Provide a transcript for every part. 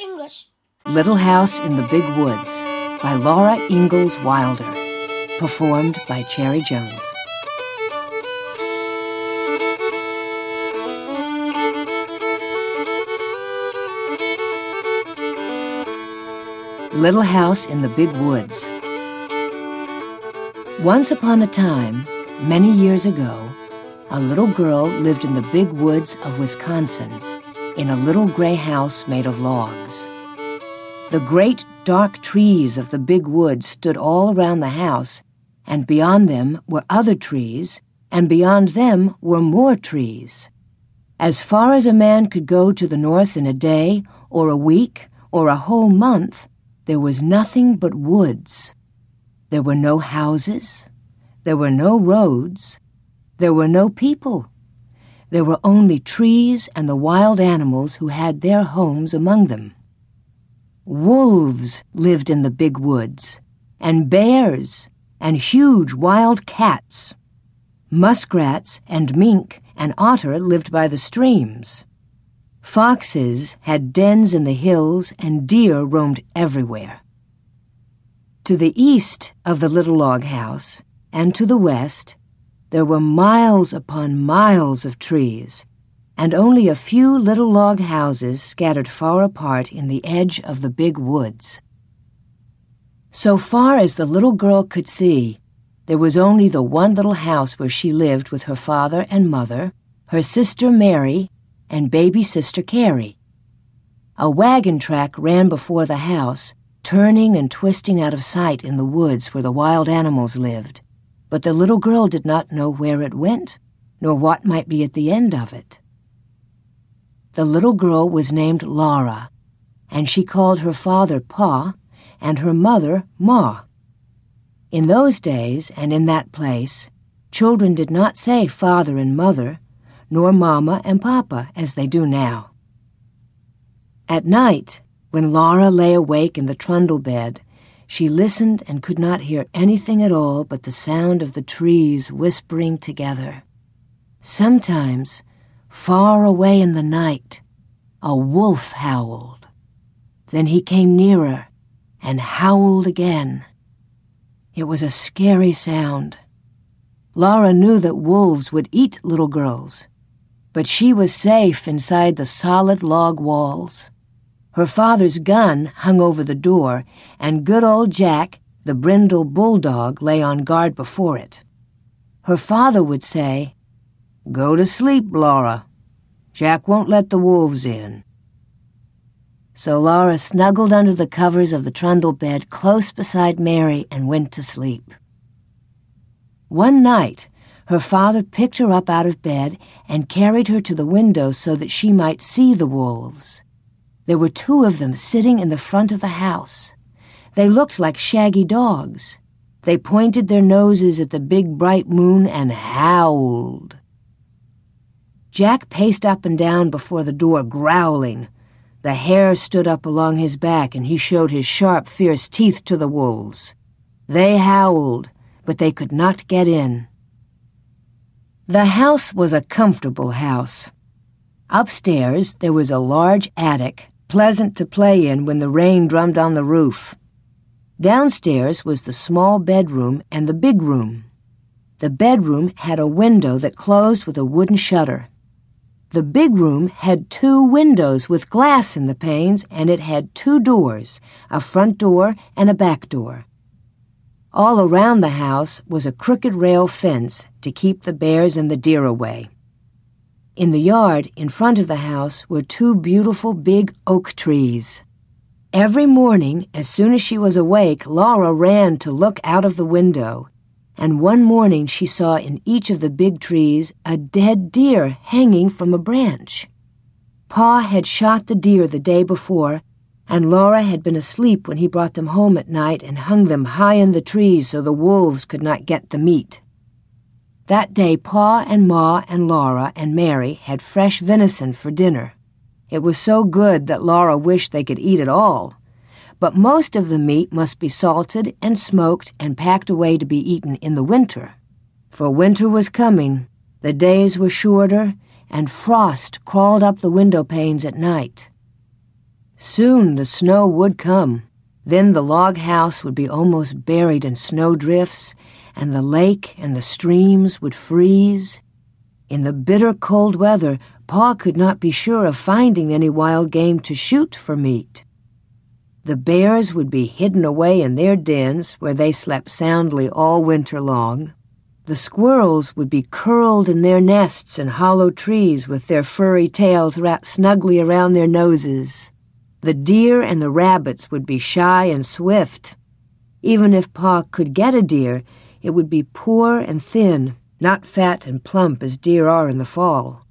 English. Little House in the Big Woods by Laura Ingalls Wilder. Performed by Cherry Jones. Little House in the Big Woods. Once upon a time, many years ago, a little girl lived in the big woods of Wisconsin in a little gray house made of logs. The great dark trees of the big woods stood all around the house, and beyond them were other trees, and beyond them were more trees. As far as a man could go to the north in a day, or a week, or a whole month, there was nothing but woods. There were no houses. There were no roads. There were no people. There were only trees and the wild animals who had their homes among them. Wolves lived in the big woods, and bears, and huge wild cats. Muskrats and mink and otter lived by the streams. Foxes had dens in the hills, and deer roamed everywhere. To the east of the little log house, and to the west, there were miles upon miles of trees, and only a few little log houses scattered far apart in the edge of the big woods. So far as the little girl could see, there was only the one little house where she lived with her father and mother, her sister Mary, and baby sister Carrie. A wagon track ran before the house, turning and twisting out of sight in the woods where the wild animals lived. But the little girl did not know where it went, nor what might be at the end of it. The little girl was named Laura, and she called her father Pa and her mother Ma. In those days and in that place, children did not say father and mother, nor Mama and Papa as they do now. At night, when Laura lay awake in the trundle bed, she listened and could not hear anything at all but the sound of the trees whispering together. Sometimes, far away in the night, a wolf howled. Then he came nearer and howled again. It was a scary sound. Laura knew that wolves would eat little girls, but she was safe inside the solid log walls. Her father's gun hung over the door, and good old Jack, the brindle bulldog, lay on guard before it. Her father would say, Go to sleep, Laura. Jack won't let the wolves in. So Laura snuggled under the covers of the trundle bed close beside Mary and went to sleep. One night, her father picked her up out of bed and carried her to the window so that she might see the wolves. There were two of them sitting in the front of the house. They looked like shaggy dogs. They pointed their noses at the big bright moon and howled. Jack paced up and down before the door, growling. The hair stood up along his back, and he showed his sharp, fierce teeth to the wolves. They howled, but they could not get in. The house was a comfortable house. Upstairs, there was a large attic, pleasant to play in when the rain drummed on the roof. Downstairs was the small bedroom and the big room. The bedroom had a window that closed with a wooden shutter. The big room had two windows with glass in the panes, and it had two doors, a front door and a back door. All around the house was a crooked rail fence to keep the bears and the deer away. In the yard in front of the house were two beautiful big oak trees. Every morning, as soon as she was awake, Laura ran to look out of the window. And one morning she saw in each of the big trees a dead deer hanging from a branch. Pa had shot the deer the day before and Laura had been asleep when he brought them home at night and hung them high in the trees so the wolves could not get the meat. That day, Pa and Ma and Laura and Mary had fresh venison for dinner. It was so good that Laura wished they could eat it all. But most of the meat must be salted and smoked and packed away to be eaten in the winter. For winter was coming, the days were shorter, and frost crawled up the window panes at night. Soon the snow would come. Then the log house would be almost buried in snow drifts, and the lake and the streams would freeze. In the bitter cold weather, Pa could not be sure of finding any wild game to shoot for meat. The bears would be hidden away in their dens where they slept soundly all winter long. The squirrels would be curled in their nests in hollow trees with their furry tails wrapped snugly around their noses. The deer and the rabbits would be shy and swift. Even if Pa could get a deer, it would be poor and thin, not fat and plump as deer are in the fall.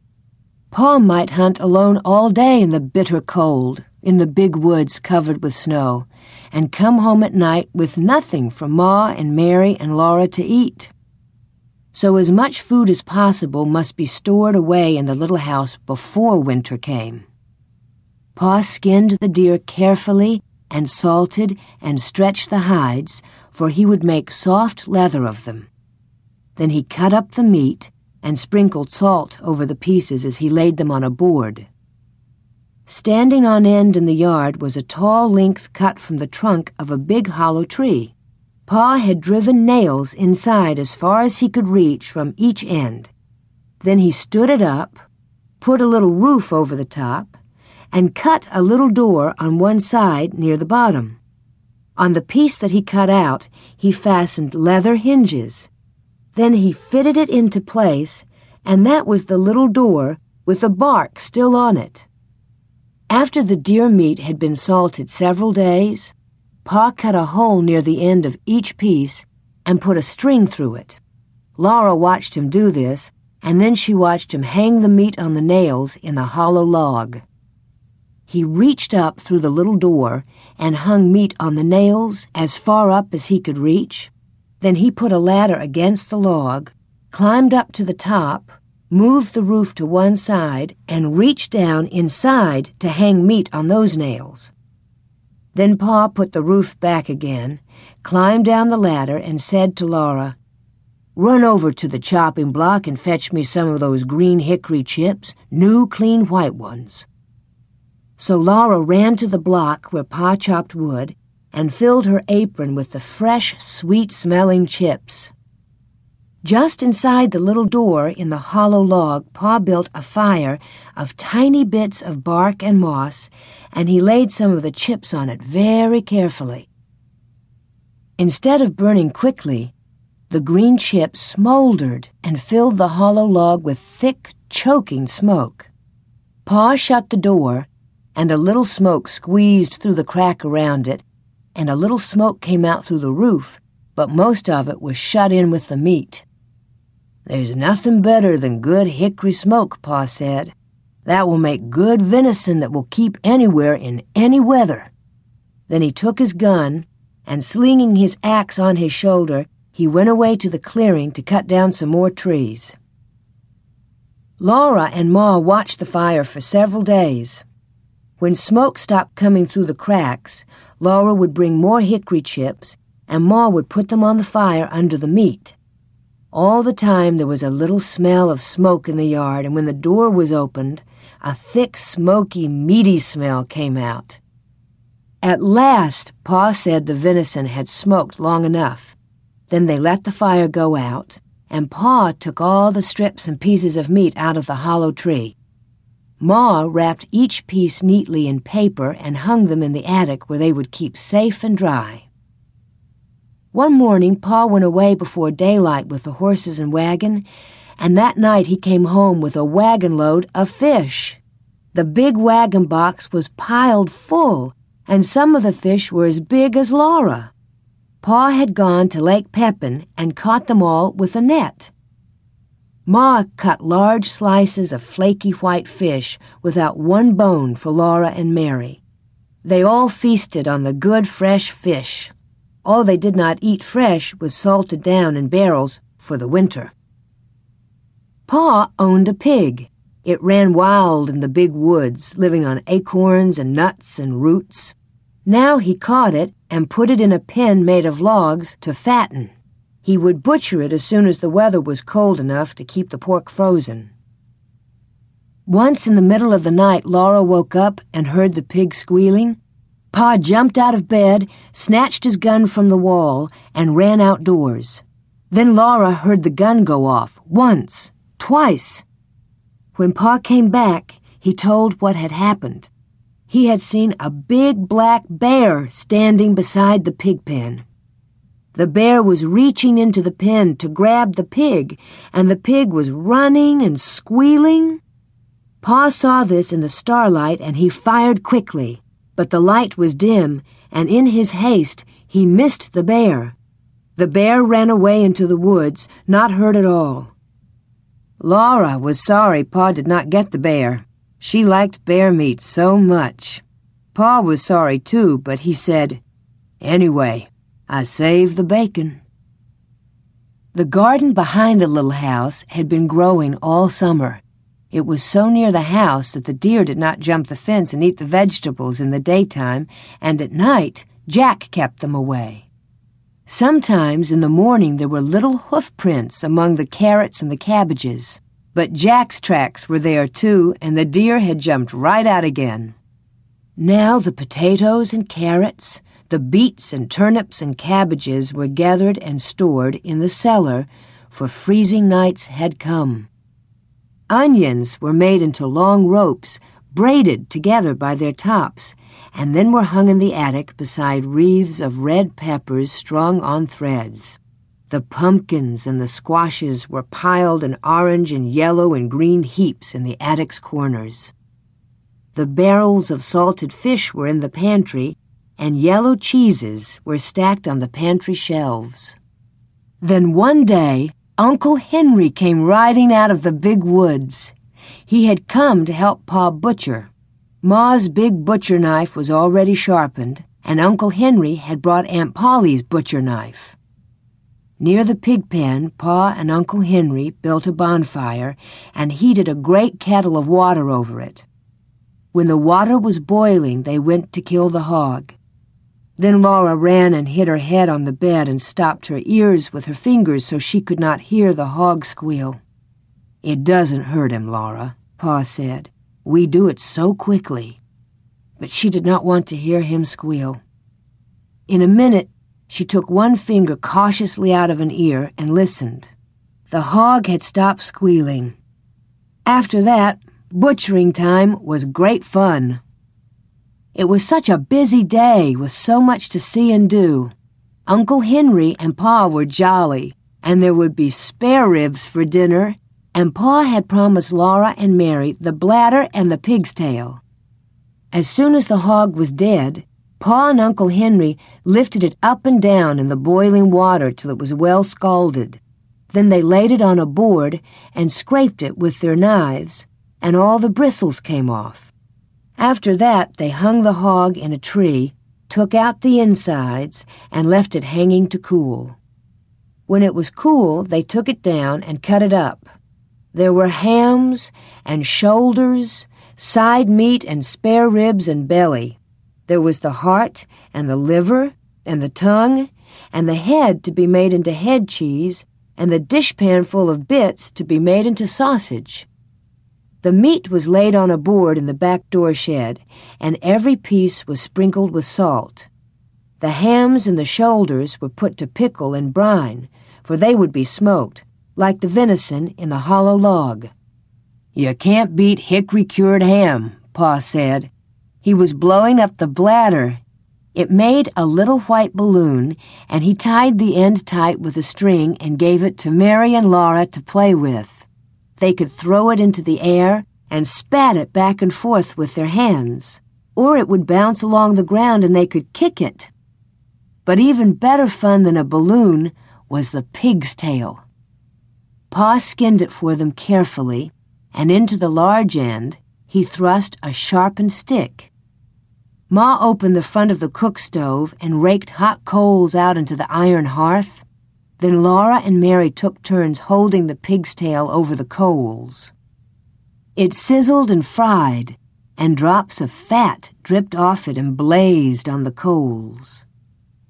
Pa might hunt alone all day in the bitter cold, in the big woods covered with snow, and come home at night with nothing for Ma and Mary and Laura to eat. So as much food as possible must be stored away in the little house before winter came. Pa skinned the deer carefully and salted and stretched the hides, for he would make soft leather of them. Then he cut up the meat and sprinkled salt over the pieces as he laid them on a board. Standing on end in the yard was a tall length cut from the trunk of a big hollow tree. Pa had driven nails inside as far as he could reach from each end. Then he stood it up, put a little roof over the top, and cut a little door on one side near the bottom. On the piece that he cut out, he fastened leather hinges. Then he fitted it into place, and that was the little door with the bark still on it. After the deer meat had been salted several days, Pa cut a hole near the end of each piece and put a string through it. Laura watched him do this, and then she watched him hang the meat on the nails in the hollow log. He reached up through the little door and hung meat on the nails as far up as he could reach. Then he put a ladder against the log, climbed up to the top, moved the roof to one side, and reached down inside to hang meat on those nails. Then Pa put the roof back again, climbed down the ladder, and said to Laura, Run over to the chopping block and fetch me some of those green hickory chips, new clean white ones. So Laura ran to the block where Pa chopped wood and filled her apron with the fresh, sweet smelling chips. Just inside the little door in the hollow log, Pa built a fire of tiny bits of bark and moss, and he laid some of the chips on it very carefully. Instead of burning quickly, the green chips smoldered and filled the hollow log with thick, choking smoke. Pa shut the door, and a little smoke squeezed through the crack around it, and a little smoke came out through the roof, but most of it was shut in with the meat. There's nothing better than good hickory smoke, Pa said. That will make good venison that will keep anywhere in any weather. Then he took his gun, and slinging his axe on his shoulder, he went away to the clearing to cut down some more trees. Laura and Ma watched the fire for several days. When smoke stopped coming through the cracks, Laura would bring more hickory chips, and Ma would put them on the fire under the meat. All the time there was a little smell of smoke in the yard, and when the door was opened, a thick, smoky, meaty smell came out. At last, Pa said the venison had smoked long enough. Then they let the fire go out, and Pa took all the strips and pieces of meat out of the hollow tree. Ma wrapped each piece neatly in paper and hung them in the attic where they would keep safe and dry. One morning, Pa went away before daylight with the horses and wagon, and that night he came home with a wagon load of fish. The big wagon box was piled full, and some of the fish were as big as Laura. Pa had gone to Lake Pepin and caught them all with a net. Ma cut large slices of flaky white fish without one bone for Laura and Mary. They all feasted on the good fresh fish. All they did not eat fresh was salted down in barrels for the winter. Pa owned a pig. It ran wild in the big woods, living on acorns and nuts and roots. Now he caught it and put it in a pen made of logs to fatten. He would butcher it as soon as the weather was cold enough to keep the pork frozen. Once in the middle of the night, Laura woke up and heard the pig squealing. Pa jumped out of bed, snatched his gun from the wall, and ran outdoors. Then Laura heard the gun go off, once, twice. When Pa came back, he told what had happened. He had seen a big black bear standing beside the pig pen. The bear was reaching into the pen to grab the pig, and the pig was running and squealing. Pa saw this in the starlight and he fired quickly, but the light was dim, and in his haste he missed the bear. The bear ran away into the woods, not hurt at all. Laura was sorry Pa did not get the bear. She liked bear meat so much. Pa was sorry too, but he said, Anyway, I saved the bacon. The garden behind the little house had been growing all summer. It was so near the house that the deer did not jump the fence and eat the vegetables in the daytime, and at night Jack kept them away. Sometimes in the morning there were little hoof prints among the carrots and the cabbages. But Jack's tracks were there too, and the deer had jumped right out again. Now the potatoes and carrots, the beets and turnips and cabbages were gathered and stored in the cellar, for freezing nights had come. Onions were made into long ropes, braided together by their tops, and then were hung in the attic beside wreaths of red peppers strung on threads. The pumpkins and the squashes were piled in orange and yellow and green heaps in the attic's corners. The barrels of salted fish were in the pantry, and yellow cheeses were stacked on the pantry shelves. Then one day, Uncle Henry came riding out of the big woods. He had come to help Pa butcher. Ma's big butcher knife was already sharpened, and Uncle Henry had brought Aunt Polly's butcher knife. Near the pig pen, Pa and Uncle Henry built a bonfire and heated a great kettle of water over it. When the water was boiling, they went to kill the hog. Then Laura ran and hid her head on the bed and stopped her ears with her fingers so she could not hear the hog squeal. It doesn't hurt him, Laura, Pa said. We do it so quickly. But she did not want to hear him squeal. In a minute, she took one finger cautiously out of an ear and listened. The hog had stopped squealing. After that, butchering time was great fun. It was such a busy day with so much to see and do. Uncle Henry and Pa were jolly, and there would be spare ribs for dinner, and Pa had promised Laura and Mary the bladder and the pig's tail. As soon as the hog was dead, Pa and Uncle Henry lifted it up and down in the boiling water till it was well scalded. Then they laid it on a board and scraped it with their knives, and all the bristles came off. After that, they hung the hog in a tree, took out the insides, and left it hanging to cool. When it was cool, they took it down and cut it up. There were hams and shoulders, side meat and spare ribs and belly. There was the heart and the liver and the tongue and the head to be made into head cheese and the dishpan full of bits to be made into sausage. The meat was laid on a board in the back door shed, and every piece was sprinkled with salt. The hams and the shoulders were put to pickle and brine, for they would be smoked, like the venison in the hollow log. You can't beat hickory cured ham, Pa said, he was blowing up the bladder. It made a little white balloon, and he tied the end tight with a string and gave it to Mary and Laura to play with. They could throw it into the air and spat it back and forth with their hands, or it would bounce along the ground and they could kick it. But even better fun than a balloon was the pig's tail. Pa skinned it for them carefully, and into the large end he thrust a sharpened stick. Ma opened the front of the cook stove and raked hot coals out into the iron hearth. Then Laura and Mary took turns holding the pig's tail over the coals. It sizzled and fried, and drops of fat dripped off it and blazed on the coals.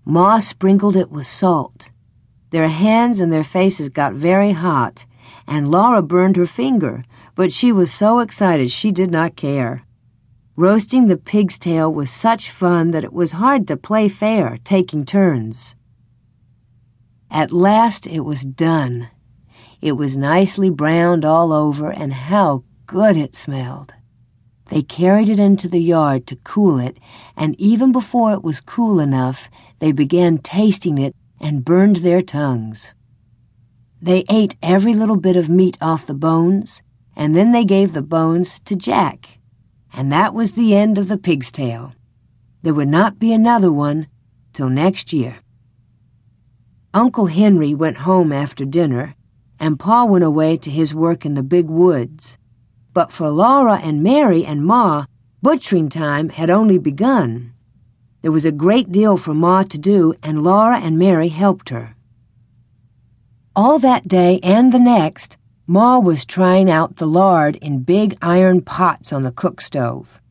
Ma sprinkled it with salt. Their hands and their faces got very hot, and Laura burned her finger, but she was so excited she did not care. Roasting the pig's tail was such fun that it was hard to play fair, taking turns. At last it was done. It was nicely browned all over, and how good it smelled. They carried it into the yard to cool it, and even before it was cool enough, they began tasting it and burned their tongues. They ate every little bit of meat off the bones, and then they gave the bones to Jack. And that was the end of the pig's tail. There would not be another one till next year. Uncle Henry went home after dinner, and Pa went away to his work in the big woods. But for Laura and Mary and Ma, butchering time had only begun. There was a great deal for Ma to do, and Laura and Mary helped her. All that day and the next, Ma was trying out the lard in big iron pots on the cook stove.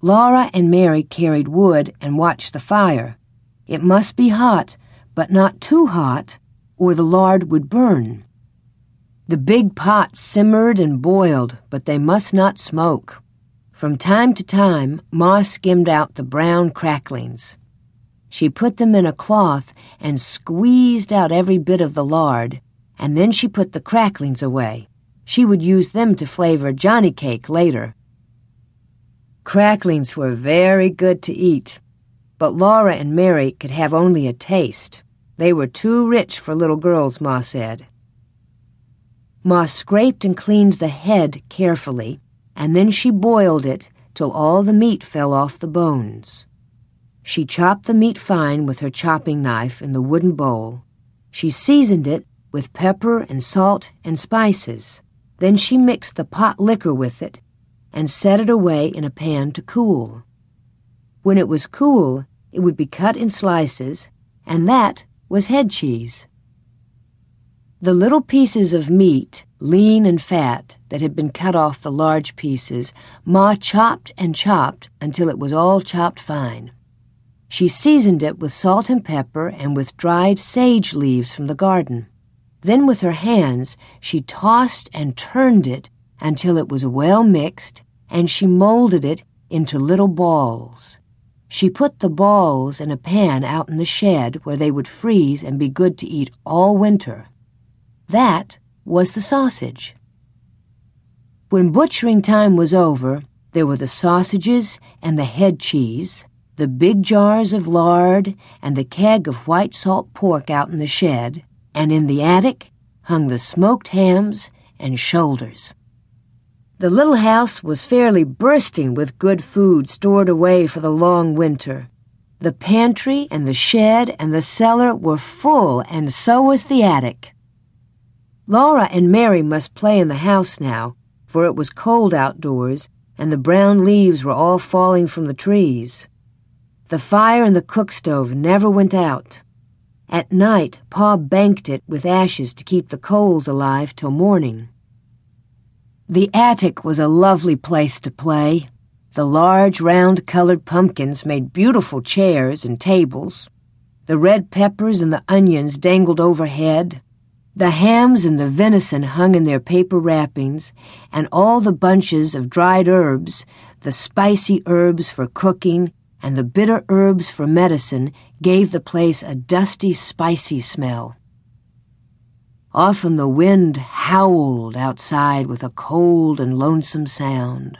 Laura and Mary carried wood and watched the fire. It must be hot, but not too hot, or the lard would burn. The big pots simmered and boiled, but they must not smoke. From time to time, Ma skimmed out the brown cracklings. She put them in a cloth and squeezed out every bit of the lard, and then she put the cracklings away. She would use them to flavor Johnny cake later. Cracklings were very good to eat, but Laura and Mary could have only a taste. They were too rich for little girls, Ma said. Ma scraped and cleaned the head carefully, and then she boiled it till all the meat fell off the bones. She chopped the meat fine with her chopping knife in the wooden bowl. She seasoned it with pepper and salt and spices. Then she mixed the pot liquor with it and set it away in a pan to cool. When it was cool, it would be cut in slices, and that was head cheese. The little pieces of meat, lean and fat, that had been cut off the large pieces, Ma chopped and chopped until it was all chopped fine. She seasoned it with salt and pepper and with dried sage leaves from the garden. Then with her hands she tossed and turned it until it was well mixed, and she molded it into little balls. She put the balls in a pan out in the shed where they would freeze and be good to eat all winter. That was the sausage. When butchering time was over, there were the sausages and the head cheese, the big jars of lard and the keg of white salt pork out in the shed, and in the attic hung the smoked hams and shoulders. The little house was fairly bursting with good food stored away for the long winter. The pantry and the shed and the cellar were full, and so was the attic. Laura and Mary must play in the house now, for it was cold outdoors, and the brown leaves were all falling from the trees. The fire in the cook stove never went out. At night, Pa banked it with ashes to keep the coals alive till morning. The attic was a lovely place to play. The large, round colored pumpkins made beautiful chairs and tables. The red peppers and the onions dangled overhead. The hams and the venison hung in their paper wrappings, and all the bunches of dried herbs, the spicy herbs for cooking, and the bitter herbs for medicine gave the place a dusty, spicy smell. Often the wind howled outside with a cold and lonesome sound.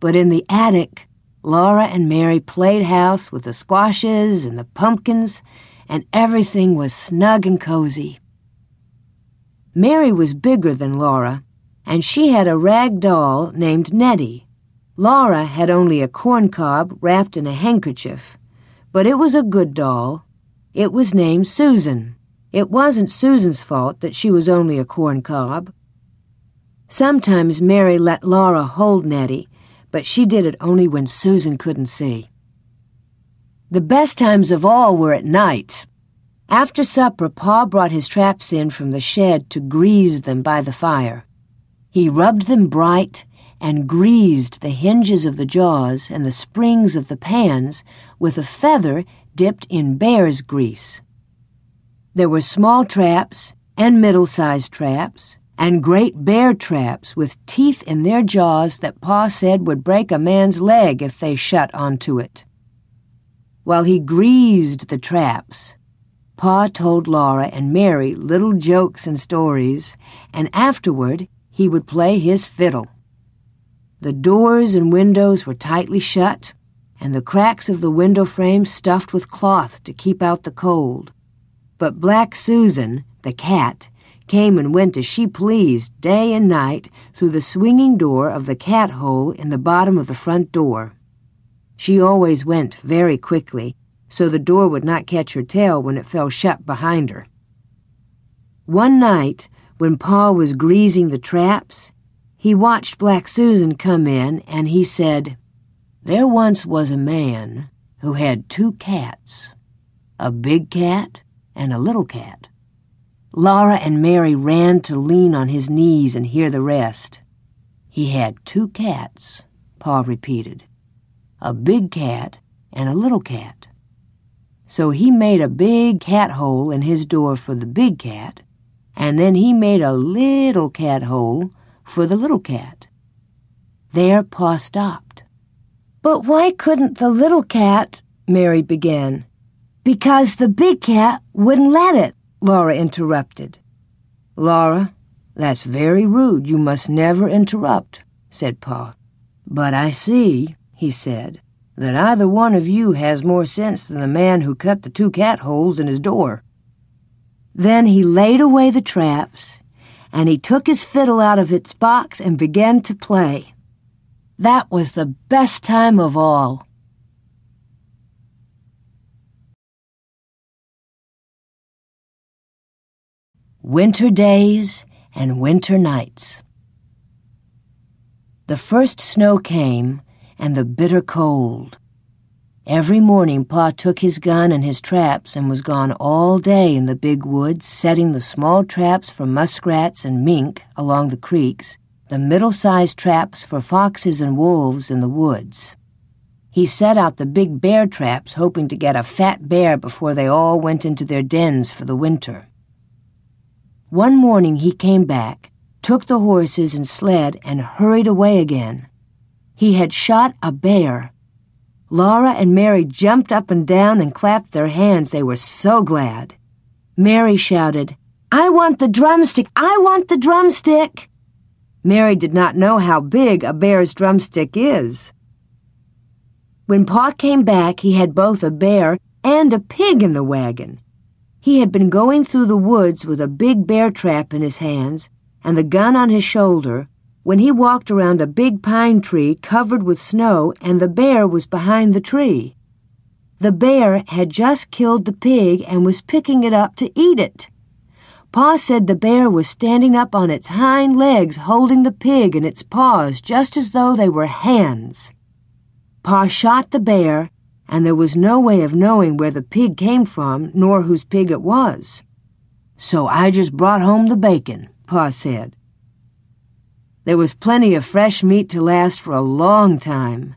But in the attic, Laura and Mary played house with the squashes and the pumpkins, and everything was snug and cozy. Mary was bigger than Laura, and she had a rag doll named Nettie. Laura had only a corncob wrapped in a handkerchief, but it was a good doll. It was named Susan. It wasn't Susan's fault that she was only a corncob. Sometimes Mary let Laura hold Nettie, but she did it only when Susan couldn't see. The best times of all were at night. After supper, Pa brought his traps in from the shed to grease them by the fire. He rubbed them bright and greased the hinges of the jaws and the springs of the pans with a feather dipped in bear's grease. There were small traps and middle-sized traps and great bear traps with teeth in their jaws that Pa said would break a man's leg if they shut onto it. While he greased the traps, Pa told Laura and Mary little jokes and stories, and afterward he would play his fiddle. The doors and windows were tightly shut, and the cracks of the window frames stuffed with cloth to keep out the cold. But Black Susan, the cat, came and went as she pleased day and night through the swinging door of the cat hole in the bottom of the front door. She always went very quickly, so the door would not catch her tail when it fell shut behind her. One night, when Pa was greasing the traps, he watched Black Susan come in and he said, There once was a man who had two cats, a big cat and a little cat. Laura and Mary ran to lean on his knees and hear the rest. He had two cats, Pa repeated, a big cat and a little cat. So he made a big cat hole in his door for the big cat, and then he made a little cat hole for the little cat. There Pa stopped. But why couldn't the little cat, Mary began. Because the big cat wouldn't let it. Laura interrupted. Laura, that's very rude. You must never interrupt, said Pa. But I see, he said, that either one of you has more sense than the man who cut the two cat holes in his door. Then he laid away the traps, and he took his fiddle out of its box and began to play. That was the best time of all. Winter Days and Winter Nights. The first snow came, and the bitter cold. Every morning Pa took his gun and his traps and was gone all day in the big woods, setting the small traps for muskrats and mink along the creeks, the middle-sized traps for foxes and wolves in the woods. He set out the big bear traps, hoping to get a fat bear before they all went into their dens for the winter. One morning he came back, took the horses and sled, and hurried away again. He had shot a bear. Laura and Mary jumped up and down and clapped their hands. They were so glad. Mary shouted, I want the drumstick! I want the drumstick! Mary did not know how big a bear's drumstick is. When Pa came back, he had both a bear and a pig in the wagon. He had been going through the woods with a big bear trap in his hands and the gun on his shoulder when he walked around a big pine tree covered with snow and the bear was behind the tree. The bear had just killed the pig and was picking it up to eat it. Pa said the bear was standing up on its hind legs holding the pig in its paws just as though they were hands. Pa shot the bear and there was no way of knowing where the pig came from nor whose pig it was. So I just brought home the bacon, Pa said. There was plenty of fresh meat to last for a long time.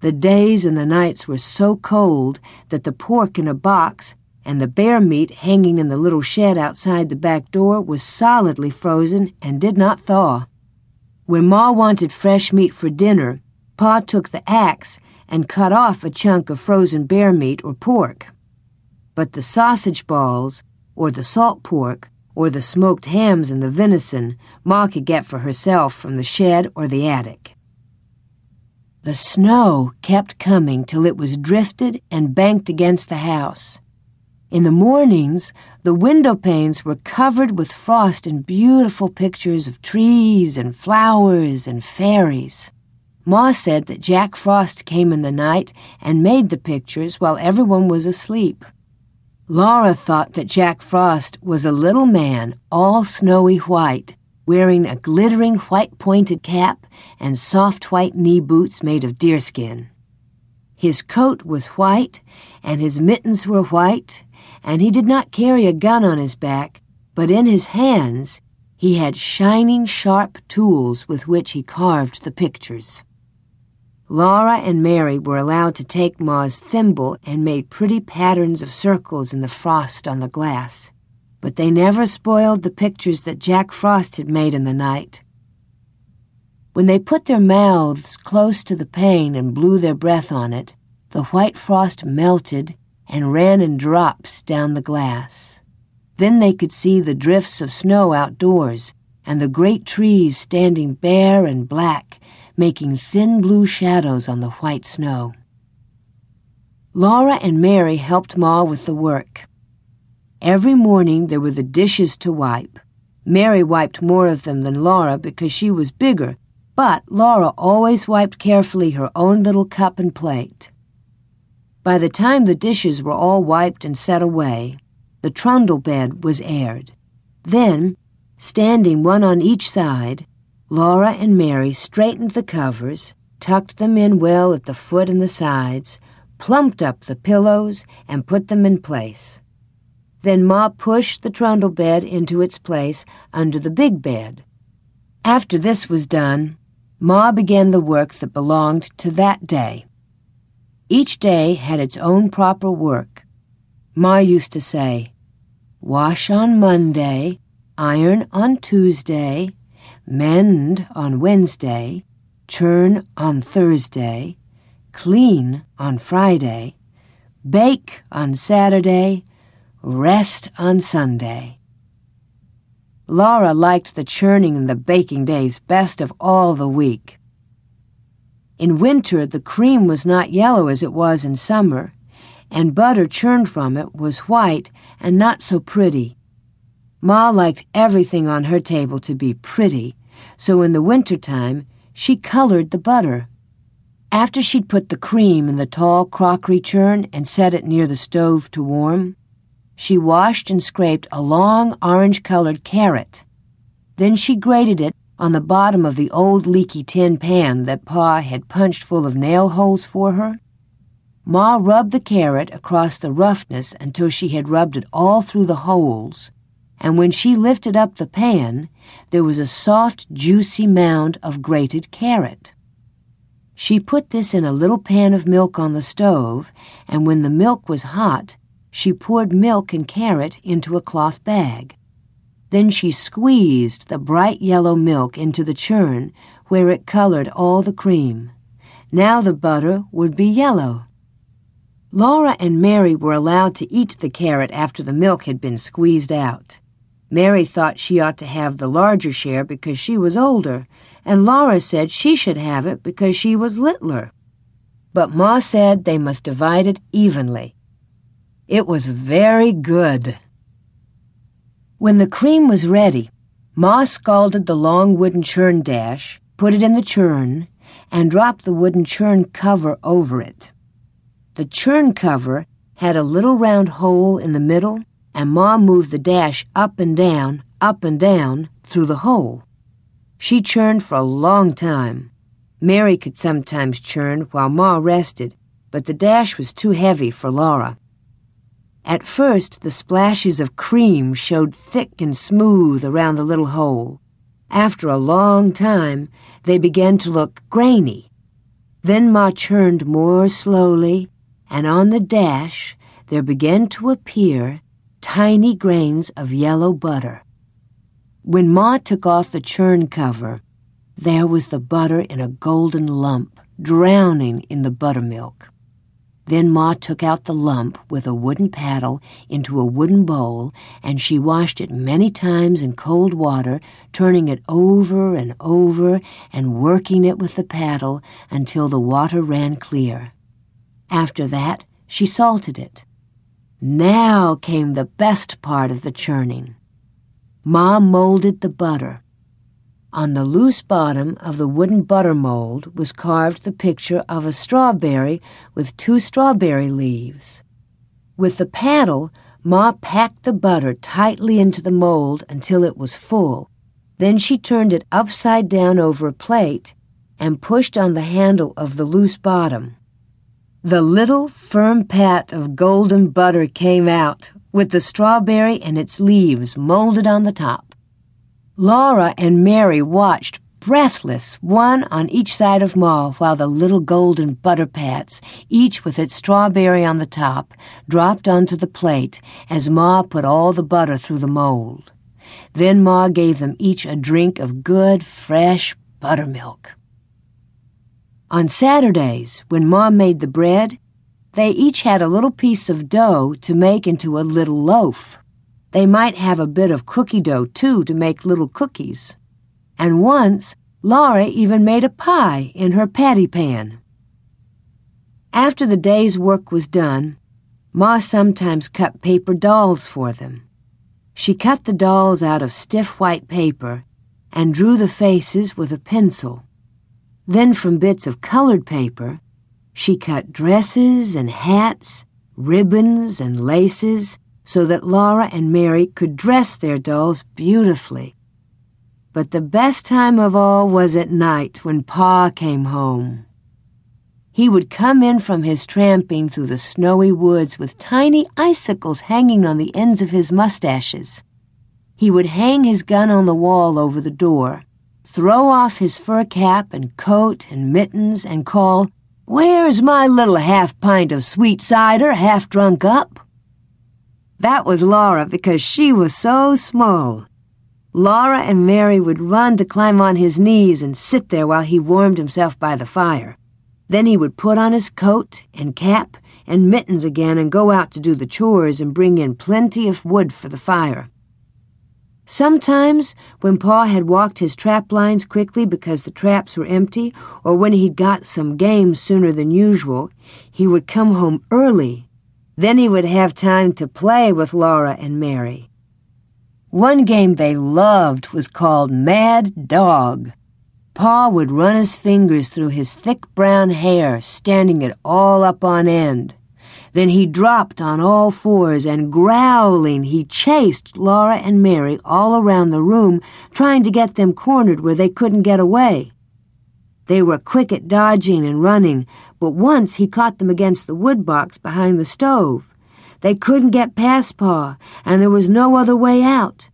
The days and the nights were so cold that the pork in a box and the bear meat hanging in the little shed outside the back door was solidly frozen and did not thaw. When Ma wanted fresh meat for dinner, Pa took the axe and cut off a chunk of frozen bear meat or pork. But the sausage balls, or the salt pork, or the smoked hams and the venison Ma could get for herself from the shed or the attic. The snow kept coming till it was drifted and banked against the house. In the mornings, the window panes were covered with frost and beautiful pictures of trees and flowers and fairies. Ma said that Jack Frost came in the night and made the pictures while everyone was asleep. Laura thought that Jack Frost was a little man, all snowy white, wearing a glittering white pointed cap and soft white knee boots made of deerskin. His coat was white, and his mittens were white, and he did not carry a gun on his back, but in his hands he had shining, sharp tools with which he carved the pictures. Laura and Mary were allowed to take Ma's thimble and made pretty patterns of circles in the frost on the glass. but they never spoiled the pictures that Jack Frost had made in the night. When they put their mouths close to the pane and blew their breath on it, the white frost melted and ran in drops down the glass. Then they could see the drifts of snow outdoors and the great trees standing bare and black, making thin blue shadows on the white snow. Laura and Mary helped Ma with the work. Every morning there were the dishes to wipe. Mary wiped more of them than Laura because she was bigger, but Laura always wiped carefully her own little cup and plate. By the time the dishes were all wiped and set away, the trundle bed was aired. Then, standing one on each side, Laura and Mary straightened the covers, tucked them in well at the foot and the sides, plumped up the pillows, and put them in place. Then Ma pushed the trundle bed into its place under the big bed. After this was done, Ma began the work that belonged to that day. Each day had its own proper work. Ma used to say, Wash on Monday, iron on Tuesday, mend on Wednesday, churn on Thursday, clean on Friday, bake on Saturday, rest on Sunday. Laura liked the churning and the baking days best of all the week. In winter, the cream was not yellow as it was in summer, and butter churned from it was white and not so pretty. Ma liked everything on her table to be pretty, so in the winter time she colored the butter. After she'd put the cream in the tall crockery churn and set it near the stove to warm, she washed and scraped a long orange-colored carrot. Then she grated it on the bottom of the old leaky tin pan that Pa had punched full of nail holes for her. Ma rubbed the carrot across the roughness until she had rubbed it all through the holes, and when she lifted up the pan, there was a soft, juicy mound of grated carrot. She put this in a little pan of milk on the stove, and when the milk was hot, she poured milk and carrot into a cloth bag. Then she squeezed the bright yellow milk into the churn where it colored all the cream. Now the butter would be yellow. Laura and Mary were allowed to eat the carrot after the milk had been squeezed out. Mary thought she ought to have the larger share because she was older, and Laura said she should have it because she was littler. But Ma said they must divide it evenly. It was very good. When the cream was ready, Ma scalded the long wooden churn dash, put it in the churn, and dropped the wooden churn cover over it. The churn cover had a little round hole in the middle, and Ma moved the dash up and down, up and down, through the hole. She churned for a long time. Mary could sometimes churn while Ma rested, but the dash was too heavy for Laura. At first, the splashes of cream showed thick and smooth around the little hole. After a long time, they began to look grainy. Then Ma churned more slowly, and on the dash there began to appear tiny grains of yellow butter. When Ma took off the churn cover, there was the butter in a golden lump, drowning in the buttermilk. Then Ma took out the lump with a wooden paddle into a wooden bowl, and she washed it many times in cold water, turning it over and over and working it with the paddle until the water ran clear. After that, she salted it. Now came the best part of the churning. Ma molded the butter. On the loose bottom of the wooden butter mold was carved the picture of a strawberry with two strawberry leaves. With the paddle, Ma packed the butter tightly into the mold until it was full. Then she turned it upside down over a plate and pushed on the handle of the loose bottom. The little firm pat of golden butter came out, with the strawberry and its leaves molded on the top. Laura and Mary watched breathless, one on each side of Ma, while the little golden butter pats, each with its strawberry on the top, dropped onto the plate as Ma put all the butter through the mold. Then Ma gave them each a drink of good, fresh buttermilk. On Saturdays, when Ma made the bread, they each had a little piece of dough to make into a little loaf. They might have a bit of cookie dough, too, to make little cookies. And once, Laura even made a pie in her patty pan. After the day's work was done, Ma sometimes cut paper dolls for them. She cut the dolls out of stiff white paper and drew the faces with a pencil. Then from bits of colored paper, she cut dresses and hats, ribbons and laces, so that Laura and Mary could dress their dolls beautifully. But the best time of all was at night when Pa came home. He would come in from his tramping through the snowy woods with tiny icicles hanging on the ends of his mustaches. He would hang his gun on the wall over the door, throw off his fur cap and coat and mittens, and call, Where's my little half pint of sweet cider half drunk up? That was Laura because she was so small. Laura and Mary would run to climb on his knees and sit there while he warmed himself by the fire. Then he would put on his coat and cap and mittens again and go out to do the chores and bring in plenty of wood for the fire. Sometimes, when Pa had walked his trap lines quickly because the traps were empty, or when he'd got some game sooner than usual, he would come home early then he would have time to play with Laura and Mary. One game they loved was called Mad Dog. Pa would run his fingers through his thick brown hair, standing it all up on end. Then he dropped on all fours and growling, he chased Laura and Mary all around the room, trying to get them cornered where they couldn't get away. They were quick at dodging and running, but once he caught them against the wood box behind the stove. They couldn't get past Pa, and there was no other way out.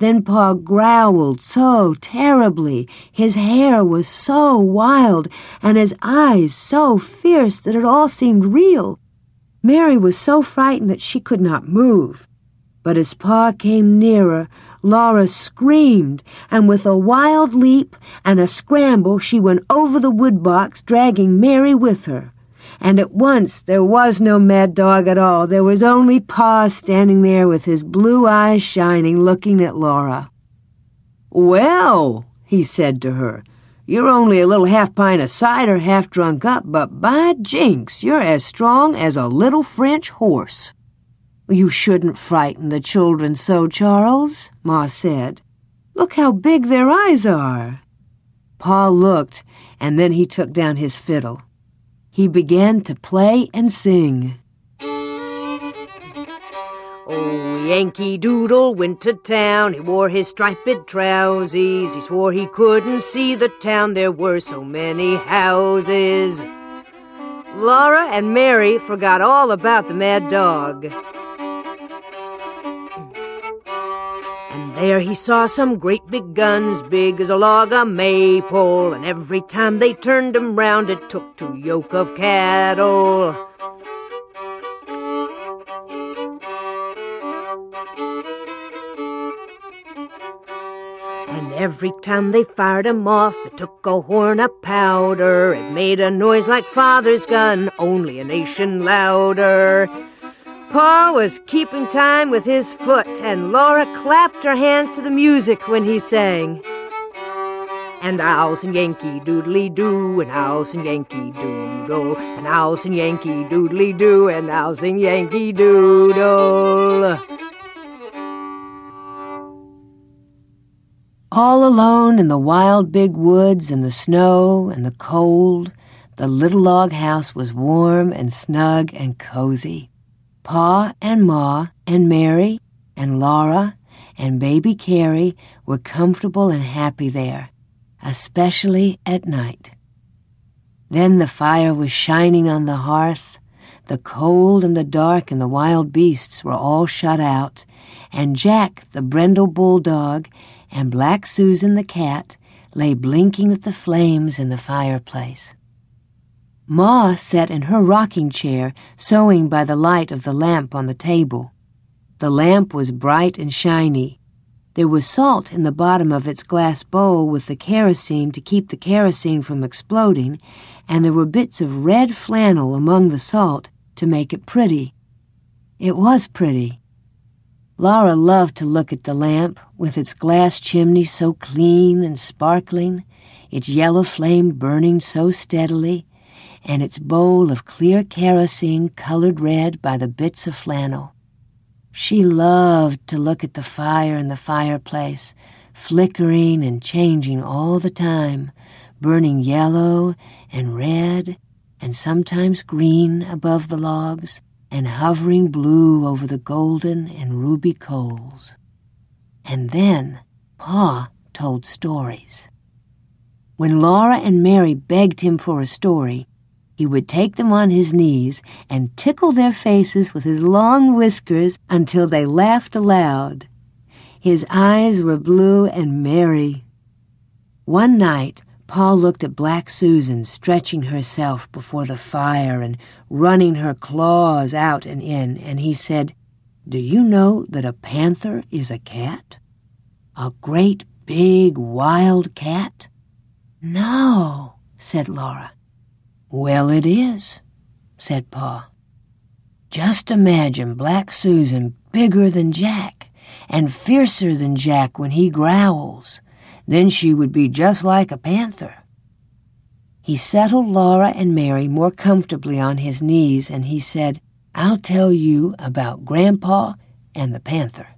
Then Pa growled so terribly, his hair was so wild, and his eyes so fierce that it all seemed real. Mary was so frightened that she could not move. But as Pa came nearer, Laura screamed, and with a wild leap and a scramble she went over the wood box, dragging Mary with her. And at once there was no mad dog at all. There was only Pa standing there with his blue eyes shining, looking at Laura. Well, he said to her, you're only a little half pint of cider half drunk up, but by jinks, you're as strong as a little French horse. You shouldn't frighten the children so, Charles, Ma said. Look how big their eyes are. Pa looked, and then he took down his fiddle. He began to play and sing. Oh, Yankee Doodle went to town. He wore his striped trousers. He swore he couldn't see the town. There were so many houses. Laura and Mary forgot all about the mad dog. There he saw some great big guns, big as a log of maypole, and every time they turned 'em round, it took two yoke of cattle. And every time they fired 'em off, it took a horn of powder. It made a noise like father's gun, only a nation louder. Pa was keeping time with his foot, and Laura clapped her hands to the music when he sang. And owls and Yankee doodly doo, and owls and Yankee doodle, and owls and Yankee doodly doo, and owls and Yankee doodle. All alone in the wild big woods and the snow and the cold, the little log house was warm and snug and cozy. Pa and Ma and Mary and Laura and baby Carrie were comfortable and happy there, especially at night. Then the fire was shining on the hearth, the cold and the dark and the wild beasts were all shut out, and Jack, the brindle bulldog, and Black Susan the cat lay blinking at the flames in the fireplace. Ma sat in her rocking chair, sewing by the light of the lamp on the table. The lamp was bright and shiny. There was salt in the bottom of its glass bowl with the kerosene to keep the kerosene from exploding, and there were bits of red flannel among the salt to make it pretty. It was pretty. Laura loved to look at the lamp, with its glass chimney so clean and sparkling, its yellow flame burning so steadily, and its bowl of clear kerosene colored red by the bits of flannel. She loved to look at the fire in the fireplace, flickering and changing all the time, burning yellow and red and sometimes green above the logs, and hovering blue over the golden and ruby coals. And then Pa told stories. When Laura and Mary begged him for a story, he would take them on his knees and tickle their faces with his long whiskers until they laughed aloud. His eyes were blue and merry. One night, Pa looked at Black Susan stretching herself before the fire and running her claws out and in, and he said, Do you know that a panther is a cat? A great big wild cat? No, said Laura. Well, it is, said Pa. Just imagine Black Susan bigger than Jack and fiercer than Jack when he growls. Then she would be just like a panther. He settled Laura and Mary more comfortably on his knees and he said, I'll tell you about Grandpa and the panther.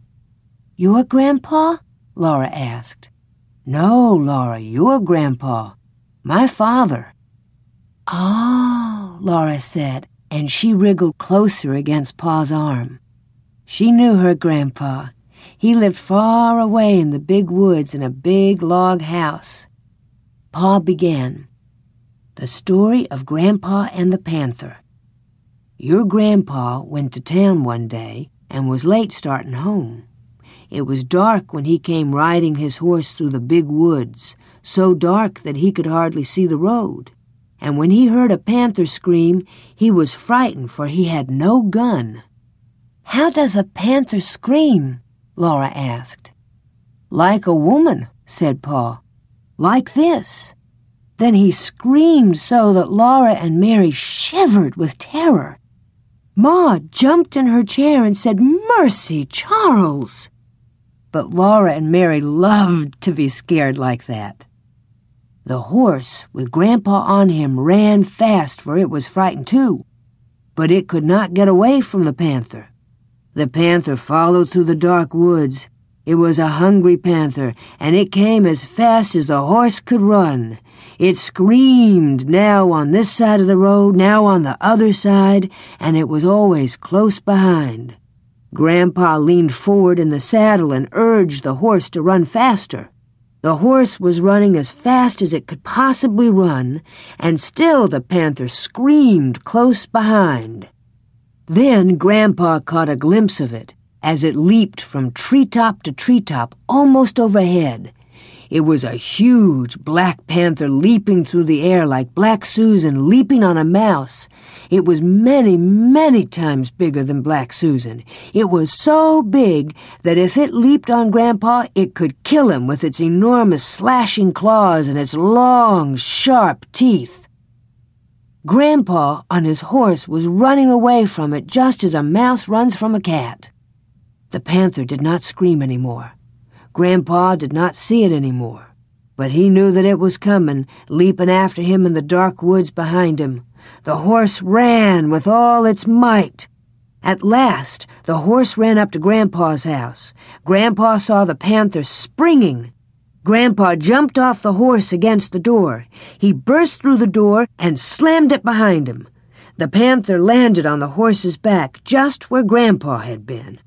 Your grandpa? Laura asked. No, Laura, your grandpa. My father. Oh, Laura said, and she wriggled closer against Pa's arm. She knew her grandpa. He lived far away in the big woods in a big log house. Pa began, The story of Grandpa and the Panther. Your grandpa went to town one day and was late starting home. It was dark when he came riding his horse through the big woods, so dark that he could hardly see the road and when he heard a panther scream, he was frightened, for he had no gun. How does a panther scream? Laura asked. Like a woman, said Pa. Like this. Then he screamed so that Laura and Mary shivered with terror. Ma jumped in her chair and said, Mercy, Charles! But Laura and Mary loved to be scared like that. The horse, with Grandpa on him, ran fast, for it was frightened too. But it could not get away from the panther. The panther followed through the dark woods. It was a hungry panther, and it came as fast as the horse could run. It screamed, now on this side of the road, now on the other side, and it was always close behind. Grandpa leaned forward in the saddle and urged the horse to run faster. The horse was running as fast as it could possibly run, and still the panther screamed close behind. Then Grandpa caught a glimpse of it as it leaped from treetop to treetop almost overhead. It was a huge black panther leaping through the air like Black Susan leaping on a mouse. It was many, many times bigger than Black Susan. It was so big that if it leaped on Grandpa, it could kill him with its enormous slashing claws and its long, sharp teeth. Grandpa, on his horse, was running away from it just as a mouse runs from a cat. The panther did not scream any more. Grandpa did not see it any more, but he knew that it was coming, leaping after him in the dark woods behind him. The horse ran with all its might. At last, the horse ran up to Grandpa's house. Grandpa saw the panther springing. Grandpa jumped off the horse against the door. He burst through the door and slammed it behind him. The panther landed on the horse's back just where Grandpa had been.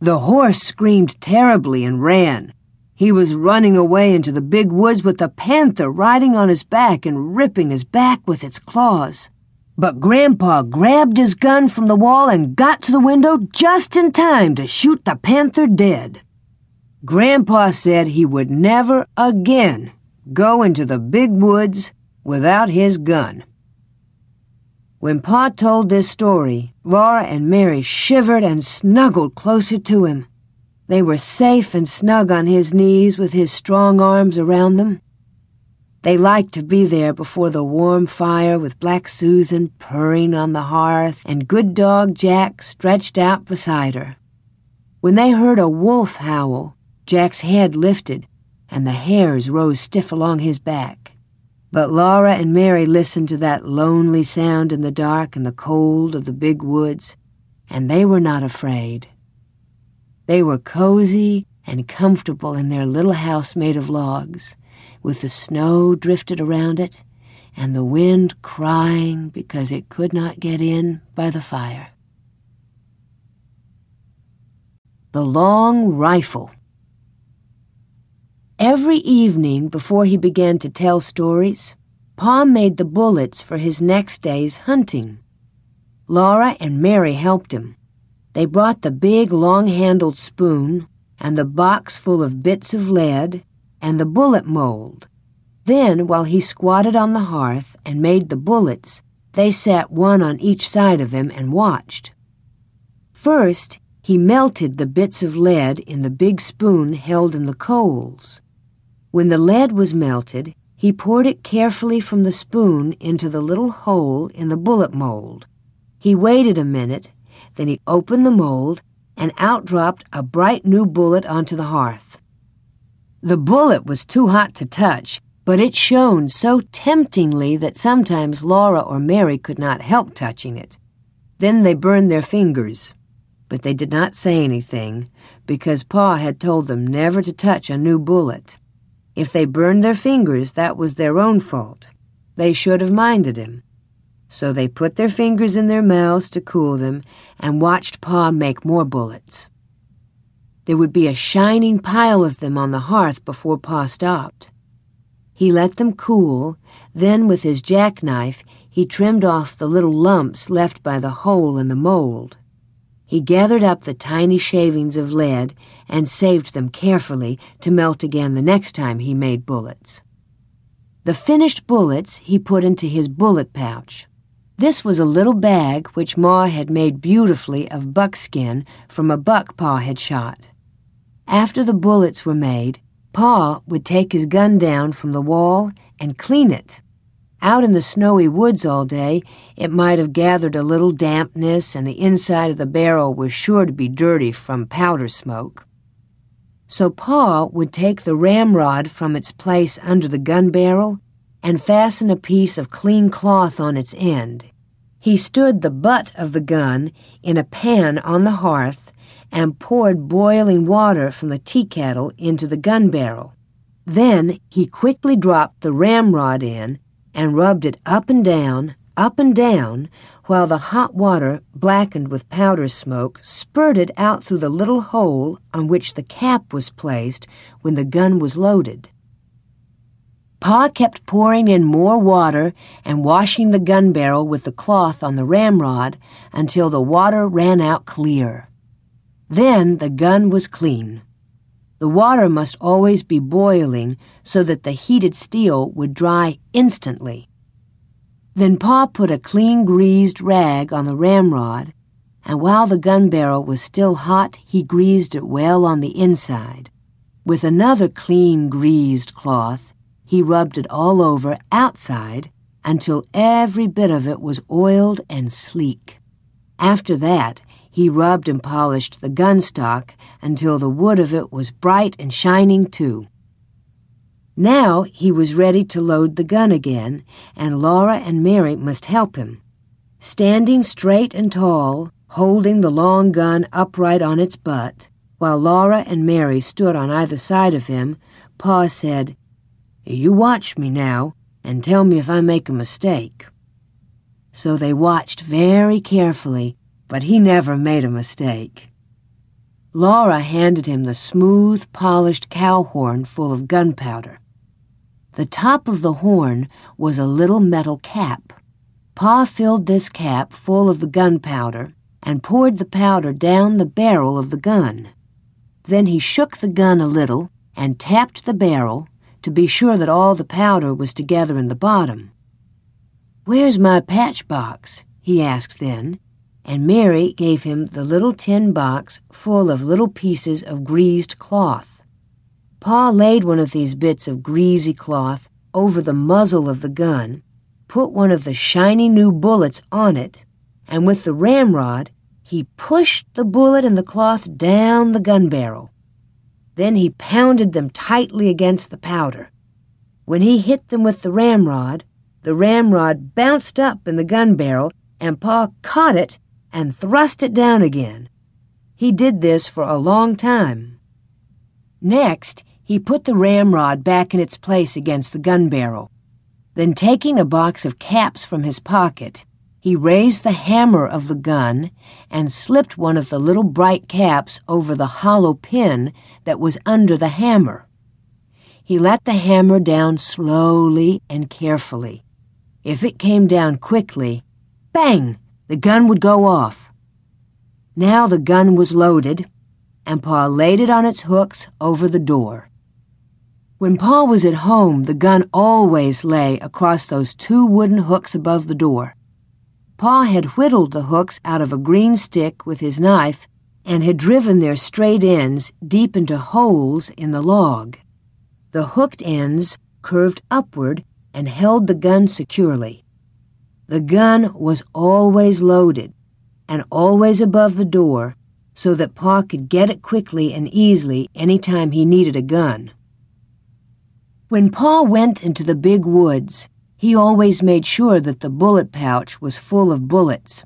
The horse screamed terribly and ran. He was running away into the big woods with the panther riding on his back and ripping his back with its claws. But Grandpa grabbed his gun from the wall and got to the window just in time to shoot the panther dead. Grandpa said he would never again go into the big woods without his gun. When Pa told this story, Laura and Mary shivered and snuggled closer to him. They were safe and snug on his knees with his strong arms around them. They liked to be there before the warm fire with Black Susan purring on the hearth and good dog Jack stretched out beside her. When they heard a wolf howl, Jack's head lifted and the hairs rose stiff along his back. But Laura and Mary listened to that lonely sound in the dark and the cold of the big woods, and they were not afraid. They were cozy and comfortable in their little house made of logs with the snow drifted around it and the wind crying because it could not get in by the fire. The Long Rifle Every evening before he began to tell stories, Pa made the bullets for his next day's hunting. Laura and Mary helped him. They brought the big long-handled spoon and the box full of bits of lead and the bullet mold. Then, while he squatted on the hearth and made the bullets, they sat one on each side of him and watched. First, he melted the bits of lead in the big spoon held in the coals. When the lead was melted, he poured it carefully from the spoon into the little hole in the bullet mold. He waited a minute, then he opened the mold, and out dropped a bright new bullet onto the hearth. The bullet was too hot to touch, but it shone so temptingly that sometimes Laura or Mary could not help touching it. Then they burned their fingers, but they did not say anything because Pa had told them never to touch a new bullet. If they burned their fingers, that was their own fault. They should have minded him. So they put their fingers in their mouths to cool them and watched Pa make more bullets. There would be a shining pile of them on the hearth before Pa stopped. He let them cool, then with his jackknife he trimmed off the little lumps left by the hole in the mold. He gathered up the tiny shavings of lead and saved them carefully to melt again the next time he made bullets. The finished bullets he put into his bullet pouch. This was a little bag which Ma had made beautifully of buckskin from a buck Pa had shot. After the bullets were made, Pa would take his gun down from the wall and clean it. Out in the snowy woods all day, it might have gathered a little dampness, and the inside of the barrel was sure to be dirty from powder smoke. So Pa would take the ramrod from its place under the gun barrel and fasten a piece of clean cloth on its end. He stood the butt of the gun in a pan on the hearth and poured boiling water from the tea kettle into the gun barrel. Then he quickly dropped the ramrod in and rubbed it up and down, up and down, while the hot water, blackened with powder smoke, spurted out through the little hole on which the cap was placed when the gun was loaded. Pa kept pouring in more water and washing the gun barrel with the cloth on the ramrod until the water ran out clear. Then the gun was clean. The water must always be boiling so that the heated steel would dry instantly. Then Pa put a clean greased rag on the ramrod, and while the gun barrel was still hot, he greased it well on the inside. With another clean greased cloth, he rubbed it all over outside until every bit of it was oiled and sleek. After that, he rubbed and polished the gun stock until the wood of it was bright and shining too. Now he was ready to load the gun again, and Laura and Mary must help him. Standing straight and tall, holding the long gun upright on its butt, while Laura and Mary stood on either side of him, Pa said, You watch me now and tell me if I make a mistake. So they watched very carefully but he never made a mistake. Laura handed him the smooth, polished cow horn full of gunpowder. The top of the horn was a little metal cap. Pa filled this cap full of the gunpowder and poured the powder down the barrel of the gun. Then he shook the gun a little and tapped the barrel to be sure that all the powder was together in the bottom. Where's my patch box? he asked then, and Mary gave him the little tin box full of little pieces of greased cloth. Pa laid one of these bits of greasy cloth over the muzzle of the gun, put one of the shiny new bullets on it, and with the ramrod he pushed the bullet and the cloth down the gun barrel. Then he pounded them tightly against the powder. When he hit them with the ramrod, the ramrod bounced up in the gun barrel, and Pa caught it and thrust it down again. He did this for a long time. Next, he put the ramrod back in its place against the gun barrel. Then, taking a box of caps from his pocket, he raised the hammer of the gun and slipped one of the little bright caps over the hollow pin that was under the hammer. He let the hammer down slowly and carefully. If it came down quickly, bang, the gun would go off. Now the gun was loaded, and Pa laid it on its hooks over the door. When Pa was at home, the gun always lay across those two wooden hooks above the door. Pa had whittled the hooks out of a green stick with his knife and had driven their straight ends deep into holes in the log. The hooked ends curved upward and held the gun securely. The gun was always loaded and always above the door so that Pa could get it quickly and easily any time he needed a gun. When Pa went into the big woods, he always made sure that the bullet pouch was full of bullets,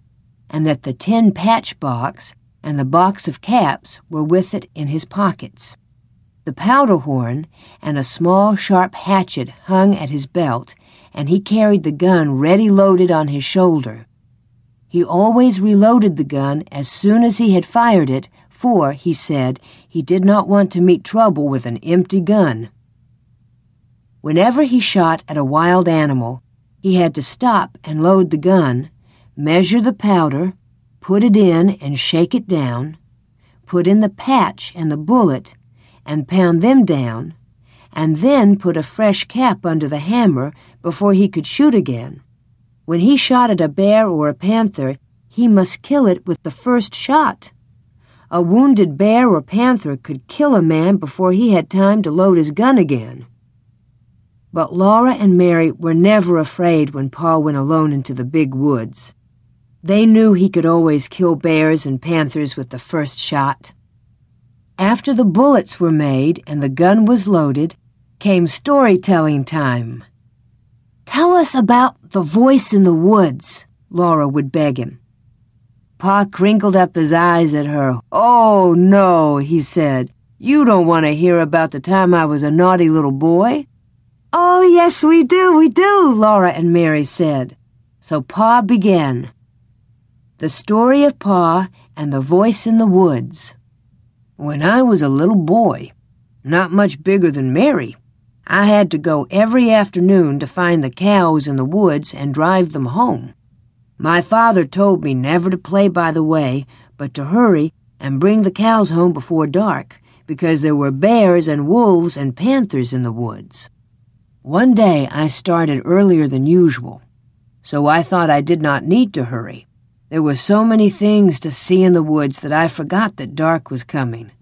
and that the tin patch box and the box of caps were with it in his pockets. The powder horn and a small sharp hatchet hung at his belt, and he carried the gun ready loaded on his shoulder. He always reloaded the gun as soon as he had fired it, for, he said, he did not want to meet trouble with an empty gun. Whenever he shot at a wild animal, he had to stop and load the gun, measure the powder, put it in and shake it down, put in the patch and the bullet, and pound them down, and then put a fresh cap under the hammer before he could shoot again. When he shot at a bear or a panther, he must kill it with the first shot. A wounded bear or panther could kill a man before he had time to load his gun again. But Laura and Mary were never afraid when Pa went alone into the big woods. They knew he could always kill bears and panthers with the first shot. After the bullets were made and the gun was loaded, came storytelling time. Tell us about the voice in the woods, Laura would beg him. Pa crinkled up his eyes at her. Oh, no, he said. You don't want to hear about the time I was a naughty little boy. Oh, yes, we do, we do, Laura and Mary said. So Pa began. The story of Pa and the voice in the woods. When I was a little boy, not much bigger than Mary, I had to go every afternoon to find the cows in the woods and drive them home. My father told me never to play by the way, but to hurry and bring the cows home before dark, because there were bears and wolves and panthers in the woods. One day I started earlier than usual, so I thought I did not need to hurry. There were so many things to see in the woods that I forgot that dark was coming.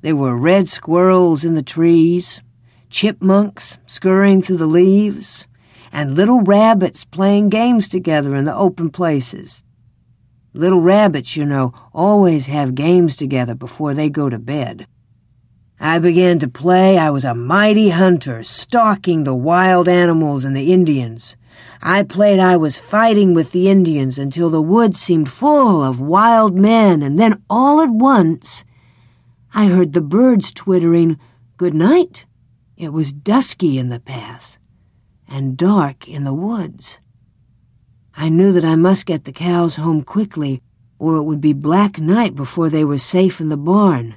There were red squirrels in the trees, chipmunks scurrying through the leaves, and little rabbits playing games together in the open places. Little rabbits, you know, always have games together before they go to bed. I began to play. I was a mighty hunter, stalking the wild animals and the Indians. I played I was fighting with the Indians until the woods seemed full of wild men, and then all at once I heard the birds twittering, Good night. It was dusky in the path and dark in the woods. I knew that I must get the cows home quickly, or it would be black night before they were safe in the barn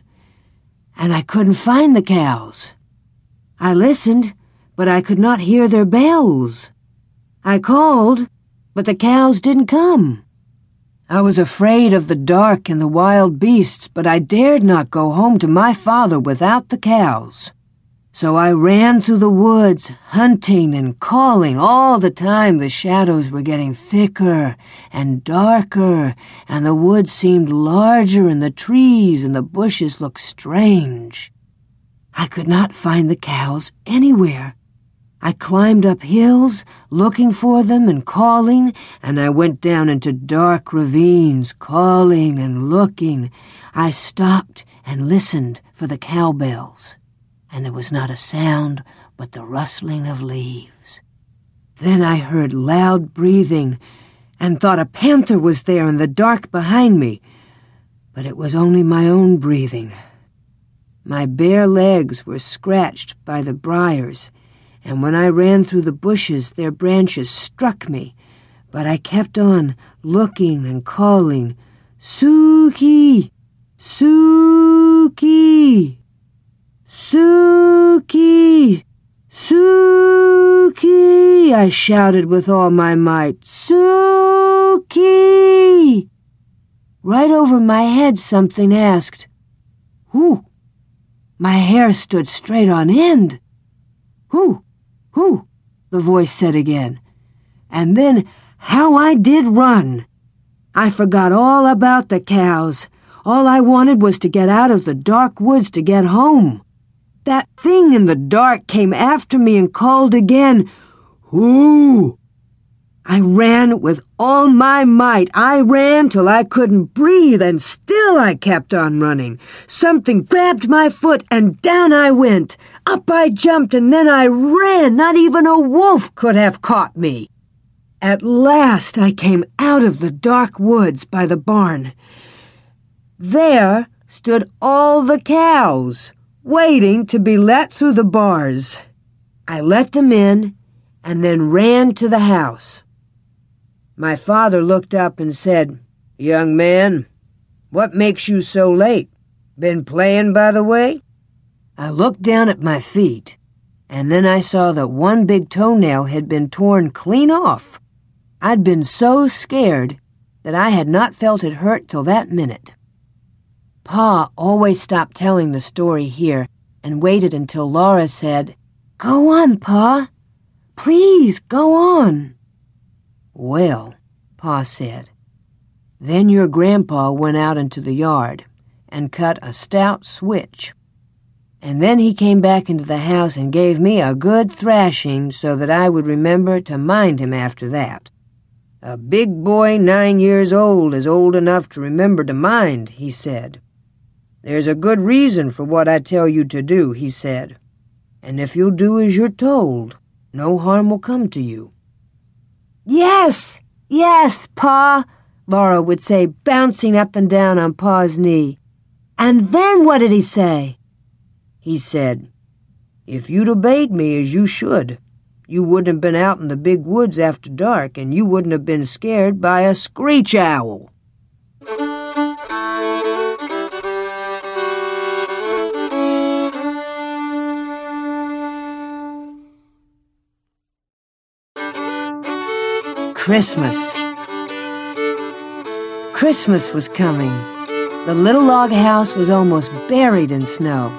and I couldn't find the cows. I listened, but I could not hear their bells. I called, but the cows didn't come. I was afraid of the dark and the wild beasts, but I dared not go home to my father without the cows. So I ran through the woods, hunting and calling. All the time the shadows were getting thicker and darker, and the woods seemed larger, and the trees and the bushes looked strange. I could not find the cows anywhere. I climbed up hills, looking for them and calling, and I went down into dark ravines, calling and looking. I stopped and listened for the cowbells and there was not a sound but the rustling of leaves. Then I heard loud breathing and thought a panther was there in the dark behind me, but it was only my own breathing. My bare legs were scratched by the briars, and when I ran through the bushes, their branches struck me. But I kept on looking and calling, Sukey! Sukey! Sukey! Sukey! I shouted with all my might. Sukey! Right over my head something asked, Who? My hair stood straight on end. Who? Who? The voice said again. And then how I did run! I forgot all about the cows. All I wanted was to get out of the dark woods to get home. That thing in the dark came after me and called again, Who? I ran with all my might. I ran till I couldn't breathe, and still I kept on running. Something grabbed my foot, and down I went. Up I jumped, and then I ran. Not even a wolf could have caught me. At last I came out of the dark woods by the barn. There stood all the cows waiting to be let through the bars. I let them in and then ran to the house. My father looked up and said, Young man, what makes you so late? Been playing by the way? I looked down at my feet, and then I saw that one big toenail had been torn clean off. I'd been so scared that I had not felt it hurt till that minute. Pa always stopped telling the story here and waited until Laura said, Go on, Pa. Please, go on. Well, Pa said, then your grandpa went out into the yard and cut a stout switch. And then he came back into the house and gave me a good thrashing so that I would remember to mind him after that. A big boy nine years old is old enough to remember to mind, he said. There's a good reason for what I tell you to do, he said. And if you'll do as you're told, no harm will come to you. Yes, yes, Pa, Laura would say, bouncing up and down on Pa's knee. And then what did he say? He said, If you'd obeyed me as you should, you wouldn't have been out in the big woods after dark, and you wouldn't have been scared by a screech owl. Christmas. Christmas was coming. The little log house was almost buried in snow.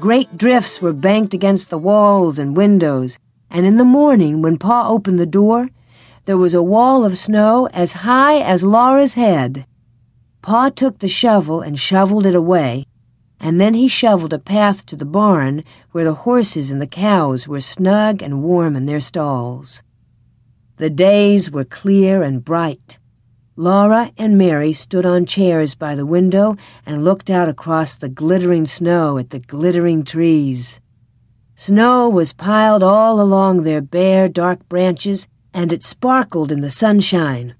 Great drifts were banked against the walls and windows, and in the morning, when Pa opened the door, there was a wall of snow as high as Laura's head. Pa took the shovel and shoveled it away, and then he shoveled a path to the barn where the horses and the cows were snug and warm in their stalls. The days were clear and bright. Laura and Mary stood on chairs by the window and looked out across the glittering snow at the glittering trees. Snow was piled all along their bare, dark branches, and it sparkled in the sunshine.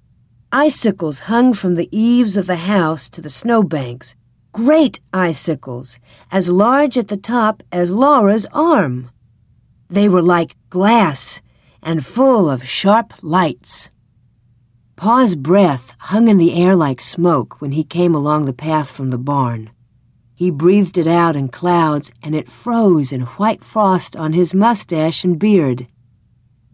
Icicles hung from the eaves of the house to the snowbanks, great icicles, as large at the top as Laura's arm. They were like glass and full of sharp lights. Pa's breath hung in the air like smoke when he came along the path from the barn. He breathed it out in clouds, and it froze in white frost on his mustache and beard.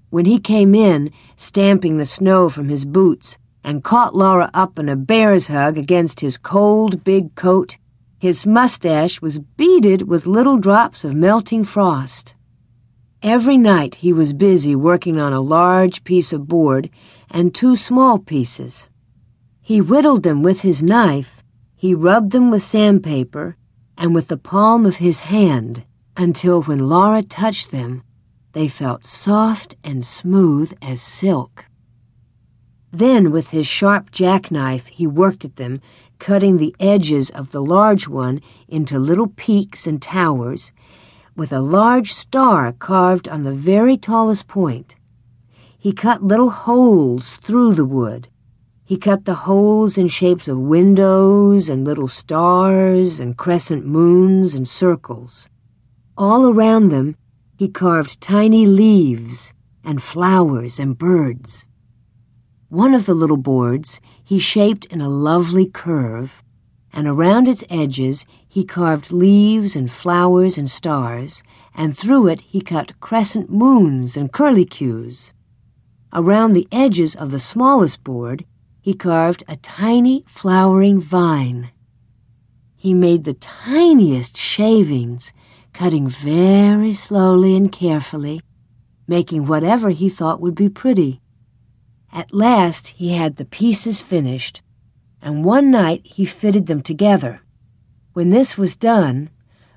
When he came in, stamping the snow from his boots, and caught Laura up in a bear's hug against his cold big coat, His mustache was beaded with little drops of melting frost. Every night he was busy working on a large piece of board and two small pieces. He whittled them with his knife, he rubbed them with sandpaper, and with the palm of his hand, until when Laura touched them, they felt soft and smooth as silk. Then, with his sharp jackknife, he worked at them, cutting the edges of the large one into little peaks and towers, with a large star carved on the very tallest point. He cut little holes through the wood. He cut the holes in shapes of windows and little stars and crescent moons and circles. All around them, he carved tiny leaves and flowers and birds. One of the little boards he shaped in a lovely curve, and around its edges he carved leaves and flowers and stars, and through it he cut crescent moons and curlicues. Around the edges of the smallest board he carved a tiny flowering vine. He made the tiniest shavings, cutting very slowly and carefully, making whatever he thought would be pretty. At last he had the pieces finished, and one night he fitted them together. When this was done,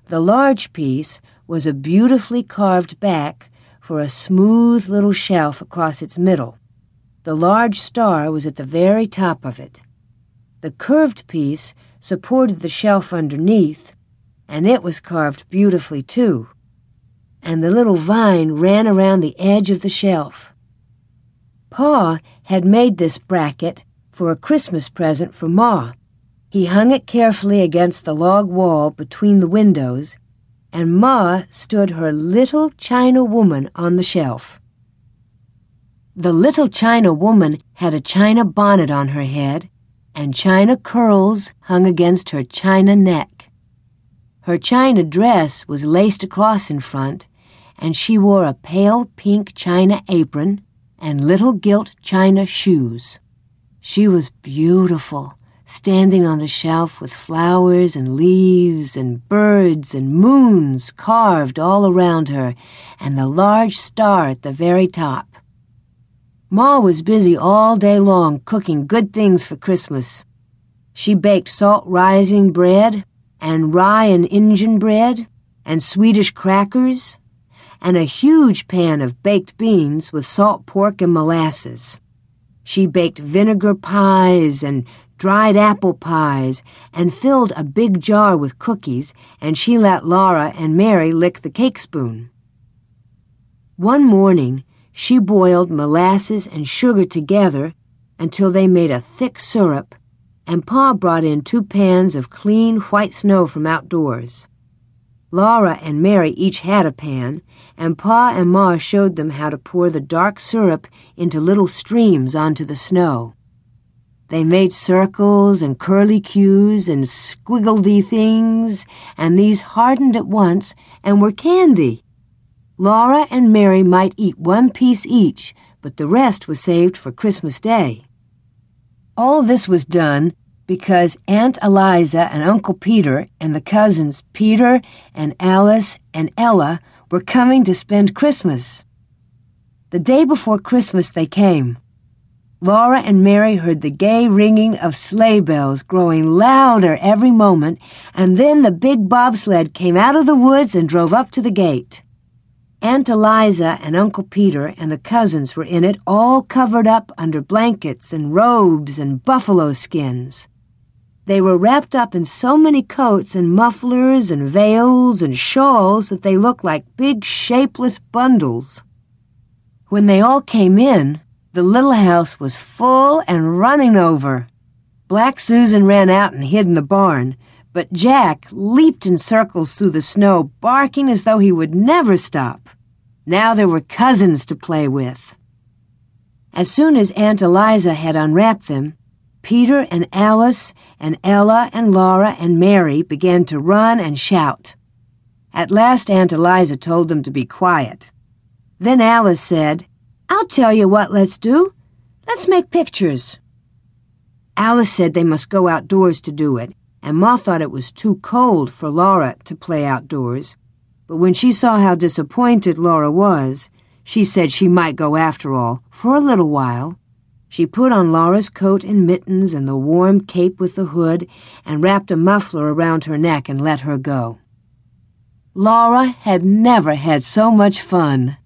the large piece was a beautifully carved back for a smooth little shelf across its middle. The large star was at the very top of it. The curved piece supported the shelf underneath, and it was carved beautifully too. And the little vine ran around the edge of the shelf. Pa had made this bracket for a Christmas present for Ma. He hung it carefully against the log wall between the windows, and Ma stood her little China woman on the shelf. The little China woman had a china bonnet on her head, and china curls hung against her china neck. Her china dress was laced across in front, and she wore a pale pink china apron and little gilt china shoes. She was beautiful, standing on the shelf with flowers and leaves and birds and moons carved all around her, and the large star at the very top. Ma was busy all day long cooking good things for Christmas. She baked salt rising bread and rye and Injun bread and Swedish crackers and a huge pan of baked beans with salt pork and molasses. She baked vinegar pies and dried apple pies and filled a big jar with cookies, and she let Laura and Mary lick the cake spoon. One morning, she boiled molasses and sugar together until they made a thick syrup, and Pa brought in two pans of clean white snow from outdoors. Laura and Mary each had a pan, and Pa and Ma showed them how to pour the dark syrup into little streams onto the snow. They made circles and curlicues and squiggledy things, and these hardened at once and were candy. Laura and Mary might eat one piece each, but the rest was saved for Christmas Day. All this was done because Aunt Eliza and Uncle Peter and the cousins Peter and Alice and Ella were coming to spend Christmas. The day before Christmas they came. Laura and Mary heard the gay ringing of sleigh bells growing louder every moment, and then the big bobsled came out of the woods and drove up to the gate. Aunt Eliza and Uncle Peter and the cousins were in it, all covered up under blankets and robes and buffalo skins. They were wrapped up in so many coats and mufflers and veils and shawls that they looked like big shapeless bundles. When they all came in, the little house was full and running over. Black Susan ran out and hid in the barn, but Jack leaped in circles through the snow, barking as though he would never stop. Now there were cousins to play with. As soon as Aunt Eliza had unwrapped them, Peter and Alice and Ella and Laura and Mary began to run and shout. At last Aunt Eliza told them to be quiet. Then Alice said, I'll tell you what let's do. Let's make pictures. Alice said they must go outdoors to do it, and Ma thought it was too cold for Laura to play outdoors. But when she saw how disappointed Laura was, she said she might go after all, for a little while. She put on Laura's coat and mittens and the warm cape with the hood and wrapped a muffler around her neck and let her go. Laura had never had so much fun.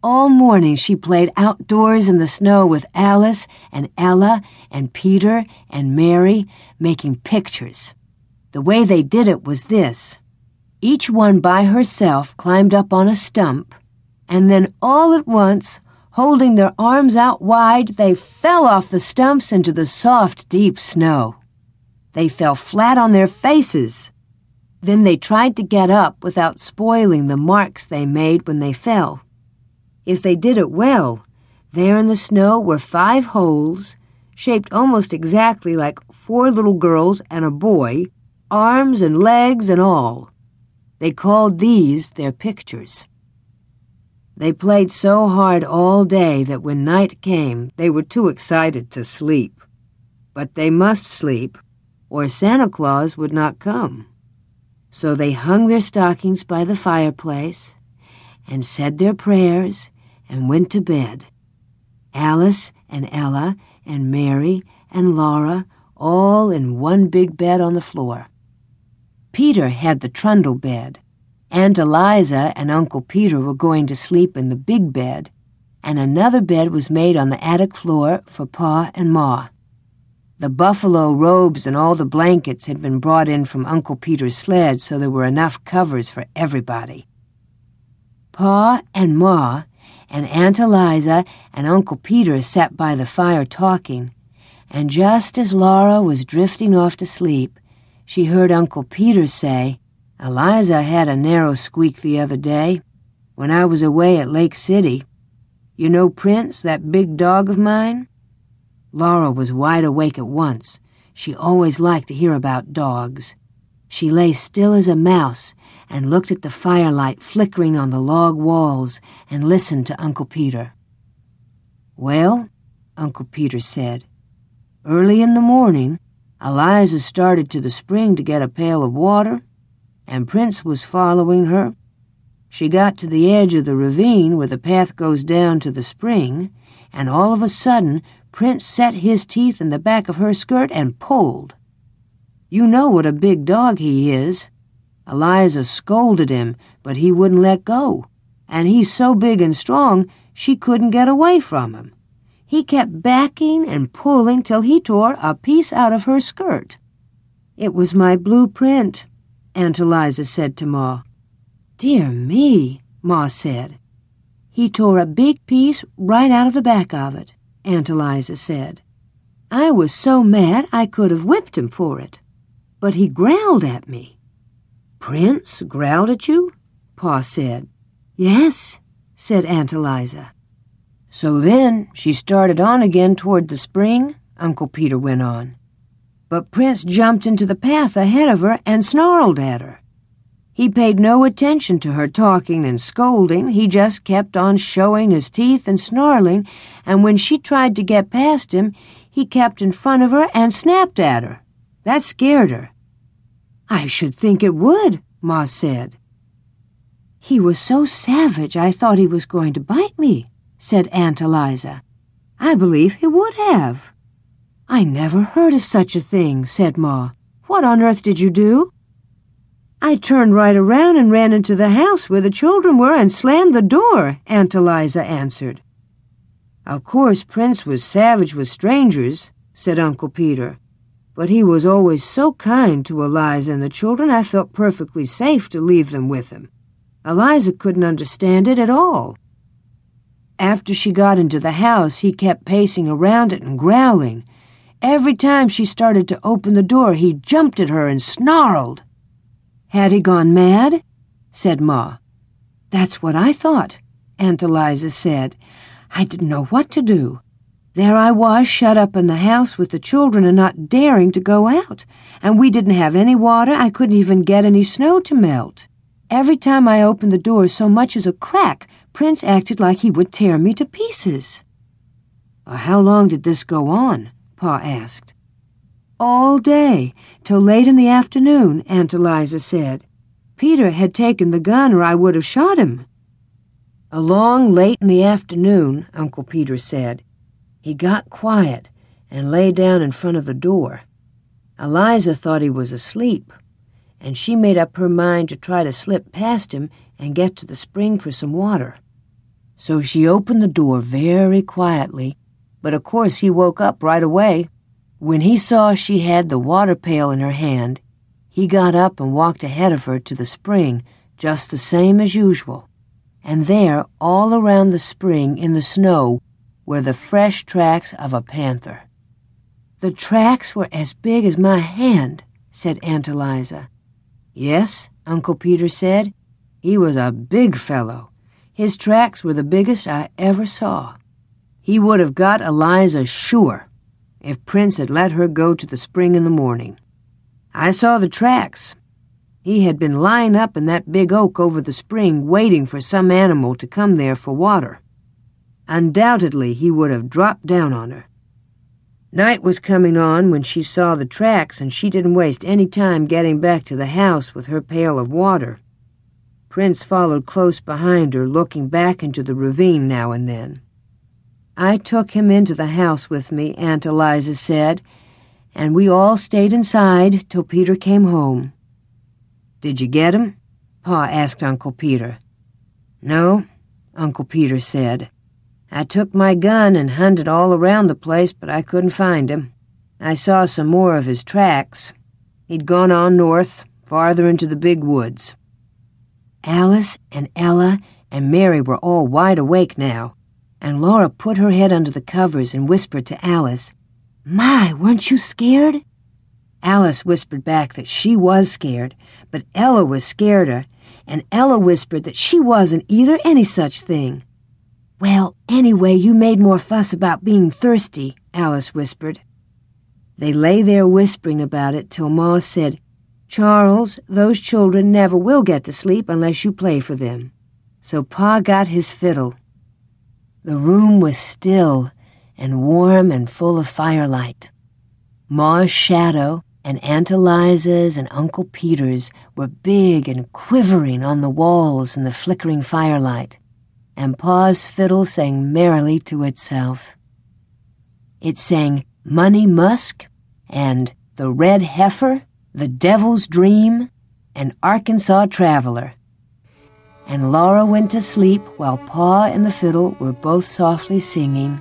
All morning she played outdoors in the snow with Alice and Ella and Peter and Mary, making pictures. The way they did it was this. Each one by herself climbed up on a stump, and then all at once, holding their arms out wide, they fell off the stumps into the soft, deep snow. They fell flat on their faces. Then they tried to get up without spoiling the marks they made when they fell. If they did it well, there in the snow were five holes, shaped almost exactly like four little girls and a boy, arms and legs and all. They called these their pictures. They played so hard all day that when night came, they were too excited to sleep. But they must sleep, or Santa Claus would not come. So they hung their stockings by the fireplace and said their prayers and went to bed. Alice and Ella and Mary and Laura all in one big bed on the floor. Peter had the trundle bed. Aunt Eliza and Uncle Peter were going to sleep in the big bed, and another bed was made on the attic floor for Pa and Ma. The buffalo robes and all the blankets had been brought in from Uncle Peter's sled, so there were enough covers for everybody. Pa and Ma and Aunt Eliza and Uncle Peter sat by the fire talking, and just as Laura was drifting off to sleep, she heard Uncle Peter say, Eliza had a narrow squeak the other day when I was away at Lake City. You know Prince, that big dog of mine? Laura was wide awake at once. She always liked to hear about dogs. She lay still as a mouse and looked at the firelight flickering on the log walls and listened to Uncle Peter. Well, Uncle Peter said, early in the morning, Eliza started to the spring to get a pail of water, and Prince was following her. She got to the edge of the ravine where the path goes down to the spring, and all of a sudden Prince set his teeth in the back of her skirt and pulled. You know what a big dog he is. Eliza scolded him, but he wouldn't let go, and he's so big and strong she couldn't get away from him. He kept backing and pulling till he tore a piece out of her skirt. It was my blueprint, Aunt Eliza said to Ma. Dear me, Ma said. He tore a big piece right out of the back of it, Aunt Eliza said. I was so mad I could have whipped him for it, but he growled at me. Prince growled at you? Pa said. Yes, said Aunt Eliza. So then she started on again toward the spring, Uncle Peter went on. But Prince jumped into the path ahead of her and snarled at her. He paid no attention to her talking and scolding. He just kept on showing his teeth and snarling, and when she tried to get past him, he kept in front of her and snapped at her. That scared her. I should think it would, Ma said. He was so savage I thought he was going to bite me, said Aunt Eliza. I believe he would have. I never heard of such a thing, said Ma. What on earth did you do? I turned right around and ran into the house where the children were and slammed the door, Aunt Eliza answered. Of course, Prince was savage with strangers, said Uncle Peter, but he was always so kind to Eliza and the children I felt perfectly safe to leave them with him. Eliza couldn't understand it at all. After she got into the house, he kept pacing around it and growling. Every time she started to open the door, he jumped at her and snarled. Had he gone mad? said Ma. That's what I thought, Aunt Eliza said. I didn't know what to do. There I was, shut up in the house with the children and not daring to go out. And we didn't have any water. I couldn't even get any snow to melt. Every time I opened the door so much as a crack, Prince acted like he would tear me to pieces. Uh, how long did this go on? Pa asked. all day, till late in the afternoon, Aunt Eliza said. Peter had taken the gun or I would have shot him. Along late in the afternoon, Uncle Peter said, he got quiet and lay down in front of the door. Eliza thought he was asleep, and she made up her mind to try to slip past him and get to the spring for some water. So she opened the door very quietly, but of course he woke up right away. When he saw she had the water pail in her hand, he got up and walked ahead of her to the spring, just the same as usual. And there, all around the spring in the snow, were the fresh tracks of a panther. The tracks were as big as my hand, said Aunt Eliza. Yes, Uncle Peter said. He was a big fellow. His tracks were the biggest I ever saw. He would have got Eliza sure if Prince had let her go to the spring in the morning. I saw the tracks. He had been lying up in that big oak over the spring waiting for some animal to come there for water. Undoubtedly, he would have dropped down on her. Night was coming on when she saw the tracks, and she didn't waste any time getting back to the house with her pail of water. Prince followed close behind her, looking back into the ravine now and then. I took him into the house with me, Aunt Eliza said, and we all stayed inside till Peter came home. Did you get him? Pa asked Uncle Peter. No, Uncle Peter said. I took my gun and hunted all around the place, but I couldn't find him. I saw some more of his tracks. He'd gone on north, farther into the big woods. Alice and Ella and Mary were all wide awake now, and Laura put her head under the covers and whispered to Alice, My, weren't you scared? Alice whispered back that she was scared, but Ella was scareder, and Ella whispered that she wasn't either any such thing. Well, anyway, you made more fuss about being thirsty, Alice whispered. They lay there whispering about it till Ma said, Charles, those children never will get to sleep unless you play for them. So Pa got his fiddle. The room was still and warm and full of firelight. Ma's shadow and Aunt Eliza's and Uncle Peter's were big and quivering on the walls in the flickering firelight and Pa's fiddle sang merrily to itself. It sang Money Musk and The Red Heifer, The Devil's Dream, and Arkansas Traveler. And Laura went to sleep while Pa and the fiddle were both softly singing.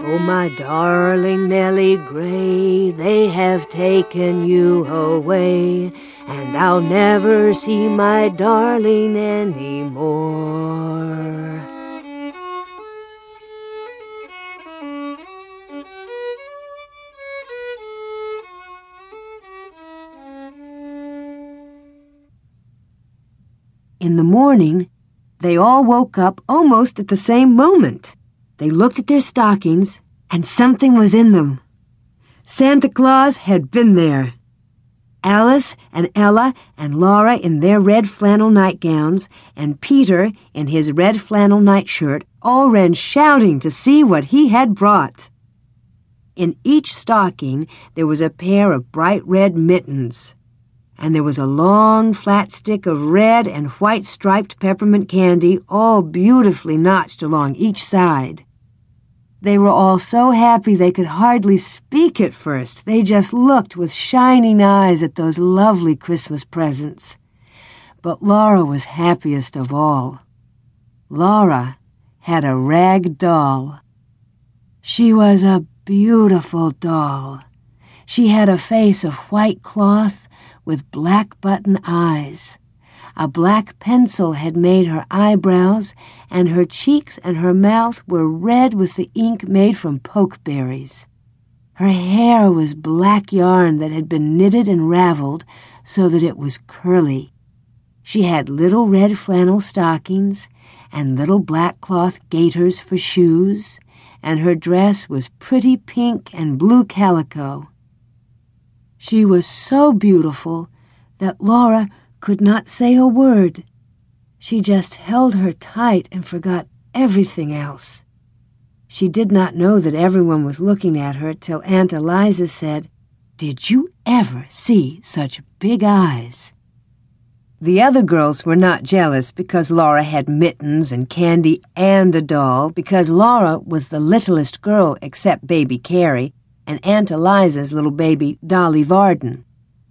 Oh, my darling Nellie Gray, they have taken you away and I'll never see my darling anymore. In the morning, they all woke up almost at the same moment. They looked at their stockings, and something was in them. Santa Claus had been there. Alice and Ella and Laura in their red flannel nightgowns, and Peter in his red flannel nightshirt all ran shouting to see what he had brought. In each stocking there was a pair of bright red mittens, and there was a long flat stick of red and white striped peppermint candy all beautifully notched along each side. They were all so happy they could hardly speak at first. They just looked with shining eyes at those lovely Christmas presents. But Laura was happiest of all. Laura had a rag doll. She was a beautiful doll. She had a face of white cloth with black button eyes. A black pencil had made her eyebrows, and her cheeks and her mouth were red with the ink made from pokeberries. Her hair was black yarn that had been knitted and raveled so that it was curly. She had little red flannel stockings and little black cloth gaiters for shoes, and her dress was pretty pink and blue calico. She was so beautiful that Laura could not say a word. She just held her tight and forgot everything else. She did not know that everyone was looking at her till Aunt Eliza said, Did you ever see such big eyes? The other girls were not jealous because Laura had mittens and candy and a doll, because Laura was the littlest girl except baby Carrie and Aunt Eliza's little baby, Dolly Varden.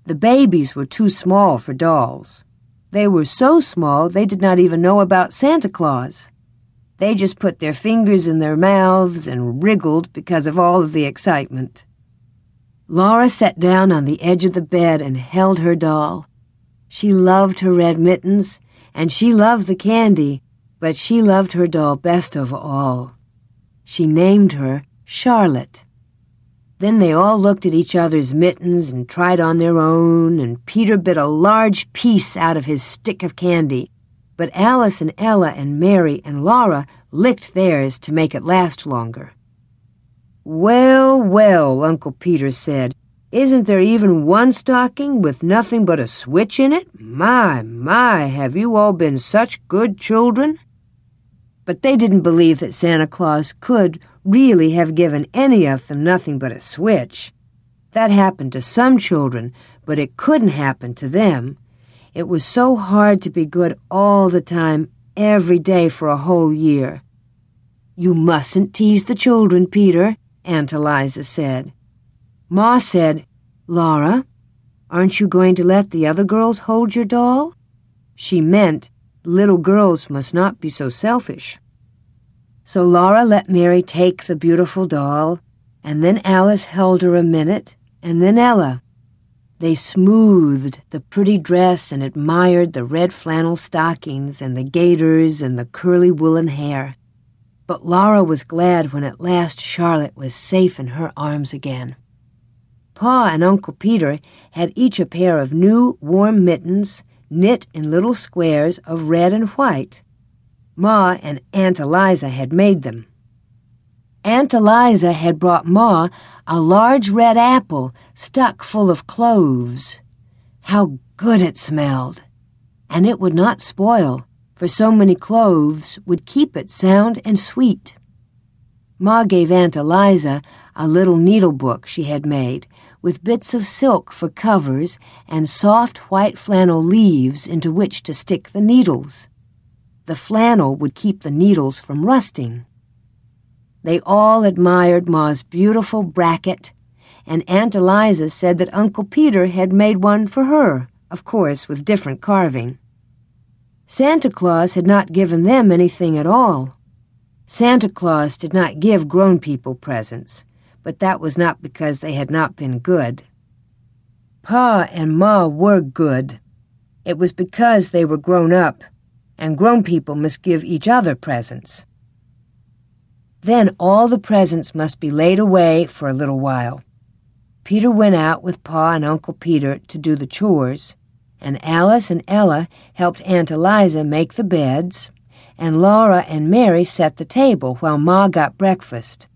The babies were too small for dolls. They were so small they did not even know about Santa Claus. They just put their fingers in their mouths and wriggled because of all of the excitement. Laura sat down on the edge of the bed and held her doll. She loved her red mittens, and she loved the candy, but she loved her doll best of all. She named her Charlotte. Then they all looked at each other's mittens and tried on their own, and Peter bit a large piece out of his stick of candy. But Alice and Ella and Mary and Laura licked theirs to make it last longer. Well, well, Uncle Peter said, isn't there even one stocking with nothing but a switch in it? My, my, have you all been such good children? But they didn't believe that Santa Claus could really have given any of them nothing but a switch. That happened to some children, but it couldn't happen to them. It was so hard to be good all the time, every day for a whole year. You mustn't tease the children, Peter, Aunt Eliza said. Ma said, Laura, aren't you going to let the other girls hold your doll? She meant little girls must not be so selfish. So Laura let Mary take the beautiful doll, and then Alice held her a minute, and then Ella. They smoothed the pretty dress and admired the red flannel stockings and the gaiters and the curly woolen hair. But Laura was glad when at last Charlotte was safe in her arms again. Pa and Uncle Peter had each a pair of new, warm mittens knit in little squares of red and white. Ma and Aunt Eliza had made them. Aunt Eliza had brought Ma a large red apple stuck full of cloves. How good it smelled! And it would not spoil, for so many cloves would keep it sound and sweet. Ma gave Aunt Eliza a little needlebook she had made with bits of silk for covers and soft white flannel leaves into which to stick the needles. The flannel would keep the needles from rusting. They all admired Ma's beautiful bracket, and Aunt Eliza said that Uncle Peter had made one for her, of course with different carving. Santa Claus had not given them anything at all. Santa Claus did not give grown people presents but that was not because they had not been good. Pa and Ma were good. It was because they were grown up, and grown people must give each other presents. Then all the presents must be laid away for a little while. Peter went out with Pa and Uncle Peter to do the chores, and Alice and Ella helped Aunt Eliza make the beds, and Laura and Mary set the table while Ma got breakfast.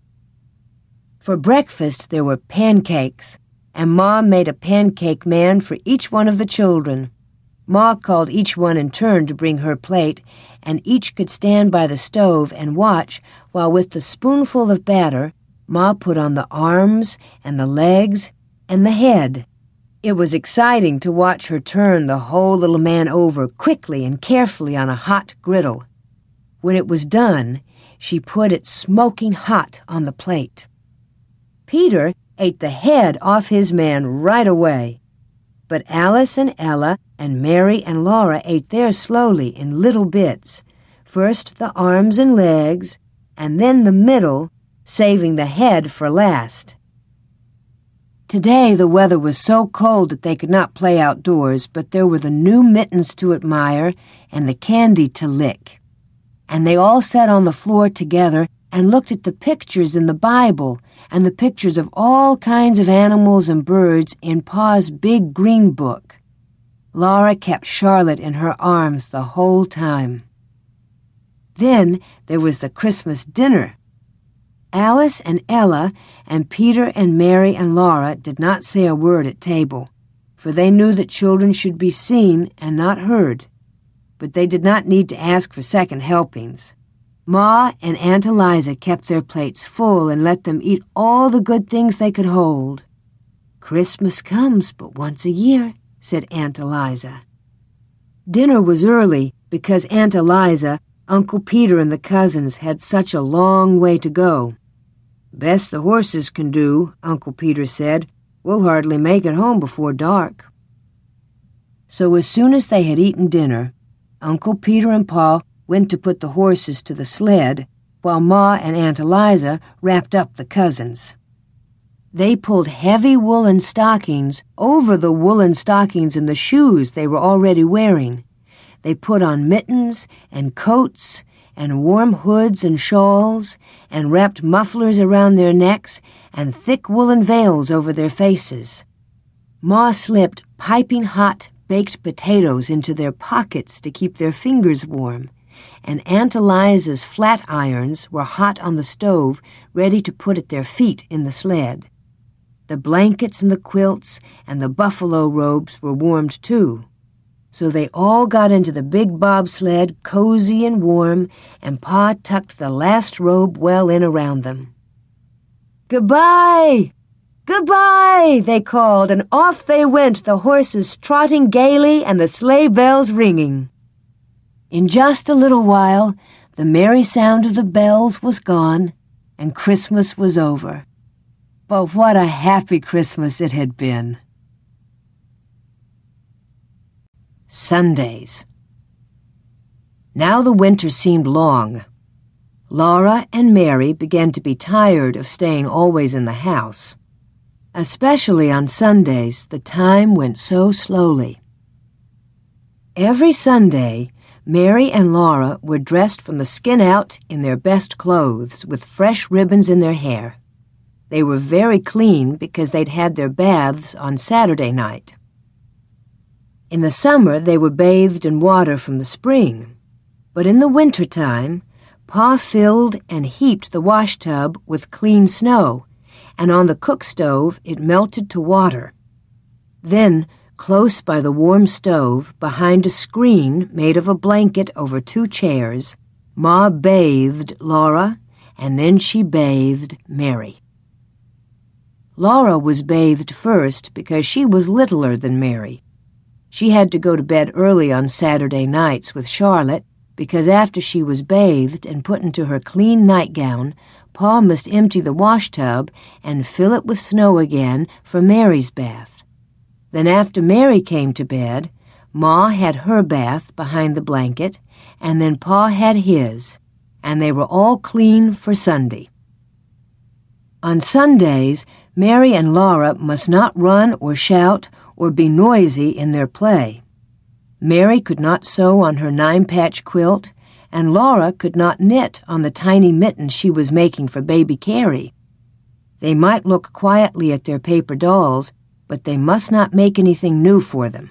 For breakfast, there were pancakes, and Ma made a pancake man for each one of the children. Ma called each one in turn to bring her plate, and each could stand by the stove and watch while with the spoonful of batter, Ma put on the arms and the legs and the head. It was exciting to watch her turn the whole little man over quickly and carefully on a hot griddle. When it was done, she put it smoking hot on the plate. Peter ate the head off his man right away. But Alice and Ella and Mary and Laura ate theirs slowly in little bits, first the arms and legs, and then the middle, saving the head for last. Today the weather was so cold that they could not play outdoors, but there were the new mittens to admire and the candy to lick. And they all sat on the floor together and looked at the pictures in the Bible and the pictures of all kinds of animals and birds in Pa's big green book. Laura kept Charlotte in her arms the whole time. Then there was the Christmas dinner. Alice and Ella and Peter and Mary and Laura did not say a word at table, for they knew that children should be seen and not heard. But they did not need to ask for second helpings. Ma and Aunt Eliza kept their plates full and let them eat all the good things they could hold. Christmas comes but once a year, said Aunt Eliza. Dinner was early because Aunt Eliza, Uncle Peter, and the cousins had such a long way to go. Best the horses can do, Uncle Peter said. We'll hardly make it home before dark. So as soon as they had eaten dinner, Uncle Peter and Pa went to put the horses to the sled, while Ma and Aunt Eliza wrapped up the cousins. They pulled heavy woolen stockings over the woolen stockings and the shoes they were already wearing. They put on mittens and coats and warm hoods and shawls, and wrapped mufflers around their necks and thick woolen veils over their faces. Ma slipped piping hot baked potatoes into their pockets to keep their fingers warm, and Aunt Eliza's flat irons were hot on the stove, ready to put at their feet in the sled. The blankets and the quilts and the buffalo robes were warmed too. So they all got into the big bobsled, cozy and warm, and Pa tucked the last robe well in around them. Goodbye! Goodbye! they called, and off they went, the horses trotting gaily and the sleigh bells ringing. In just a little while, the merry sound of the bells was gone, and Christmas was over. But what a happy Christmas it had been! Sundays. Now the winter seemed long. Laura and Mary began to be tired of staying always in the house. Especially on Sundays, the time went so slowly. Every Sunday, Mary and Laura were dressed from the skin out in their best clothes with fresh ribbons in their hair. They were very clean because they'd had their baths on Saturday night. In the summer, they were bathed in water from the spring. But in the winter time, Pa filled and heaped the wash tub with clean snow, and on the cook stove it melted to water. Then, close by the warm stove, behind a screen made of a blanket over two chairs, Ma bathed Laura, and then she bathed Mary. Laura was bathed first because she was littler than Mary. She had to go to bed early on Saturday nights with Charlotte because after she was bathed and put into her clean nightgown, Pa must empty the wash tub and fill it with snow again for Mary's bath. Then after Mary came to bed, Ma had her bath behind the blanket, and then Pa had his, and they were all clean for Sunday. On Sundays, Mary and Laura must not run or shout or be noisy in their play. Mary could not sew on her nine patch quilt, and Laura could not knit on the tiny mittens she was making for baby Carrie. They might look quietly at their paper dolls, but they must not make anything new for them.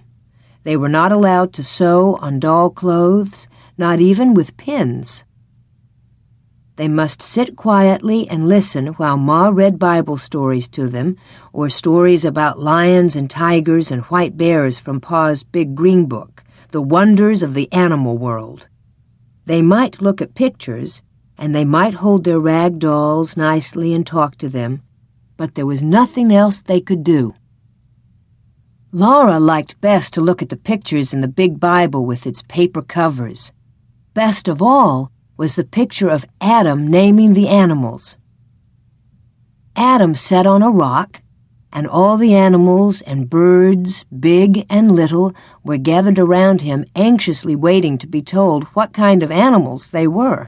They were not allowed to sew on doll clothes, not even with pins. They must sit quietly and listen while Ma read Bible stories to them, or stories about lions and tigers and white bears from Pa's big green book, The Wonders of the Animal World. They might look at pictures, and they might hold their rag dolls nicely and talk to them, but there was nothing else they could do. Laura liked best to look at the pictures in the big Bible with its paper covers. Best of all, was the picture of Adam naming the animals. Adam sat on a rock, and all the animals and birds, big and little, were gathered around him, anxiously waiting to be told what kind of animals they were.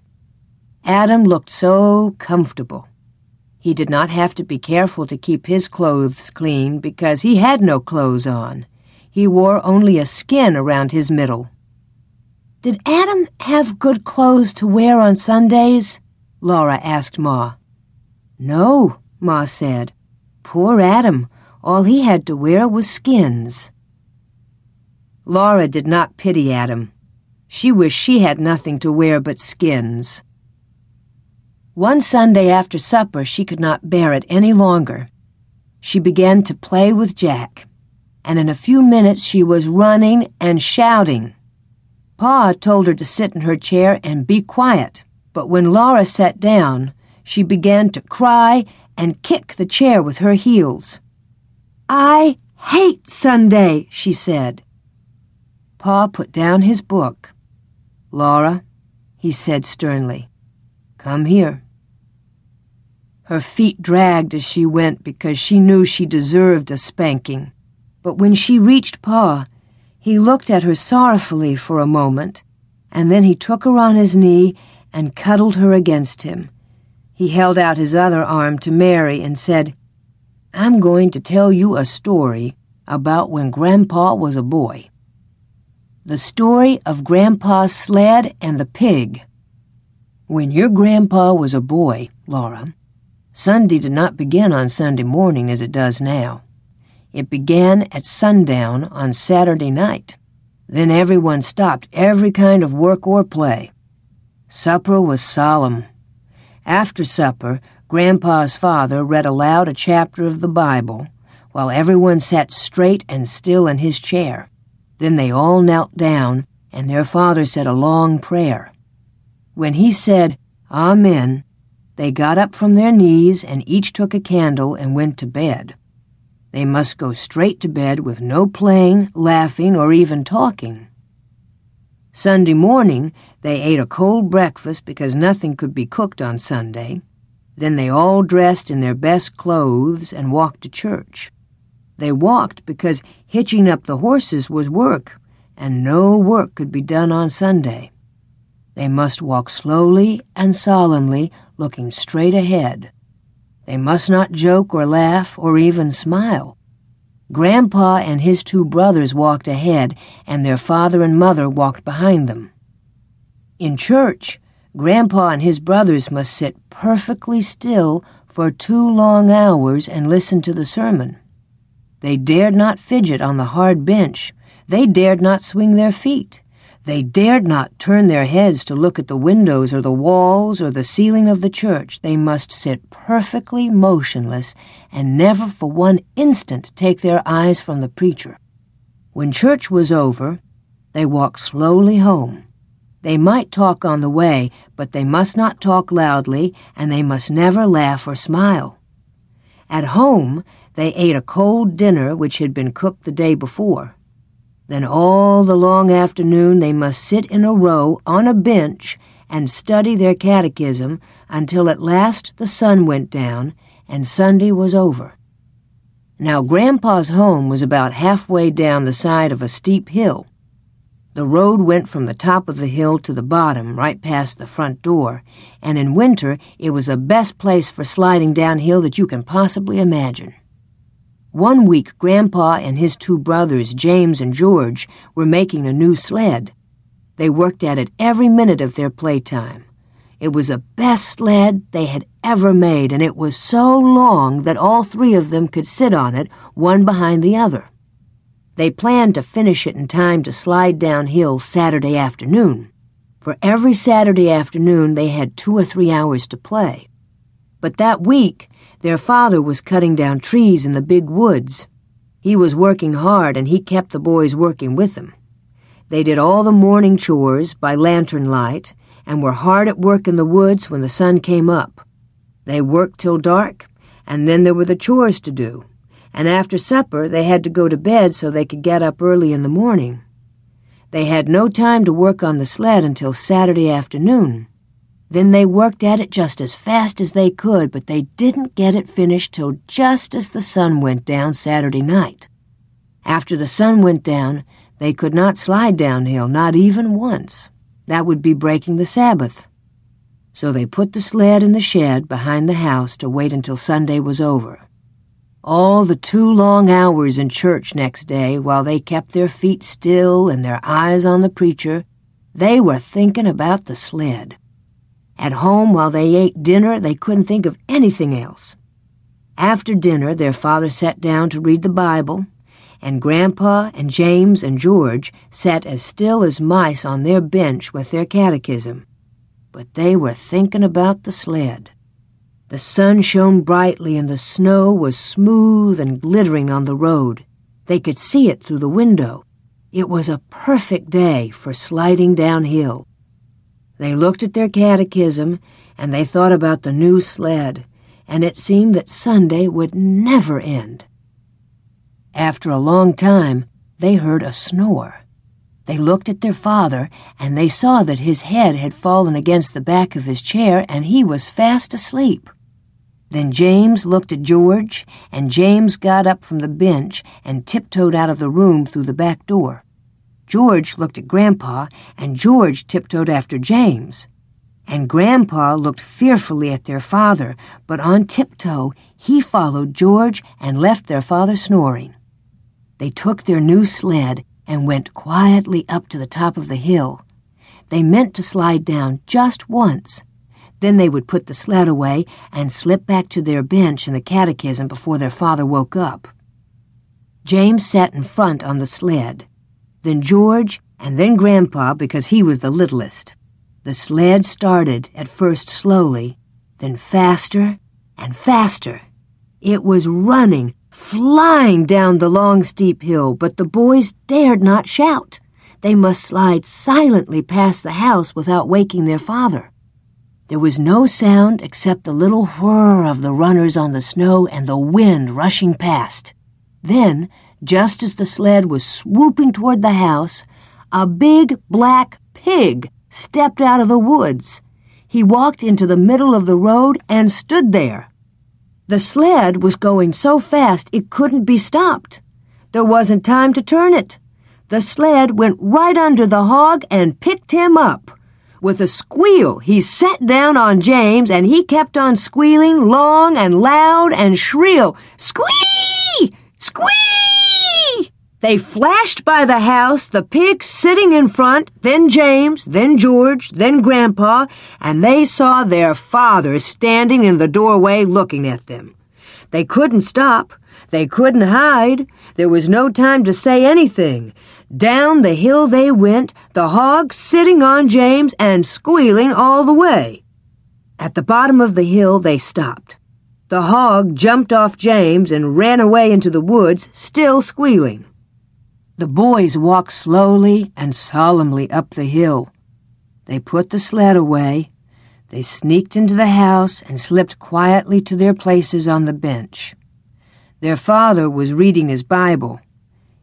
Adam looked so comfortable. He did not have to be careful to keep his clothes clean because he had no clothes on. He wore only a skin around his middle. Did Adam have good clothes to wear on Sundays? Laura asked Ma. No, Ma said. Poor Adam. All he had to wear was skins. Laura did not pity Adam. She wished she had nothing to wear but skins. One Sunday after supper, she could not bear it any longer. She began to play with Jack, and in a few minutes she was running and shouting. Pa told her to sit in her chair and be quiet. But when Laura sat down, she began to cry and kick the chair with her heels. I hate Sunday, she said. Pa put down his book. Laura, he said sternly, come here. Her feet dragged as she went because she knew she deserved a spanking. But when she reached Pa, he looked at her sorrowfully for a moment, and then he took her on his knee and cuddled her against him. He held out his other arm to Mary and said, I'm going to tell you a story about when Grandpa was a boy. The story of Grandpa's sled and the pig. When your grandpa was a boy, Laura, Sunday did not begin on Sunday morning as it does now. It began at sundown on Saturday night. Then everyone stopped every kind of work or play. Supper was solemn. After supper, Grandpa's father read aloud a chapter of the Bible, while everyone sat straight and still in his chair. Then they all knelt down, and their father said a long prayer. When he said, Amen, they got up from their knees and each took a candle and went to bed. They must go straight to bed with no playing, laughing, or even talking. Sunday morning, they ate a cold breakfast because nothing could be cooked on Sunday. Then they all dressed in their best clothes and walked to church. They walked because hitching up the horses was work, and no work could be done on Sunday. They must walk slowly and solemnly, looking straight ahead. They must not joke or laugh or even smile. Grandpa and his two brothers walked ahead, and their father and mother walked behind them. In church, Grandpa and his brothers must sit perfectly still for two long hours and listen to the sermon. They dared not fidget on the hard bench. They dared not swing their feet. They dared not turn their heads to look at the windows or the walls or the ceiling of the church. They must sit perfectly motionless and never for one instant take their eyes from the preacher. When church was over, they walked slowly home. They might talk on the way, but they must not talk loudly, and they must never laugh or smile. At home, they ate a cold dinner which had been cooked the day before. Then all the long afternoon they must sit in a row on a bench and study their catechism until at last the sun went down and Sunday was over. Now, Grandpa's home was about halfway down the side of a steep hill. The road went from the top of the hill to the bottom, right past the front door, and in winter it was the best place for sliding downhill that you can possibly imagine. One week, Grandpa and his two brothers, James and George, were making a new sled. They worked at it every minute of their playtime. It was the best sled they had ever made, and it was so long that all three of them could sit on it, one behind the other. They planned to finish it in time to slide downhill Saturday afternoon. For every Saturday afternoon, they had two or three hours to play. But that week, their father was cutting down trees in the big woods. He was working hard, and he kept the boys working with him. They did all the morning chores by lantern light and were hard at work in the woods when the sun came up. They worked till dark, and then there were the chores to do. And after supper, they had to go to bed so they could get up early in the morning. They had no time to work on the sled until Saturday afternoon. Then they worked at it just as fast as they could, but they didn't get it finished till just as the sun went down Saturday night. After the sun went down, they could not slide downhill, not even once. That would be breaking the Sabbath. So they put the sled in the shed behind the house to wait until Sunday was over. All the two long hours in church next day, while they kept their feet still and their eyes on the preacher, they were thinking about the sled. At home, while they ate dinner, they couldn't think of anything else. After dinner, their father sat down to read the Bible, and Grandpa and James and George sat as still as mice on their bench with their catechism. But they were thinking about the sled. The sun shone brightly and the snow was smooth and glittering on the road. They could see it through the window. It was a perfect day for sliding downhill. They looked at their catechism and they thought about the new sled, and it seemed that Sunday would never end. After a long time, they heard a snore. They looked at their father, and they saw that his head had fallen against the back of his chair and he was fast asleep. Then James looked at George, and James got up from the bench and tiptoed out of the room through the back door. George looked at Grandpa, and George tiptoed after James. And Grandpa looked fearfully at their father, but on tiptoe he followed George and left their father snoring. They took their new sled and went quietly up to the top of the hill. They meant to slide down just once. Then they would put the sled away and slip back to their bench in the catechism before their father woke up. James sat in front on the sled, then George, and then Grandpa because he was the littlest. The sled started at first slowly, then faster and faster. It was running, flying down the long steep hill, but the boys dared not shout. They must slide silently past the house without waking their father. There was no sound except the little whir of the runners on the snow and the wind rushing past. Then, just as the sled was swooping toward the house, a big black pig stepped out of the woods. He walked into the middle of the road and stood there. The sled was going so fast it couldn't be stopped. There wasn't time to turn it. The sled went right under the hog and picked him up. With a squeal, he sat down on James and he kept on squealing long and loud and shrill. Squee! Squee! They flashed by the house, the pig sitting in front, then James, then George, then Grandpa, and they saw their father standing in the doorway looking at them. They couldn't stop. They couldn't hide. There was no time to say anything. Down the hill they went, the hog sitting on James and squealing all the way. At the bottom of the hill they stopped. The hog jumped off James and ran away into the woods, still squealing. The boys walked slowly and solemnly up the hill. They put the sled away. They sneaked into the house and slipped quietly to their places on the bench. Their father was reading his Bible.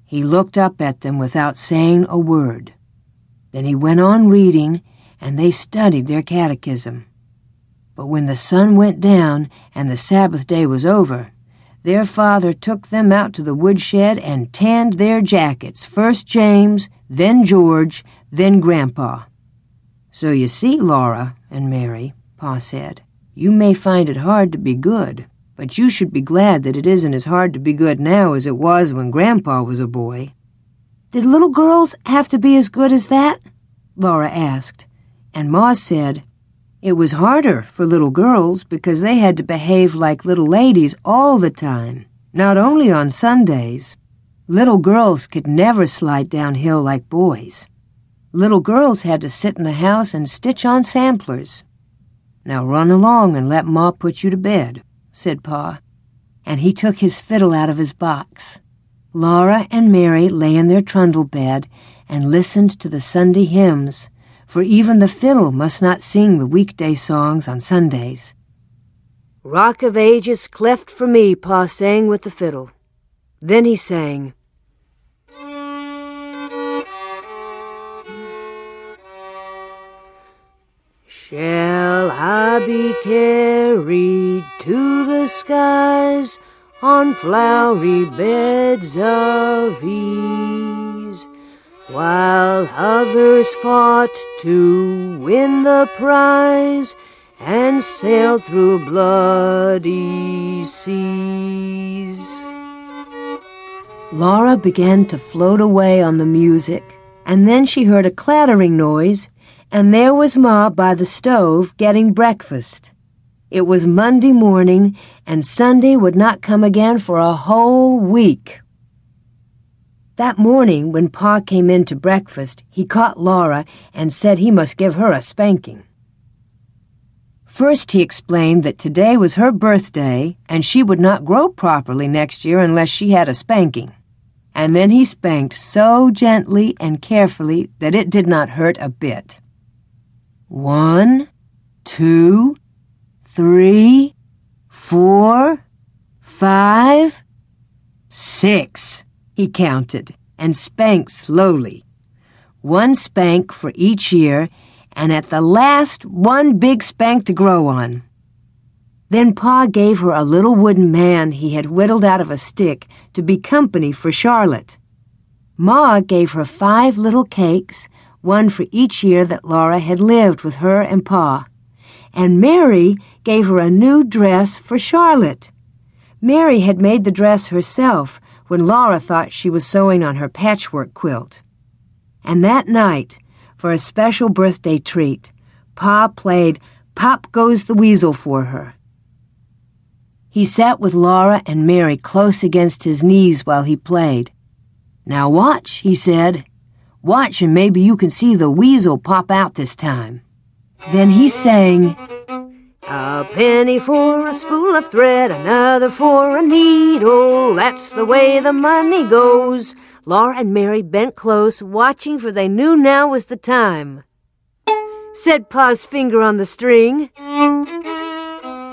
He looked up at them without saying a word. Then he went on reading, and they studied their catechism. But when the sun went down and the Sabbath day was over, their father took them out to the woodshed and tanned their jackets, first James, then George, then Grandpa. So you see, Laura and Mary, Pa said, you may find it hard to be good, but you should be glad that it isn't as hard to be good now as it was when Grandpa was a boy. Did little girls have to be as good as that? Laura asked, and Ma said, it was harder for little girls because they had to behave like little ladies all the time, not only on Sundays. Little girls could never slide downhill like boys. Little girls had to sit in the house and stitch on samplers. Now run along and let Ma put you to bed, said Pa, and he took his fiddle out of his box. Laura and Mary lay in their trundle bed and listened to the Sunday hymns for even the fiddle must not sing the weekday songs on Sundays. Rock of Ages cleft for me, Pa sang with the fiddle. Then he sang, Shall I be carried to the skies on flowery beds of ease? While others fought to win the prize and sailed through bloody seas. Laura began to float away on the music, and then she heard a clattering noise, and there was Ma by the stove getting breakfast. It was Monday morning, and Sunday would not come again for a whole week. That morning, when Pa came in to breakfast, he caught Laura and said he must give her a spanking. First, he explained that today was her birthday and she would not grow properly next year unless she had a spanking. And then he spanked so gently and carefully that it did not hurt a bit. One, two, three, four, five, six, he counted, and spanked slowly. One spank for each year, and at the last, one big spank to grow on. Then Pa gave her a little wooden man he had whittled out of a stick to be company for Charlotte. Ma gave her five little cakes, one for each year that Laura had lived with her and Pa. And Mary gave her a new dress for Charlotte. Mary had made the dress herself when Laura thought she was sewing on her patchwork quilt. And that night, for a special birthday treat, Pa played Pop Goes the Weasel for her. He sat with Laura and Mary close against his knees while he played. Now watch, he said. Watch and maybe you can see the weasel pop out this time. Then he sang, A penny for a spool of thread, another for a needle. That's the way the money goes. Laura and Mary bent close, watching, for they knew now was the time. Said Pa's finger on the string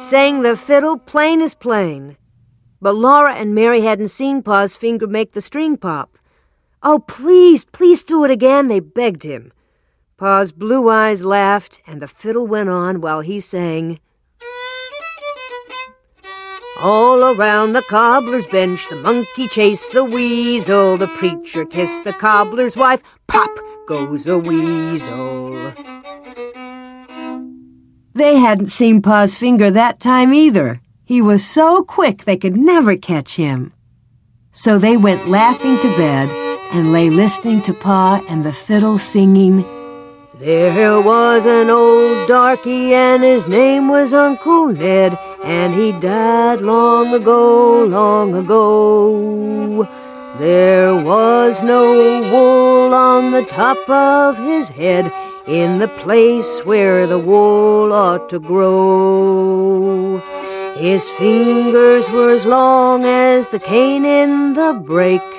sang the fiddle plain as plain. But Laura and Mary hadn't seen Pa's finger make the string pop. Oh, please, please do it again, they begged him. Pa's blue eyes laughed, and the fiddle went on while he sang. All around the cobbler's bench, the monkey chased the weasel, the preacher kissed the cobbler's wife, pop goes a weasel. They hadn't seen Pa's finger that time either. He was so quick they could never catch him. So they went laughing to bed and lay listening to Pa and the fiddle singing, There was an old darky and his name was Uncle Ned, and he died long ago, long ago. There was no wool on the top of his head, in the place where the wool ought to grow. His fingers were as long as the cane in the brake,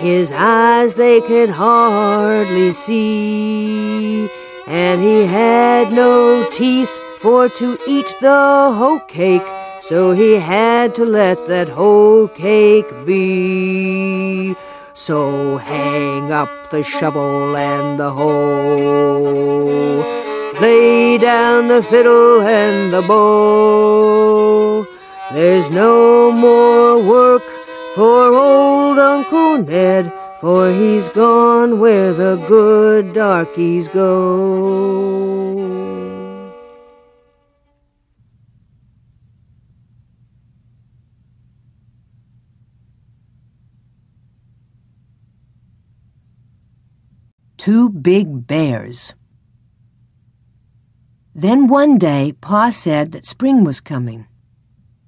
his eyes they could hardly see, and he had no teeth for to eat the hoe cake, so he had to let that hoe cake be. So hang up the shovel and the hoe. Lay down the fiddle and the bow. There's no more work for old Uncle Ned, for he's gone where the good darkies go. two big bears. Then one day, Pa said that spring was coming.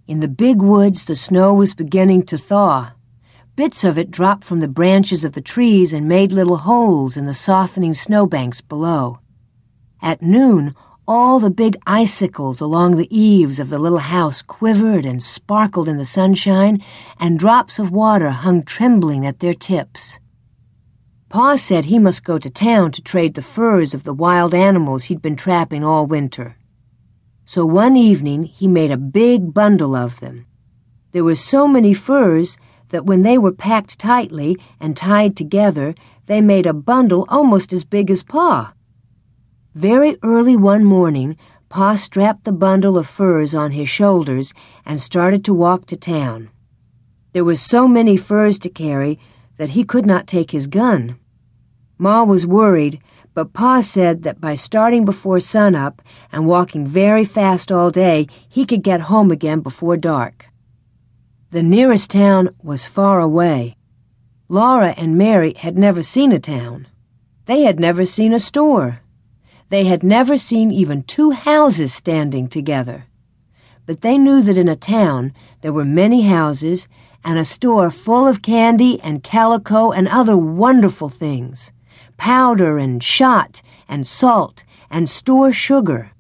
In the big woods, the snow was beginning to thaw. Bits of it dropped from the branches of the trees and made little holes in the softening snowbanks below. At noon, all the big icicles along the eaves of the little house quivered and sparkled in the sunshine, and drops of water hung trembling at their tips. Pa said he must go to town to trade the furs of the wild animals he'd been trapping all winter. So one evening he made a big bundle of them. There were so many furs that when they were packed tightly and tied together, they made a bundle almost as big as Pa. Very early one morning, Pa strapped the bundle of furs on his shoulders and started to walk to town. There were so many furs to carry that he could not take his gun. Ma was worried, but Pa said that by starting before sunup and walking very fast all day, he could get home again before dark. The nearest town was far away. Laura and Mary had never seen a town. They had never seen a store. They had never seen even two houses standing together. But they knew that in a town there were many houses and a store full of candy and calico and other wonderful things powder and shot and salt and store sugar.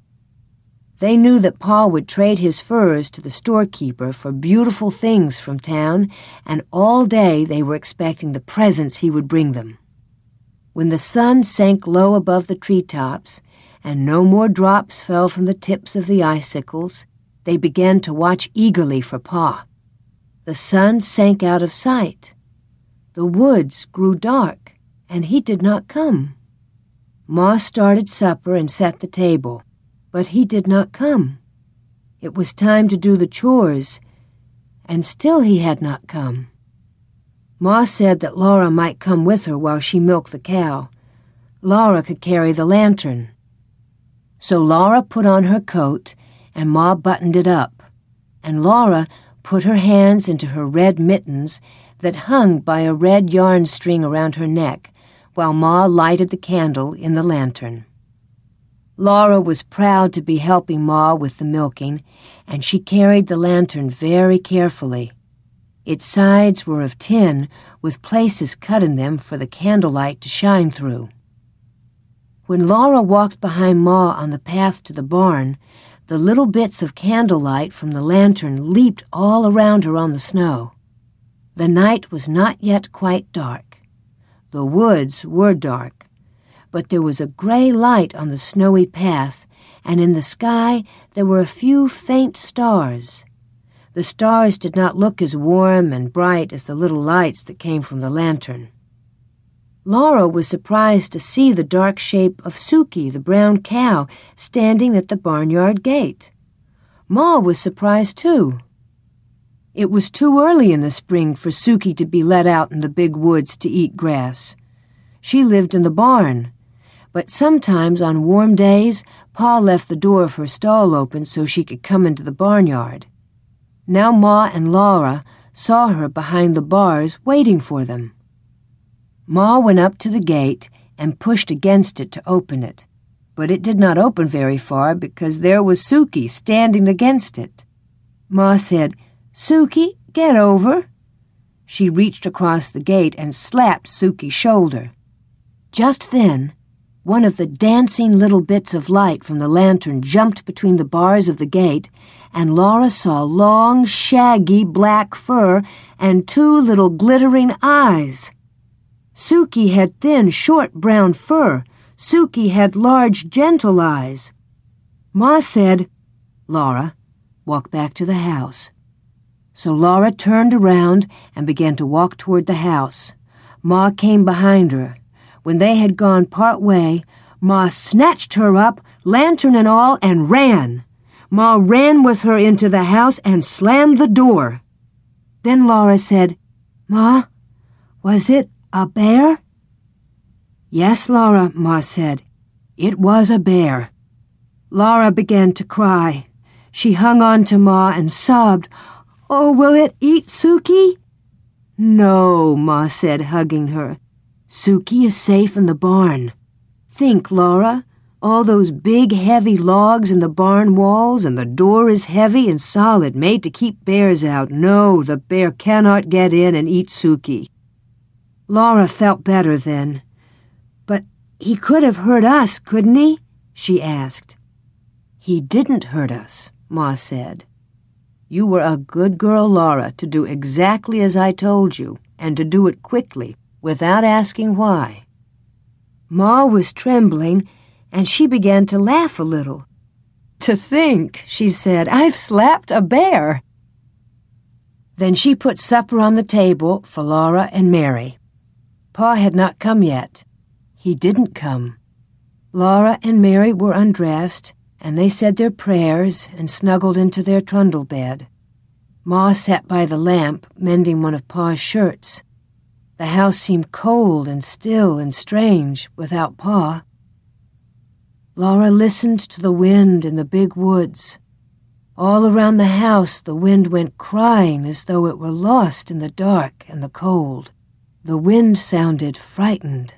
They knew that Pa would trade his furs to the storekeeper for beautiful things from town, and all day they were expecting the presents he would bring them. When the sun sank low above the tree tops, and no more drops fell from the tips of the icicles, they began to watch eagerly for Pa. The sun sank out of sight. The woods grew dark, and he did not come. Ma started supper and set the table, but he did not come. It was time to do the chores, and still he had not come. Ma said that Laura might come with her while she milked the cow. Laura could carry the lantern. So Laura put on her coat, and Ma buttoned it up, and Laura put her hands into her red mittens that hung by a red yarn string around her neck, while Ma lighted the candle in the lantern. Laura was proud to be helping Ma with the milking, and she carried the lantern very carefully. Its sides were of tin, with places cut in them for the candlelight to shine through. When Laura walked behind Ma on the path to the barn, the little bits of candlelight from the lantern leaped all around her on the snow. The night was not yet quite dark. The woods were dark, but there was a gray light on the snowy path, and in the sky there were a few faint stars. The stars did not look as warm and bright as the little lights that came from the lantern. Laura was surprised to see the dark shape of Sukey, the brown cow, standing at the barnyard gate. Ma was surprised too. It was too early in the spring for Sukey to be let out in the big woods to eat grass. She lived in the barn, but sometimes on warm days, Pa left the door of her stall open so she could come into the barnyard. Now Ma and Laura saw her behind the bars waiting for them. Ma went up to the gate and pushed against it to open it, but it did not open very far because there was Sukey standing against it. Ma said, Sukey, get over. She reached across the gate and slapped Sukey's shoulder. Just then, one of the dancing little bits of light from the lantern jumped between the bars of the gate, and Laura saw long, shaggy black fur and two little glittering eyes. Sukey had thin, short brown fur. Sukey had large, gentle eyes. Ma said, Laura, walk back to the house. So Laura turned around and began to walk toward the house. Ma came behind her. When they had gone part way, Ma snatched her up, lantern and all, and ran. Ma ran with her into the house and slammed the door. Then Laura said, Ma, was it a bear? Yes, Laura, Ma said. It was a bear. Laura began to cry. She hung on to Ma and sobbed, Oh, will it eat Sukey? No, Ma said, hugging her. Sukey is safe in the barn. Think, Laura. All those big, heavy logs in the barn walls, and the door is heavy and solid, made to keep bears out. No, the bear cannot get in and eat Sukey. Laura felt better then. But he could have hurt us, couldn't he? she asked. He didn't hurt us, Ma said. You were a good girl, Laura, to do exactly as I told you, and to do it quickly without asking why. Ma was trembling, and she began to laugh a little. To think, she said, I've slapped a bear. Then she put supper on the table for Laura and Mary. Pa had not come yet. He didn't come. Laura and Mary were undressed, and they said their prayers and snuggled into their trundle bed. Ma sat by the lamp, mending one of Pa's shirts. The house seemed cold and still and strange without Pa. Laura listened to the wind in the big woods. All around the house the wind went crying as though it were lost in the dark and the cold. The wind sounded frightened.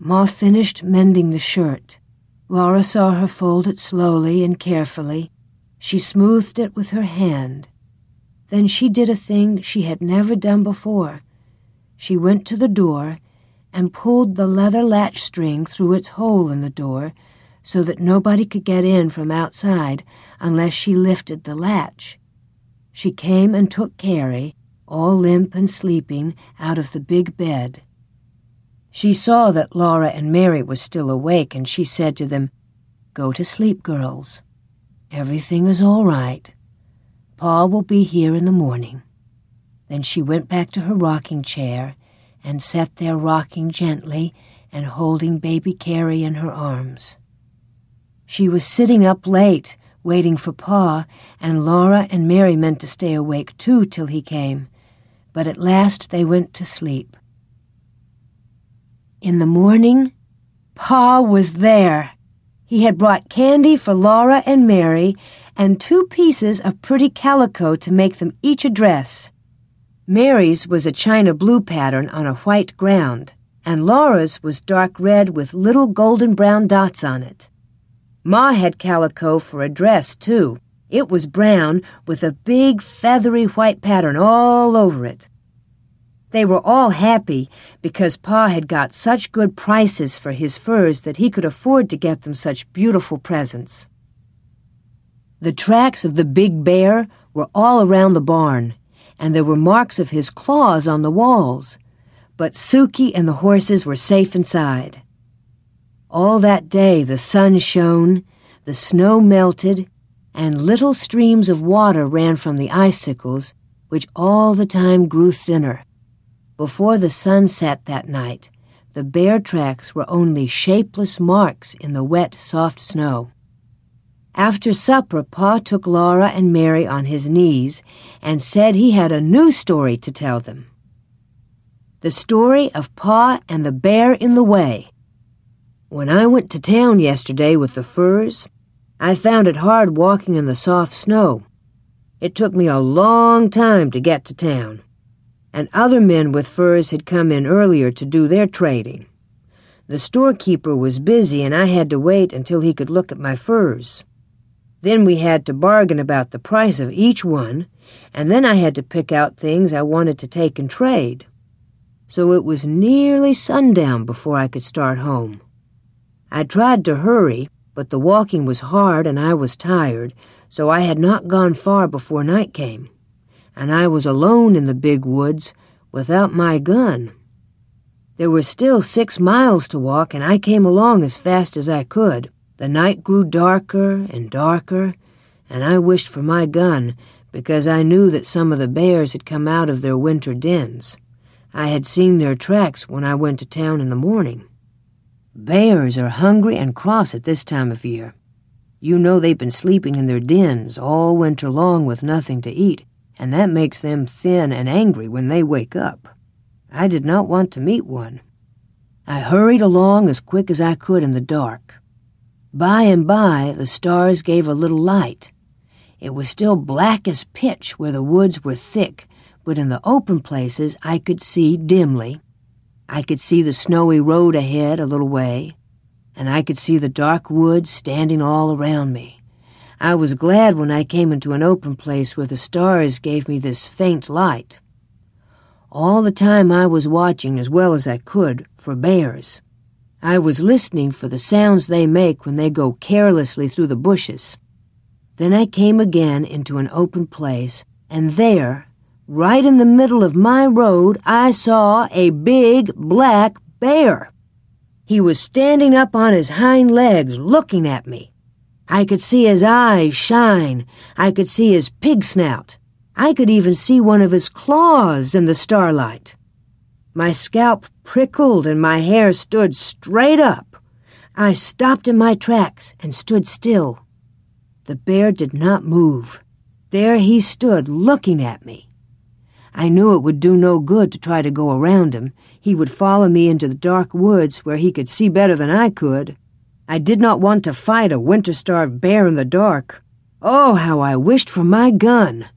Ma finished mending the shirt. Laura saw her fold it slowly and carefully. She smoothed it with her hand. Then she did a thing she had never done before. She went to the door and pulled the leather latch string through its hole in the door so that nobody could get in from outside unless she lifted the latch. She came and took Carrie, all limp and sleeping, out of the big bed. She saw that Laura and Mary were still awake, and she said to them, Go to sleep, girls. Everything is all right. Pa will be here in the morning. Then she went back to her rocking chair and sat there rocking gently and holding baby Carrie in her arms. She was sitting up late, waiting for Pa, and Laura and Mary meant to stay awake too till he came, but at last they went to sleep. In the morning, Pa was there. He had brought candy for Laura and Mary and two pieces of pretty calico to make them each a dress. Mary's was a china blue pattern on a white ground, and Laura's was dark red with little golden brown dots on it. Ma had calico for a dress, too. It was brown with a big feathery white pattern all over it. They were all happy because Pa had got such good prices for his furs that he could afford to get them such beautiful presents. The tracks of the big bear were all around the barn, and there were marks of his claws on the walls, but Sukey and the horses were safe inside. All that day the sun shone, the snow melted, and little streams of water ran from the icicles, which all the time grew thinner. Before the sun set that night, the bear tracks were only shapeless marks in the wet, soft snow. After supper, Pa took Laura and Mary on his knees and said he had a new story to tell them. The story of Pa and the bear in the way. When I went to town yesterday with the furs, I found it hard walking in the soft snow. It took me a long time to get to town and other men with furs had come in earlier to do their trading. The storekeeper was busy, and I had to wait until he could look at my furs. Then we had to bargain about the price of each one, and then I had to pick out things I wanted to take and trade. So it was nearly sundown before I could start home. I tried to hurry, but the walking was hard and I was tired, so I had not gone far before night came and I was alone in the big woods without my gun. There were still six miles to walk, and I came along as fast as I could. The night grew darker and darker, and I wished for my gun because I knew that some of the bears had come out of their winter dens. I had seen their tracks when I went to town in the morning. Bears are hungry and cross at this time of year. You know they've been sleeping in their dens all winter long with nothing to eat, and that makes them thin and angry when they wake up. I did not want to meet one. I hurried along as quick as I could in the dark. By and by, the stars gave a little light. It was still black as pitch where the woods were thick, but in the open places I could see dimly. I could see the snowy road ahead a little way, and I could see the dark woods standing all around me. I was glad when I came into an open place where the stars gave me this faint light. All the time I was watching as well as I could for bears. I was listening for the sounds they make when they go carelessly through the bushes. Then I came again into an open place, and there, right in the middle of my road, I saw a big black bear. He was standing up on his hind legs looking at me. I could see his eyes shine. I could see his pig snout. I could even see one of his claws in the starlight. My scalp prickled and my hair stood straight up. I stopped in my tracks and stood still. The bear did not move. There he stood looking at me. I knew it would do no good to try to go around him. He would follow me into the dark woods where he could see better than I could. I did not want to fight a winter starved bear in the dark. Oh, how I wished for my gun!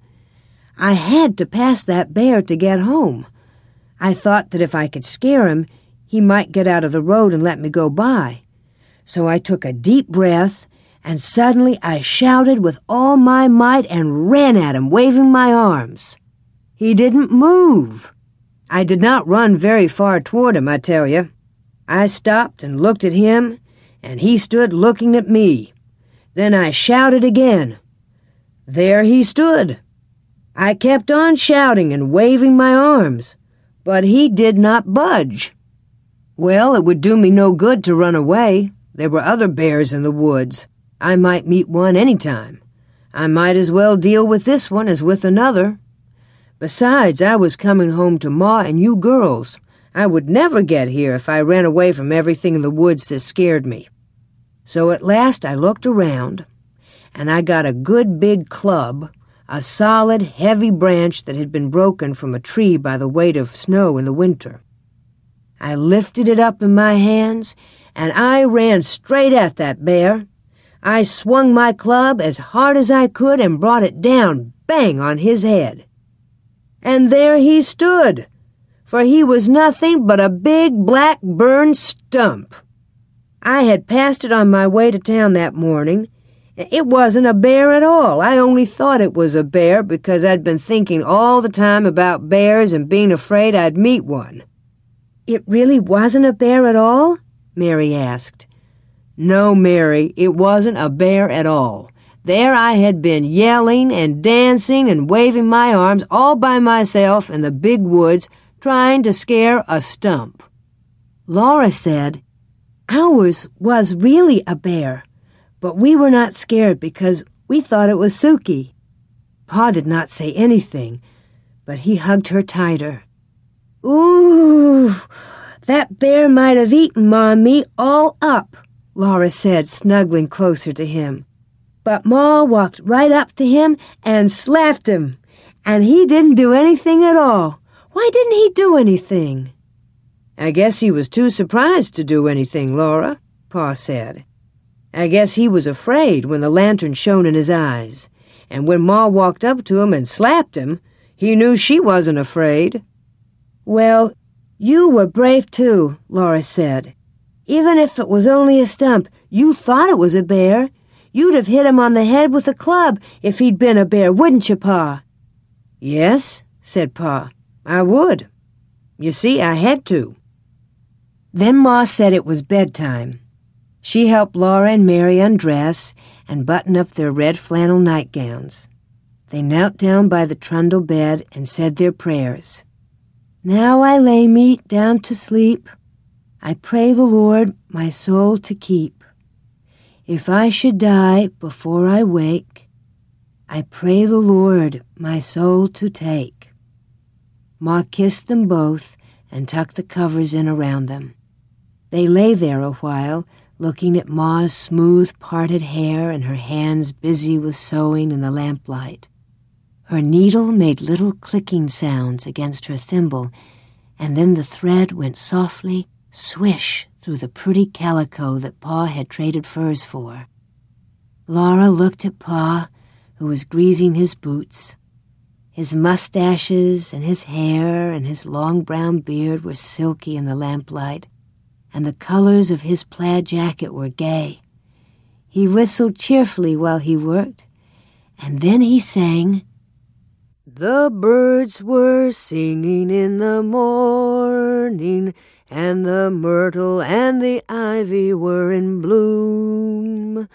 I had to pass that bear to get home. I thought that if I could scare him, he might get out of the road and let me go by. So I took a deep breath, and suddenly I shouted with all my might and ran at him, waving my arms. He didn't move. I did not run very far toward him, I tell you. I stopped and looked at him and he stood looking at me. Then I shouted again. There he stood. I kept on shouting and waving my arms, but he did not budge. Well, it would do me no good to run away. There were other bears in the woods. I might meet one any time. I might as well deal with this one as with another. Besides, I was coming home to Ma and you girls. I would never get here if I ran away from everything in the woods that scared me. So at last I looked around, and I got a good big club, a solid, heavy branch that had been broken from a tree by the weight of snow in the winter. I lifted it up in my hands, and I ran straight at that bear. I swung my club as hard as I could and brought it down bang on his head. And there he stood, for he was nothing but a big black burned stump. I had passed it on my way to town that morning. It wasn't a bear at all. I only thought it was a bear because I'd been thinking all the time about bears and being afraid I'd meet one. It really wasn't a bear at all? Mary asked. No, Mary, it wasn't a bear at all. There I had been yelling and dancing and waving my arms all by myself in the big woods, trying to scare a stump. Laura said, Ours was really a bear, but we were not scared because we thought it was Sukey. Pa did not say anything, but he hugged her tighter. Ooh, that bear might have eaten Ma me all up. Laura said, snuggling closer to him. But Ma walked right up to him and slapped him, and he didn't do anything at all. Why didn't he do anything? I guess he was too surprised to do anything, Laura, Pa said. I guess he was afraid when the lantern shone in his eyes, and when Ma walked up to him and slapped him, he knew she wasn't afraid. Well, you were brave too, Laura said. Even if it was only a stump, you thought it was a bear. You'd have hit him on the head with a club if he'd been a bear, wouldn't you, Pa? Yes, said Pa. I would. You see, I had to. Then Ma said it was bedtime. She helped Laura and Mary undress and button up their red flannel nightgowns. They knelt down by the trundle bed and said their prayers. Now I lay me down to sleep. I pray the Lord my soul to keep. If I should die before I wake, I pray the Lord my soul to take. Ma kissed them both and tucked the covers in around them. They lay there a while, looking at Ma's smooth parted hair and her hands busy with sewing in the lamplight. Her needle made little clicking sounds against her thimble, and then the thread went softly swish through the pretty calico that Pa had traded furs for. Laura looked at Pa, who was greasing his boots. His mustaches and his hair and his long brown beard were silky in the lamplight, and the colors of his plaid jacket were gay. He whistled cheerfully while he worked, and then he sang, The birds were singing in the morning and the myrtle and the ivy were in bloom,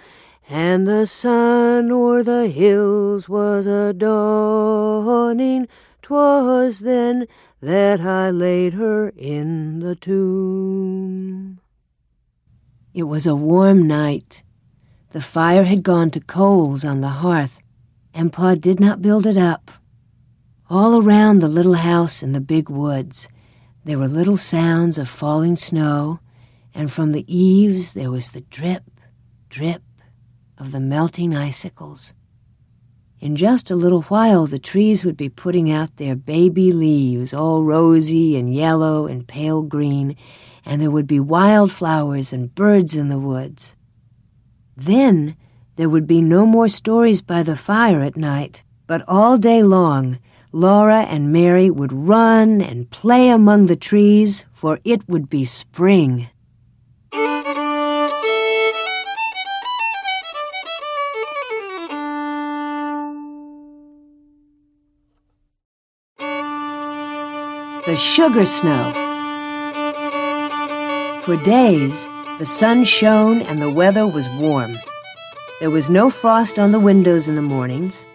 and the sun o'er the hills was a dawning. 'Twas then that I laid her in the tomb. It was a warm night. The fire had gone to coals on the hearth, and Pa did not build it up. All around the little house in the big woods, there were little sounds of falling snow, and from the eaves there was the drip, drip of the melting icicles. In just a little while, the trees would be putting out their baby leaves, all rosy and yellow and pale green, and there would be wildflowers and birds in the woods. Then there would be no more stories by the fire at night, but all day long Laura and Mary would run and play among the trees, for it would be spring. The Sugar Snow. For days, the sun shone and the weather was warm. There was no frost on the windows in the mornings.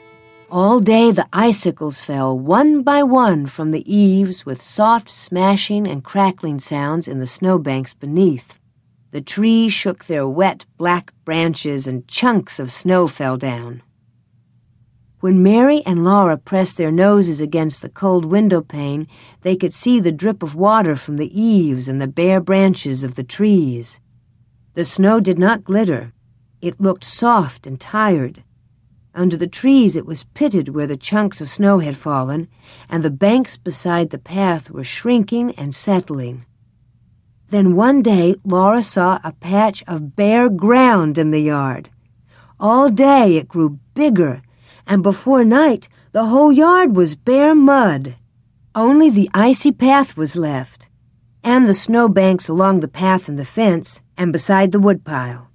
All day the icicles fell one by one from the eaves with soft smashing and crackling sounds in the snowbanks beneath. The trees shook their wet black branches and chunks of snow fell down. When Mary and Laura pressed their noses against the cold window pane, they could see the drip of water from the eaves and the bare branches of the trees. The snow did not glitter. It looked soft and tired. Under the trees it was pitted where the chunks of snow had fallen, and the banks beside the path were shrinking and settling. Then one day Laura saw a patch of bare ground in the yard. All day it grew bigger and before night the whole yard was bare mud. Only the icy path was left, and the snow banks along the path and the fence, and beside the woodpile.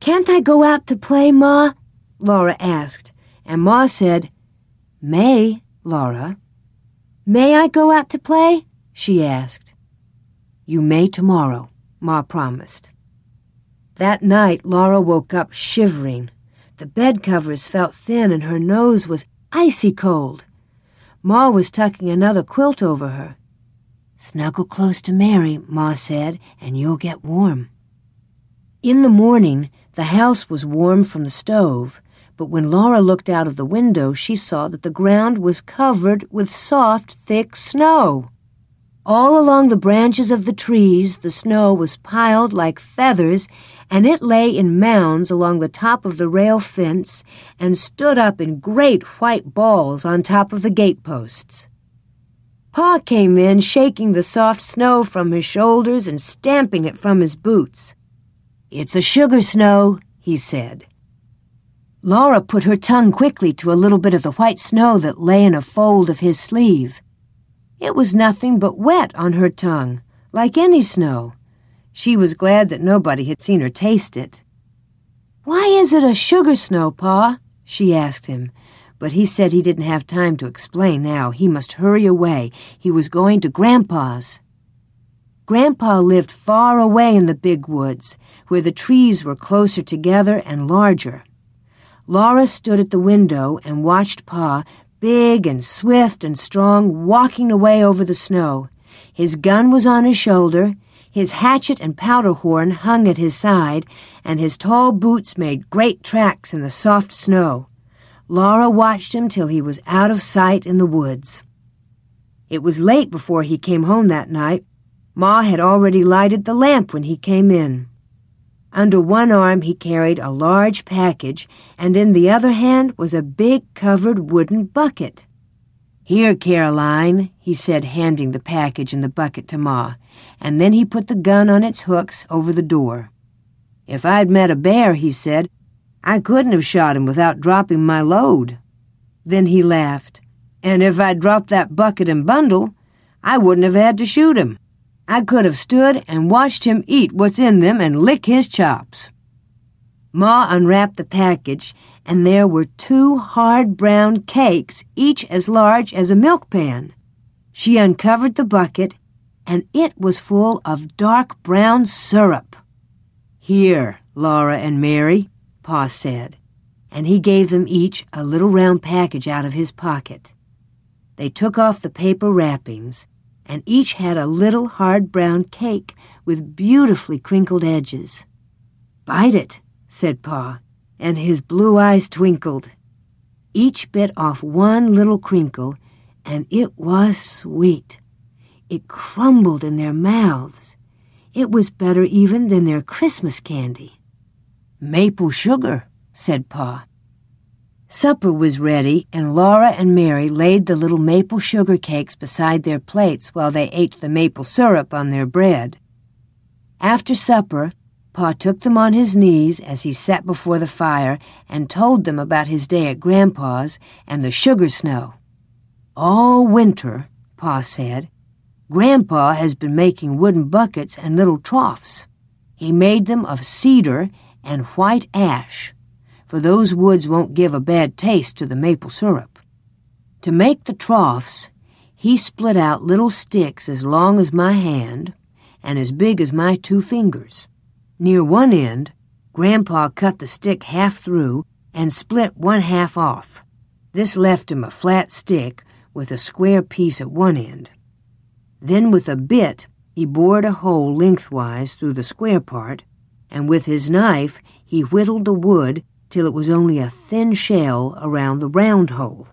Can't I go out to play, Ma? Laura asked, and Ma said, May, Laura. May I go out to play? she asked. You may tomorrow, Ma promised. That night, Laura woke up shivering. The bed covers felt thin and her nose was icy cold. Ma was tucking another quilt over her. Snuggle close to Mary, Ma said, and you'll get warm. In the morning, the house was warm from the stove, but when Laura looked out of the window, she saw that the ground was covered with soft, thick snow. All along the branches of the trees, the snow was piled like feathers and it lay in mounds along the top of the rail fence and stood up in great white balls on top of the gateposts. Pa came in, shaking the soft snow from his shoulders and stamping it from his boots. It's a sugar snow, he said. Laura put her tongue quickly to a little bit of the white snow that lay in a fold of his sleeve. It was nothing but wet on her tongue, like any snow. She was glad that nobody had seen her taste it. Why is it a sugar snow, Pa? she asked him, but he said he didn't have time to explain now. He must hurry away. He was going to Grandpa's. Grandpa lived far away in the big woods, where the trees were closer together and larger. Laura stood at the window and watched Pa, big and swift and strong, walking away over the snow. His gun was on his shoulder, his hatchet and powder horn hung at his side, and his tall boots made great tracks in the soft snow. Laura watched him till he was out of sight in the woods. It was late before he came home that night. Ma had already lighted the lamp when he came in. Under one arm he carried a large package, and in the other hand was a big covered wooden bucket. Here, Caroline, he said, handing the package and the bucket to Ma, and then he put the gun on its hooks over the door. If I'd met a bear, he said, I couldn't have shot him without dropping my load. Then he laughed, and if I'd dropped that bucket and bundle, I wouldn't have had to shoot him. I could have stood and watched him eat what's in them and lick his chops. Ma unwrapped the package and there were two hard brown cakes, each as large as a milk pan. She uncovered the bucket, and it was full of dark brown syrup. Here, Laura and Mary, Pa said, and he gave them each a little round package out of his pocket. They took off the paper wrappings, and each had a little hard brown cake with beautifully crinkled edges. Bite it, said Pa and his blue eyes twinkled. Each bit off one little crinkle, and it was sweet. It crumbled in their mouths. It was better even than their Christmas candy. Maple sugar, said Pa. Supper was ready, and Laura and Mary laid the little maple sugar cakes beside their plates while they ate the maple syrup on their bread. After supper, Pa took them on his knees as he sat before the fire and told them about his day at Grandpa's and the sugar snow. All winter, Pa said, Grandpa has been making wooden buckets and little troughs. He made them of cedar and white ash, for those woods won't give a bad taste to the maple syrup. To make the troughs, he split out little sticks as long as my hand and as big as my two fingers. Near one end, Grandpa cut the stick half through and split one half off. This left him a flat stick with a square piece at one end. Then with a bit, he bored a hole lengthwise through the square part, and with his knife he whittled the wood till it was only a thin shell around the round hole.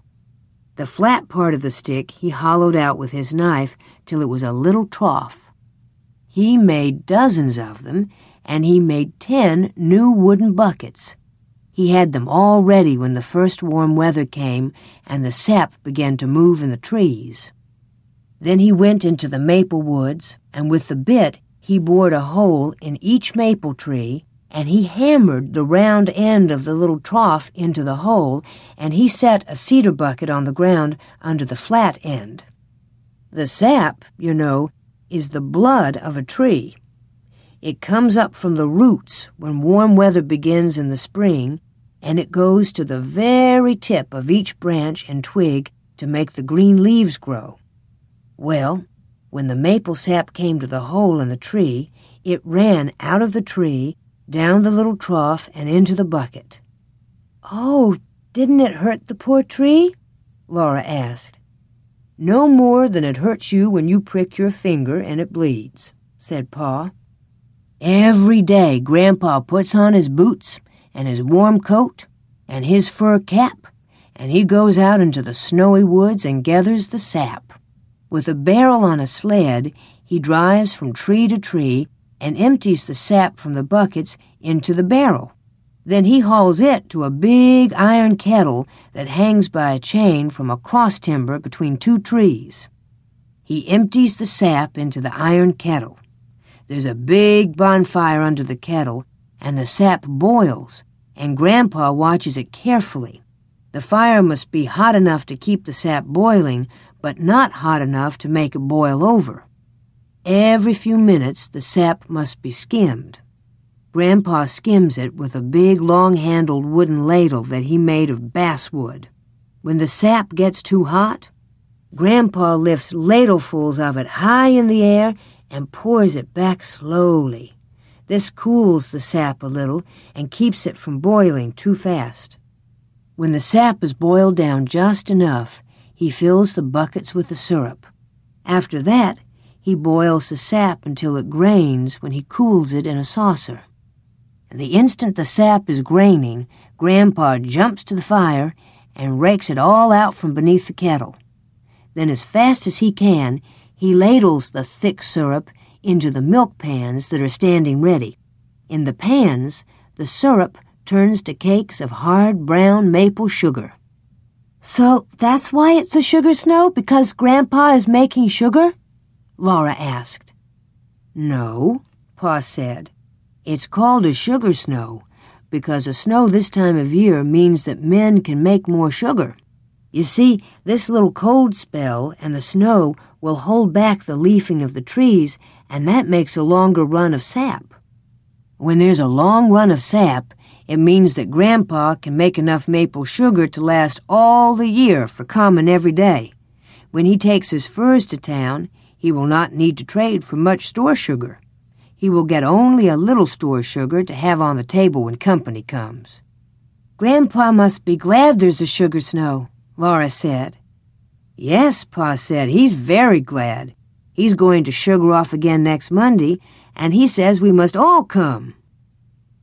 The flat part of the stick he hollowed out with his knife till it was a little trough. He made dozens of them, and he made ten new wooden buckets. He had them all ready when the first warm weather came and the sap began to move in the trees. Then he went into the maple woods, and with the bit he bored a hole in each maple tree, and he hammered the round end of the little trough into the hole, and he set a cedar bucket on the ground under the flat end. The sap, you know, is the blood of a tree. It comes up from the roots when warm weather begins in the spring, and it goes to the very tip of each branch and twig to make the green leaves grow. Well, when the maple sap came to the hole in the tree, it ran out of the tree, down the little trough, and into the bucket. Oh, didn't it hurt the poor tree? Laura asked. No more than it hurts you when you prick your finger and it bleeds, said Pa. Every day Grandpa puts on his boots and his warm coat and his fur cap, and he goes out into the snowy woods and gathers the sap. With a barrel on a sled, he drives from tree to tree and empties the sap from the buckets into the barrel. Then he hauls it to a big iron kettle that hangs by a chain from a cross timber between two trees. He empties the sap into the iron kettle. There's a big bonfire under the kettle, and the sap boils, and Grandpa watches it carefully. The fire must be hot enough to keep the sap boiling, but not hot enough to make it boil over. Every few minutes, the sap must be skimmed. Grandpa skims it with a big long handled wooden ladle that he made of basswood. When the sap gets too hot, Grandpa lifts ladlefuls of it high in the air and pours it back slowly. This cools the sap a little and keeps it from boiling too fast. When the sap is boiled down just enough, he fills the buckets with the syrup. After that, he boils the sap until it grains when he cools it in a saucer. The instant the sap is graining, Grandpa jumps to the fire and rakes it all out from beneath the kettle. Then, as fast as he can, he ladles the thick syrup into the milk pans that are standing ready. In the pans, the syrup turns to cakes of hard brown maple sugar. So that's why it's a sugar snow? Because Grandpa is making sugar? Laura asked. No, Pa said. It's called a sugar snow because a snow this time of year means that men can make more sugar. You see, this little cold spell and the snow will hold back the leafing of the trees, and that makes a longer run of sap. When there's a long run of sap, it means that Grandpa can make enough maple sugar to last all the year for common every day. When he takes his furs to town, he will not need to trade for much store sugar. He will get only a little store sugar to have on the table when company comes. Grandpa must be glad there's a sugar snow, Laura said. Yes, Pa said, he's very glad. He's going to sugar off again next Monday, and he says we must all come.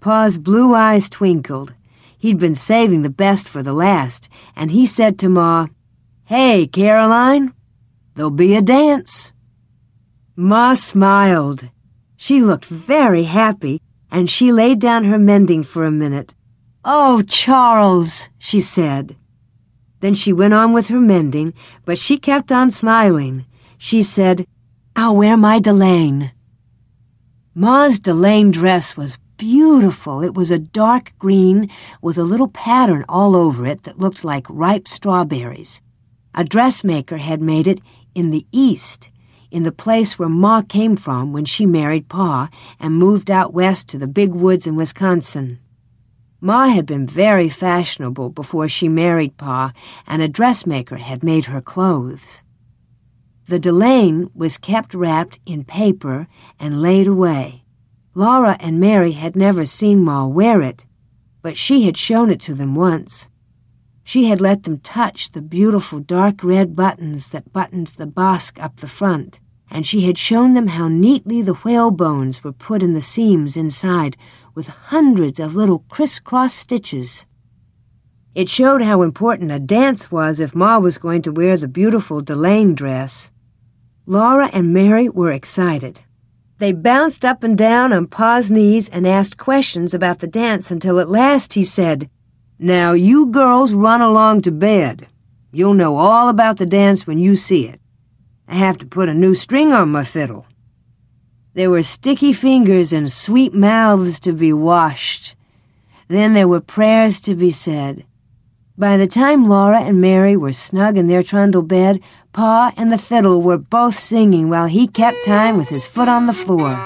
Pa's blue eyes twinkled. He'd been saving the best for the last, and he said to Ma, Hey, Caroline, there'll be a dance. Ma smiled. She looked very happy, and she laid down her mending for a minute. Oh, Charles, she said. Then she went on with her mending, but she kept on smiling. She said, I'll wear my delaine. Ma's delaine dress was beautiful. It was a dark green with a little pattern all over it that looked like ripe strawberries. A dressmaker had made it in the East, in the place where Ma came from when she married Pa and moved out west to the big woods in Wisconsin. Ma had been very fashionable before she married Pa, and a dressmaker had made her clothes. The delaine was kept wrapped in paper and laid away. Laura and Mary had never seen Ma wear it, but she had shown it to them once. She had let them touch the beautiful dark red buttons that buttoned the basque up the front, and she had shown them how neatly the whalebones were put in the seams inside with hundreds of little crisscross stitches. It showed how important a dance was if Ma was going to wear the beautiful Delaine dress. Laura and Mary were excited. They bounced up and down on Pa's knees and asked questions about the dance until at last he said, Now you girls run along to bed. You'll know all about the dance when you see it. I have to put a new string on my fiddle. There were sticky fingers and sweet mouths to be washed. Then there were prayers to be said. By the time Laura and Mary were snug in their trundle bed, Pa and the fiddle were both singing while he kept time with his foot on the floor.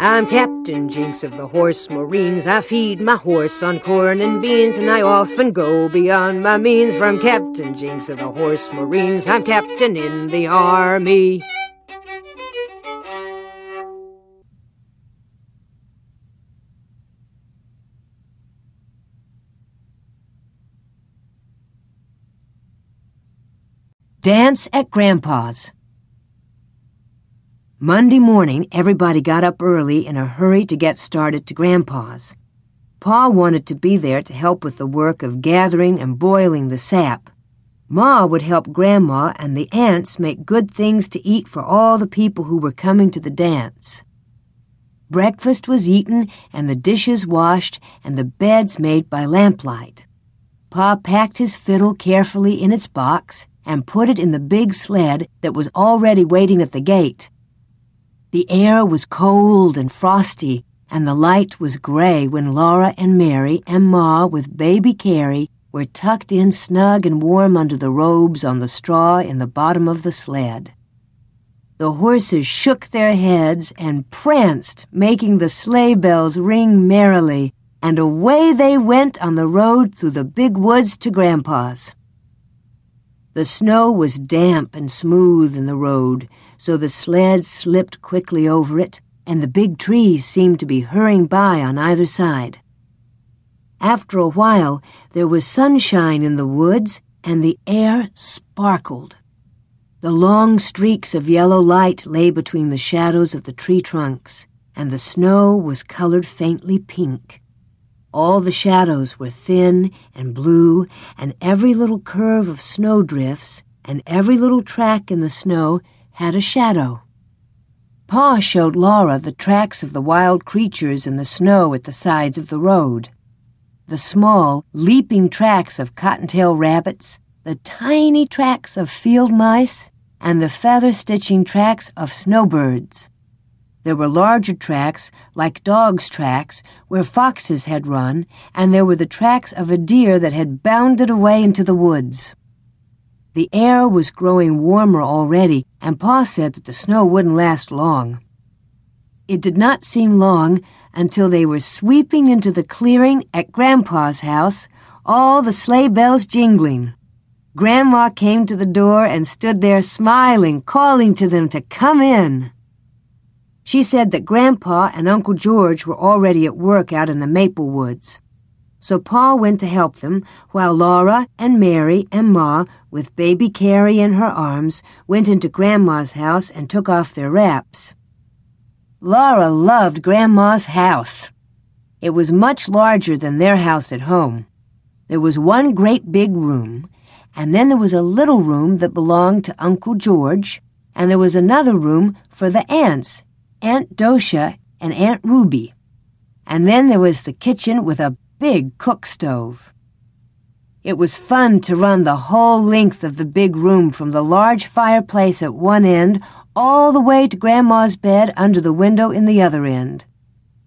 I'm Captain Jinks of the Horse Marines. I feed my horse on corn and beans, and I often go beyond my means. From Captain Jinks of the Horse Marines, I'm captain in the army. Dance at Grandpa's. Monday morning, everybody got up early in a hurry to get started to Grandpa's. Pa wanted to be there to help with the work of gathering and boiling the sap. Ma would help Grandma and the aunts make good things to eat for all the people who were coming to the dance. Breakfast was eaten and the dishes washed and the beds made by lamplight. Pa packed his fiddle carefully in its box and put it in the big sled that was already waiting at the gate. The air was cold and frosty, and the light was gray when Laura and Mary and Ma with baby Carrie were tucked in snug and warm under the robes on the straw in the bottom of the sled. The horses shook their heads and pranced, making the sleigh bells ring merrily, and away they went on the road through the big woods to Grandpa's. The snow was damp and smooth in the road, so the sled slipped quickly over it, and the big trees seemed to be hurrying by on either side. After a while, there was sunshine in the woods, and the air sparkled. The long streaks of yellow light lay between the shadows of the tree trunks, and the snow was colored faintly pink. All the shadows were thin and blue, and every little curve of snowdrifts and every little track in the snow had a shadow. Pa showed Laura the tracks of the wild creatures in the snow at the sides of the road. The small, leaping tracks of cottontail rabbits, the tiny tracks of field mice, and the feather stitching tracks of snowbirds. There were larger tracks, like dogs' tracks, where foxes had run, and there were the tracks of a deer that had bounded away into the woods. The air was growing warmer already, and Pa said that the snow wouldn't last long. It did not seem long until they were sweeping into the clearing at Grandpa's house, all the sleigh bells jingling. Grandma came to the door and stood there smiling, calling to them to come in. She said that Grandpa and Uncle George were already at work out in the maple woods. So Paul went to help them, while Laura and Mary and Ma, with baby Carrie in her arms, went into Grandma's house and took off their wraps. Laura loved Grandma's house. It was much larger than their house at home. There was one great big room, and then there was a little room that belonged to Uncle George, and there was another room for the aunts Aunt Docia, and Aunt Ruby. And then there was the kitchen with a big cook stove. It was fun to run the whole length of the big room from the large fireplace at one end all the way to Grandma's bed under the window in the other end.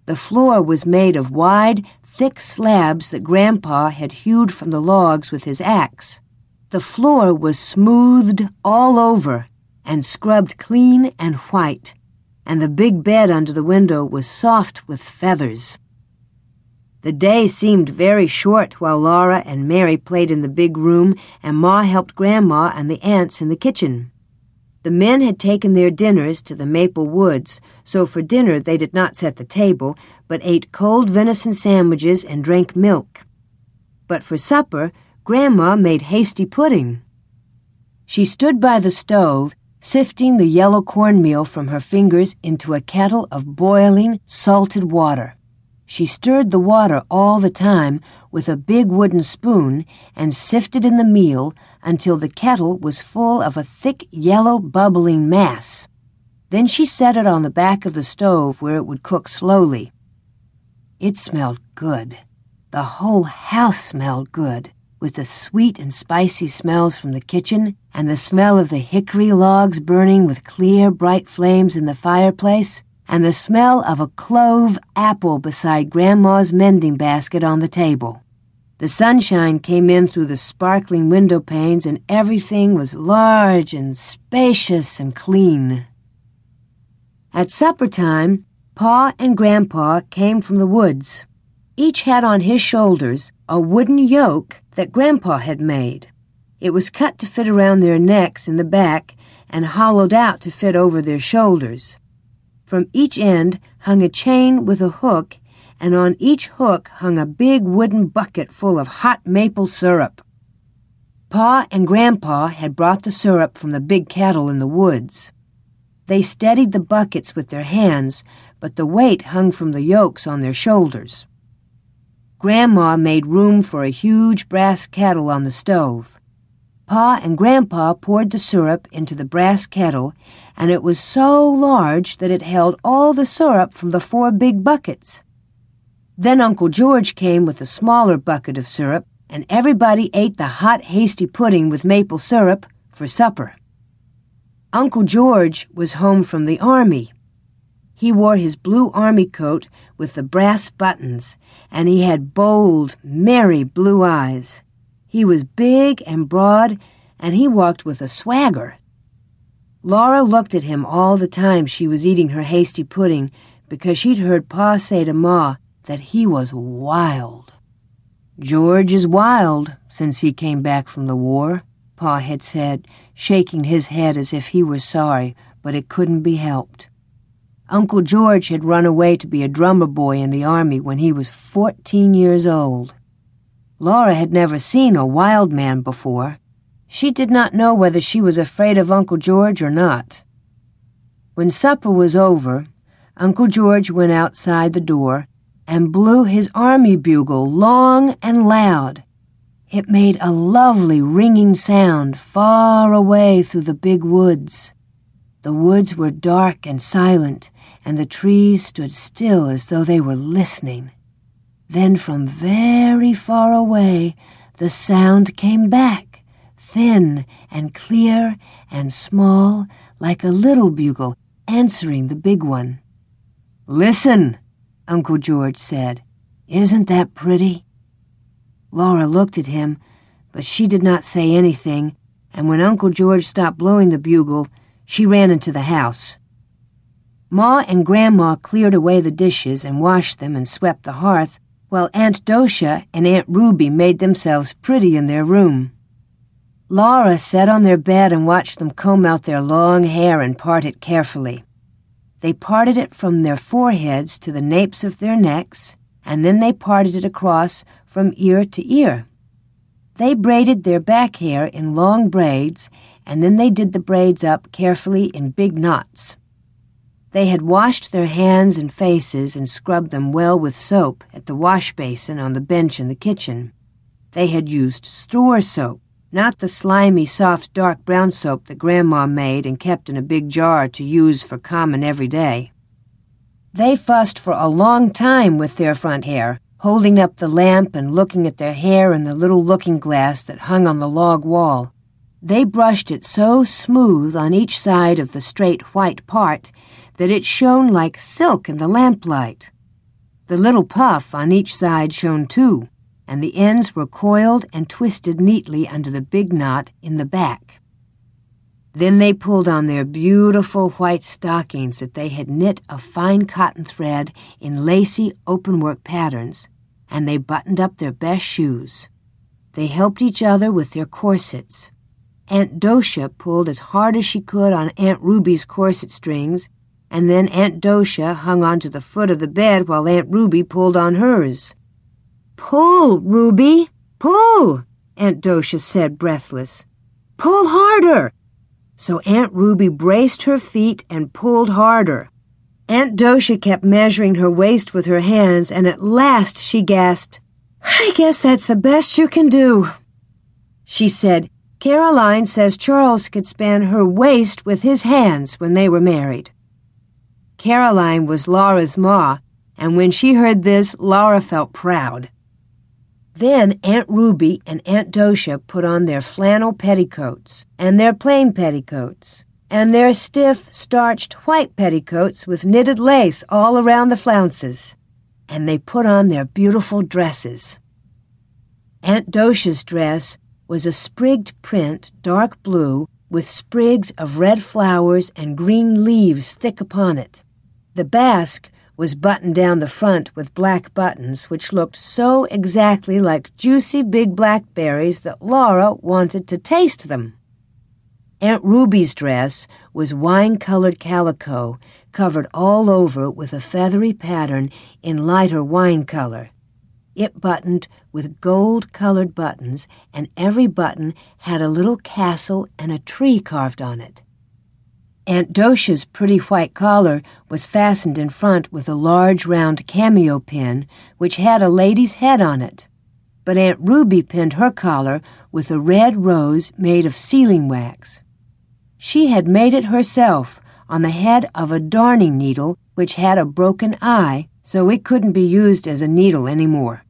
The floor was made of wide, thick slabs that Grandpa had hewed from the logs with his axe. The floor was smoothed all over and scrubbed clean and white and the big bed under the window was soft with feathers. The day seemed very short while Laura and Mary played in the big room and Ma helped Grandma and the aunts in the kitchen. The men had taken their dinners to the maple woods, so for dinner they did not set the table, but ate cold venison sandwiches and drank milk. But for supper, Grandma made hasty pudding. She stood by the stove, sifting the yellow cornmeal from her fingers into a kettle of boiling, salted water. She stirred the water all the time with a big wooden spoon and sifted in the meal until the kettle was full of a thick yellow bubbling mass. Then she set it on the back of the stove where it would cook slowly. It smelled good. The whole house smelled good, with the sweet and spicy smells from the kitchen and the smell of the hickory logs burning with clear, bright flames in the fireplace, and the smell of a clove apple beside Grandma's mending basket on the table. The sunshine came in through the sparkling window panes, and everything was large and spacious and clean. At supper time, Pa and Grandpa came from the woods. Each had on his shoulders a wooden yoke that Grandpa had made. It was cut to fit around their necks in the back and hollowed out to fit over their shoulders. From each end hung a chain with a hook, and on each hook hung a big wooden bucket full of hot maple syrup. Pa and Grandpa had brought the syrup from the big kettle in the woods. They steadied the buckets with their hands, but the weight hung from the yokes on their shoulders. Grandma made room for a huge brass kettle on the stove. Pa and Grandpa poured the syrup into the brass kettle, and it was so large that it held all the syrup from the four big buckets. Then Uncle George came with a smaller bucket of syrup, and everybody ate the hot, hasty pudding with maple syrup for supper. Uncle George was home from the army. He wore his blue army coat with the brass buttons, and he had bold, merry blue eyes. He was big and broad, and he walked with a swagger. Laura looked at him all the time she was eating her hasty pudding because she'd heard Pa say to Ma that he was wild. George is wild since he came back from the war, Pa had said, shaking his head as if he were sorry, but it couldn't be helped. Uncle George had run away to be a drummer boy in the army when he was 14 years old. Laura had never seen a wild man before. She did not know whether she was afraid of Uncle George or not. When supper was over, Uncle George went outside the door and blew his army bugle long and loud. It made a lovely ringing sound far away through the big woods. The woods were dark and silent, and the trees stood still as though they were listening. Then from very far away the sound came back, thin and clear and small, like a little bugle answering the big one. Listen, Uncle George said. Isn't that pretty? Laura looked at him, but she did not say anything, and when Uncle George stopped blowing the bugle, she ran into the house. Ma and Grandma cleared away the dishes and washed them and swept the hearth, while Aunt Docia and Aunt Ruby made themselves pretty in their room. Laura sat on their bed and watched them comb out their long hair and part it carefully. They parted it from their foreheads to the napes of their necks, and then they parted it across from ear to ear. They braided their back hair in long braids and then they did the braids up carefully in big knots. They had washed their hands and faces and scrubbed them well with soap at the wash basin on the bench in the kitchen. They had used store soap, not the slimy, soft, dark brown soap that Grandma made and kept in a big jar to use for common every day. They fussed for a long time with their front hair, holding up the lamp and looking at their hair in the little looking glass that hung on the log wall. They brushed it so smooth on each side of the straight white part that it shone like silk in the lamplight. The little puff on each side shone too, and the ends were coiled and twisted neatly under the big knot in the back. Then they pulled on their beautiful white stockings that they had knit of fine cotton thread in lacy openwork patterns, and they buttoned up their best shoes. They helped each other with their corsets. Aunt Docia pulled as hard as she could on Aunt Ruby's corset strings, and then Aunt Docia hung on to the foot of the bed while Aunt Ruby pulled on hers. Pull, Ruby, pull, Aunt Docia said, breathless. Pull harder! So Aunt Ruby braced her feet and pulled harder. Aunt Docia kept measuring her waist with her hands, and at last she gasped, I guess that's the best you can do. She said, Caroline says Charles could span her waist with his hands when they were married. Caroline was Laura's ma, and when she heard this, Laura felt proud. Then Aunt Ruby and Aunt Docia put on their flannel petticoats and their plain petticoats and their stiff, starched white petticoats with knitted lace all around the flounces, and they put on their beautiful dresses. Aunt Docia's dress was a sprigged print, dark blue, with sprigs of red flowers and green leaves thick upon it. The basque was buttoned down the front with black buttons, which looked so exactly like juicy big blackberries that Laura wanted to taste them. Aunt Ruby's dress was wine colored calico, covered all over with a feathery pattern in lighter wine color. It buttoned with gold colored buttons, and every button had a little castle and a tree carved on it. Aunt Docia's pretty white collar was fastened in front with a large round cameo pin, which had a lady's head on it. But Aunt Ruby pinned her collar with a red rose made of sealing wax. She had made it herself on the head of a darning needle which had a broken eye, so it couldn't be used as a needle any more.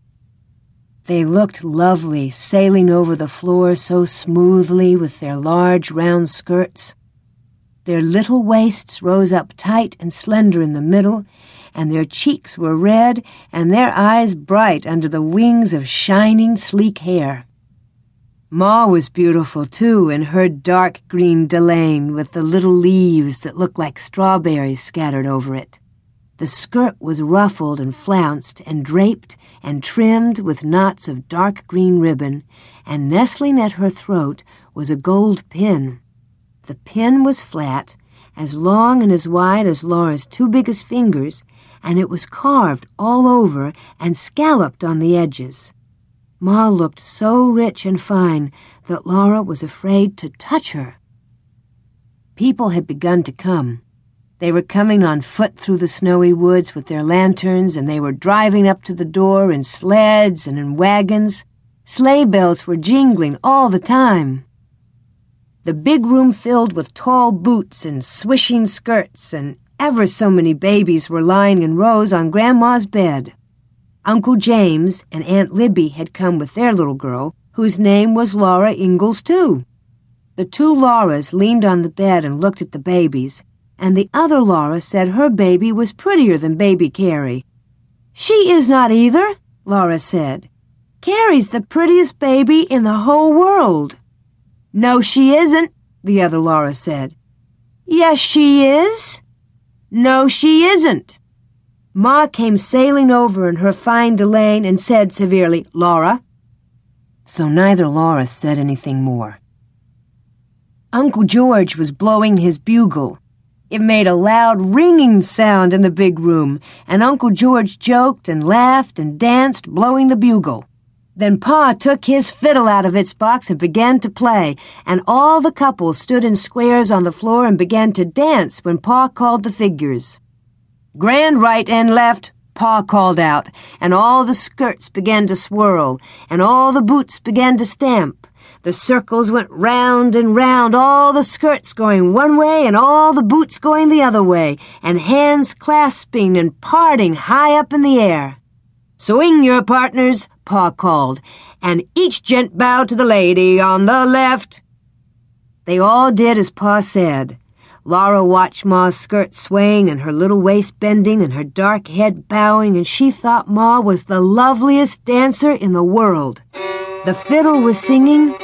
They looked lovely sailing over the floor so smoothly with their large round skirts. Their little waists rose up tight and slender in the middle, and their cheeks were red and their eyes bright under the wings of shining sleek hair. Ma was beautiful too in her dark green delaine with the little leaves that looked like strawberries scattered over it. The skirt was ruffled and flounced and draped and trimmed with knots of dark green ribbon, and nestling at her throat was a gold pin. The pin was flat, as long and as wide as Laura's two biggest fingers, and it was carved all over and scalloped on the edges. Ma looked so rich and fine that Laura was afraid to touch her. People had begun to come. They were coming on foot through the snowy woods with their lanterns, and they were driving up to the door in sleds and in wagons. Sleigh bells were jingling all the time. The big room filled with tall boots and swishing skirts, and ever so many babies were lying in rows on Grandma's bed. Uncle James and Aunt Libby had come with their little girl, whose name was Laura Ingalls, too. The two Lauras leaned on the bed and looked at the babies, and the other Laura said her baby was prettier than baby Carrie. She is not either, Laura said. Carrie's the prettiest baby in the whole world. No, she isn't, the other Laura said. Yes, she is. No, she isn't. Ma came sailing over in her fine delaine and said severely, Laura. So neither Laura said anything more. Uncle George was blowing his bugle it made a loud ringing sound in the big room, and Uncle George joked and laughed and danced, blowing the bugle. Then Pa took his fiddle out of its box and began to play, and all the couples stood in squares on the floor and began to dance when Pa called the figures. Grand right and left, Pa called out, and all the skirts began to swirl, and all the boots began to stamp, the circles went round and round, all the skirts going one way and all the boots going the other way, and hands clasping and parting high up in the air. Swing your partners, Pa called, and each gent bowed to the lady on the left. They all did as Pa said. Laura watched Ma's skirt swaying and her little waist bending and her dark head bowing, and she thought Ma was the loveliest dancer in the world. The fiddle was singing,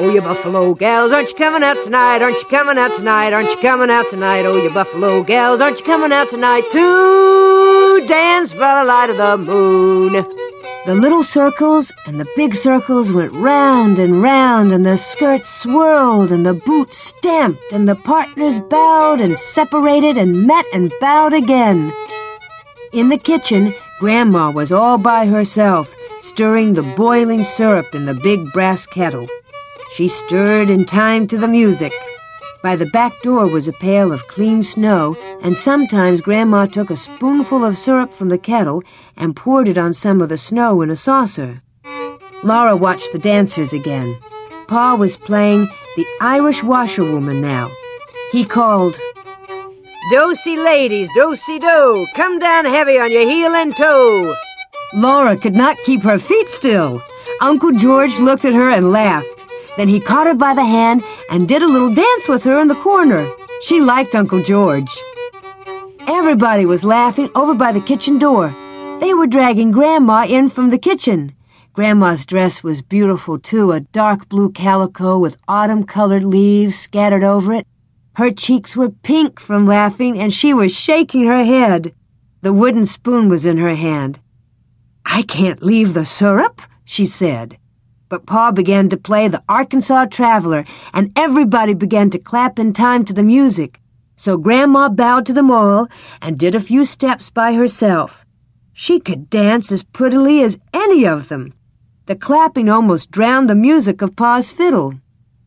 Oh, you Buffalo gals, aren't you coming out tonight? Aren't you coming out tonight? Aren't you coming out tonight? Oh, you Buffalo gals, aren't you coming out tonight dance by the light of the moon? The little circles and the big circles went round and round, and the skirts swirled, and the boots stamped, and the partners bowed and separated and met and bowed again. In the kitchen, Grandma was all by herself stirring the boiling syrup in the big brass kettle. She stirred in time to the music. By the back door was a pail of clean snow, and sometimes Grandma took a spoonful of syrup from the kettle and poured it on some of the snow in a saucer. Laura watched the dancers again. Pa was playing the Irish washerwoman now. He called, Dosey ladies, dosey do, come down heavy on your heel and toe. Laura could not keep her feet still. Uncle George looked at her and laughed. Then he caught her by the hand and did a little dance with her in the corner. She liked Uncle George. Everybody was laughing over by the kitchen door. They were dragging Grandma in from the kitchen. Grandma's dress was beautiful, too, a dark blue calico with autumn-colored leaves scattered over it. Her cheeks were pink from laughing, and she was shaking her head. The wooden spoon was in her hand. I can't leave the syrup, she said. But Pa began to play the Arkansas Traveler, and everybody began to clap in time to the music. So Grandma bowed to them all and did a few steps by herself. She could dance as prettily as any of them. The clapping almost drowned the music of Pa's fiddle.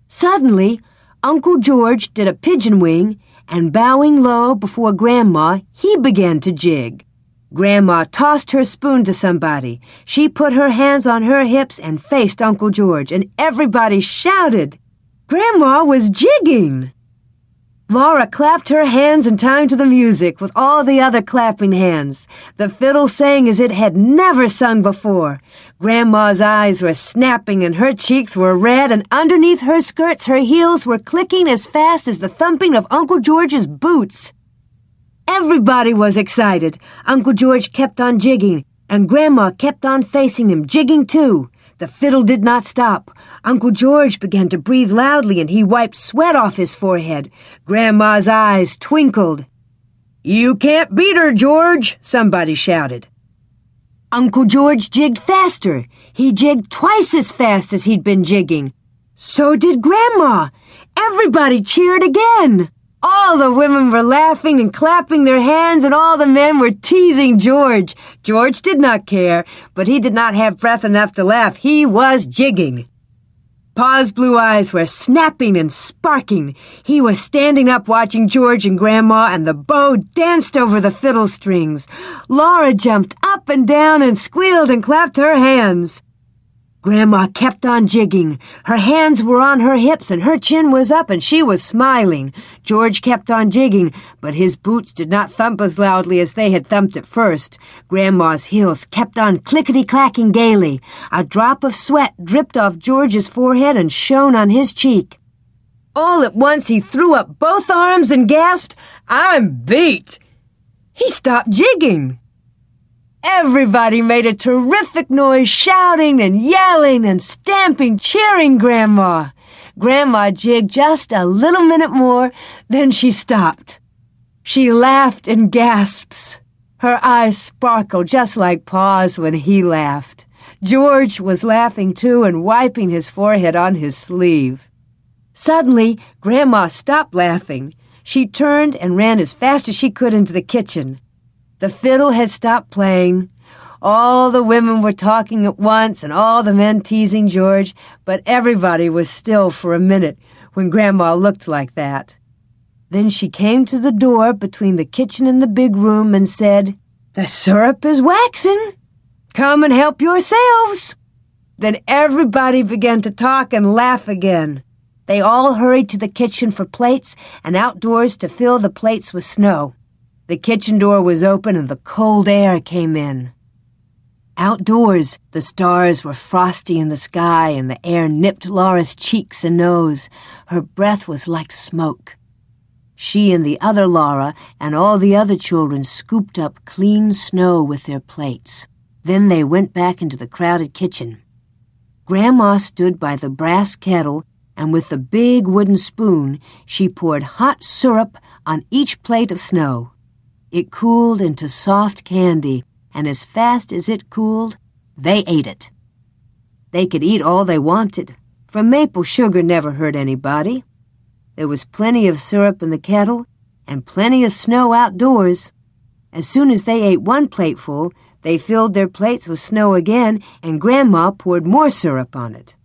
Suddenly, Uncle George did a pigeon wing, and bowing low before Grandma, he began to jig. Grandma tossed her spoon to somebody. She put her hands on her hips and faced Uncle George, and everybody shouted. Grandma was jigging! Laura clapped her hands in time to the music with all the other clapping hands. The fiddle sang as it had never sung before. Grandma's eyes were snapping and her cheeks were red, and underneath her skirts her heels were clicking as fast as the thumping of Uncle George's boots. Everybody was excited. Uncle George kept on jigging, and Grandma kept on facing him, jigging too. The fiddle did not stop. Uncle George began to breathe loudly and he wiped sweat off his forehead. Grandma's eyes twinkled. You can't beat her, George, somebody shouted. Uncle George jigged faster. He jigged twice as fast as he'd been jigging. So did Grandma. Everybody cheered again. All the women were laughing and clapping their hands, and all the men were teasing George. George did not care, but he did not have breath enough to laugh. He was jigging. Pa's blue eyes were snapping and sparking. He was standing up watching George and Grandma, and the bow danced over the fiddle strings. Laura jumped up and down and squealed and clapped her hands. Grandma kept on jigging. Her hands were on her hips and her chin was up and she was smiling. George kept on jigging, but his boots did not thump as loudly as they had thumped at first. Grandma's heels kept on clickety-clacking gaily. A drop of sweat dripped off George's forehead and shone on his cheek. All at once he threw up both arms and gasped, I'm beat! He stopped jigging. Everybody made a terrific noise, shouting and yelling and stamping, cheering Grandma. Grandma jigged just a little minute more, then she stopped. She laughed in gasps. Her eyes sparkled just like Pa's when he laughed. George was laughing too and wiping his forehead on his sleeve. Suddenly, Grandma stopped laughing. She turned and ran as fast as she could into the kitchen. The fiddle had stopped playing. All the women were talking at once and all the men teasing George, but everybody was still for a minute when Grandma looked like that. Then she came to the door between the kitchen and the big room and said, The syrup is waxing. Come and help yourselves. Then everybody began to talk and laugh again. They all hurried to the kitchen for plates and outdoors to fill the plates with snow. The kitchen door was open and the cold air came in. Outdoors, the stars were frosty in the sky and the air nipped Laura's cheeks and nose. Her breath was like smoke. She and the other Laura and all the other children scooped up clean snow with their plates. Then they went back into the crowded kitchen. Grandma stood by the brass kettle, and with the big wooden spoon, she poured hot syrup on each plate of snow. It cooled into soft candy, and as fast as it cooled, they ate it. They could eat all they wanted, for maple sugar never hurt anybody. There was plenty of syrup in the kettle and plenty of snow outdoors. As soon as they ate one plateful, They filled their plates with snow again, and Grandma poured more syrup on it.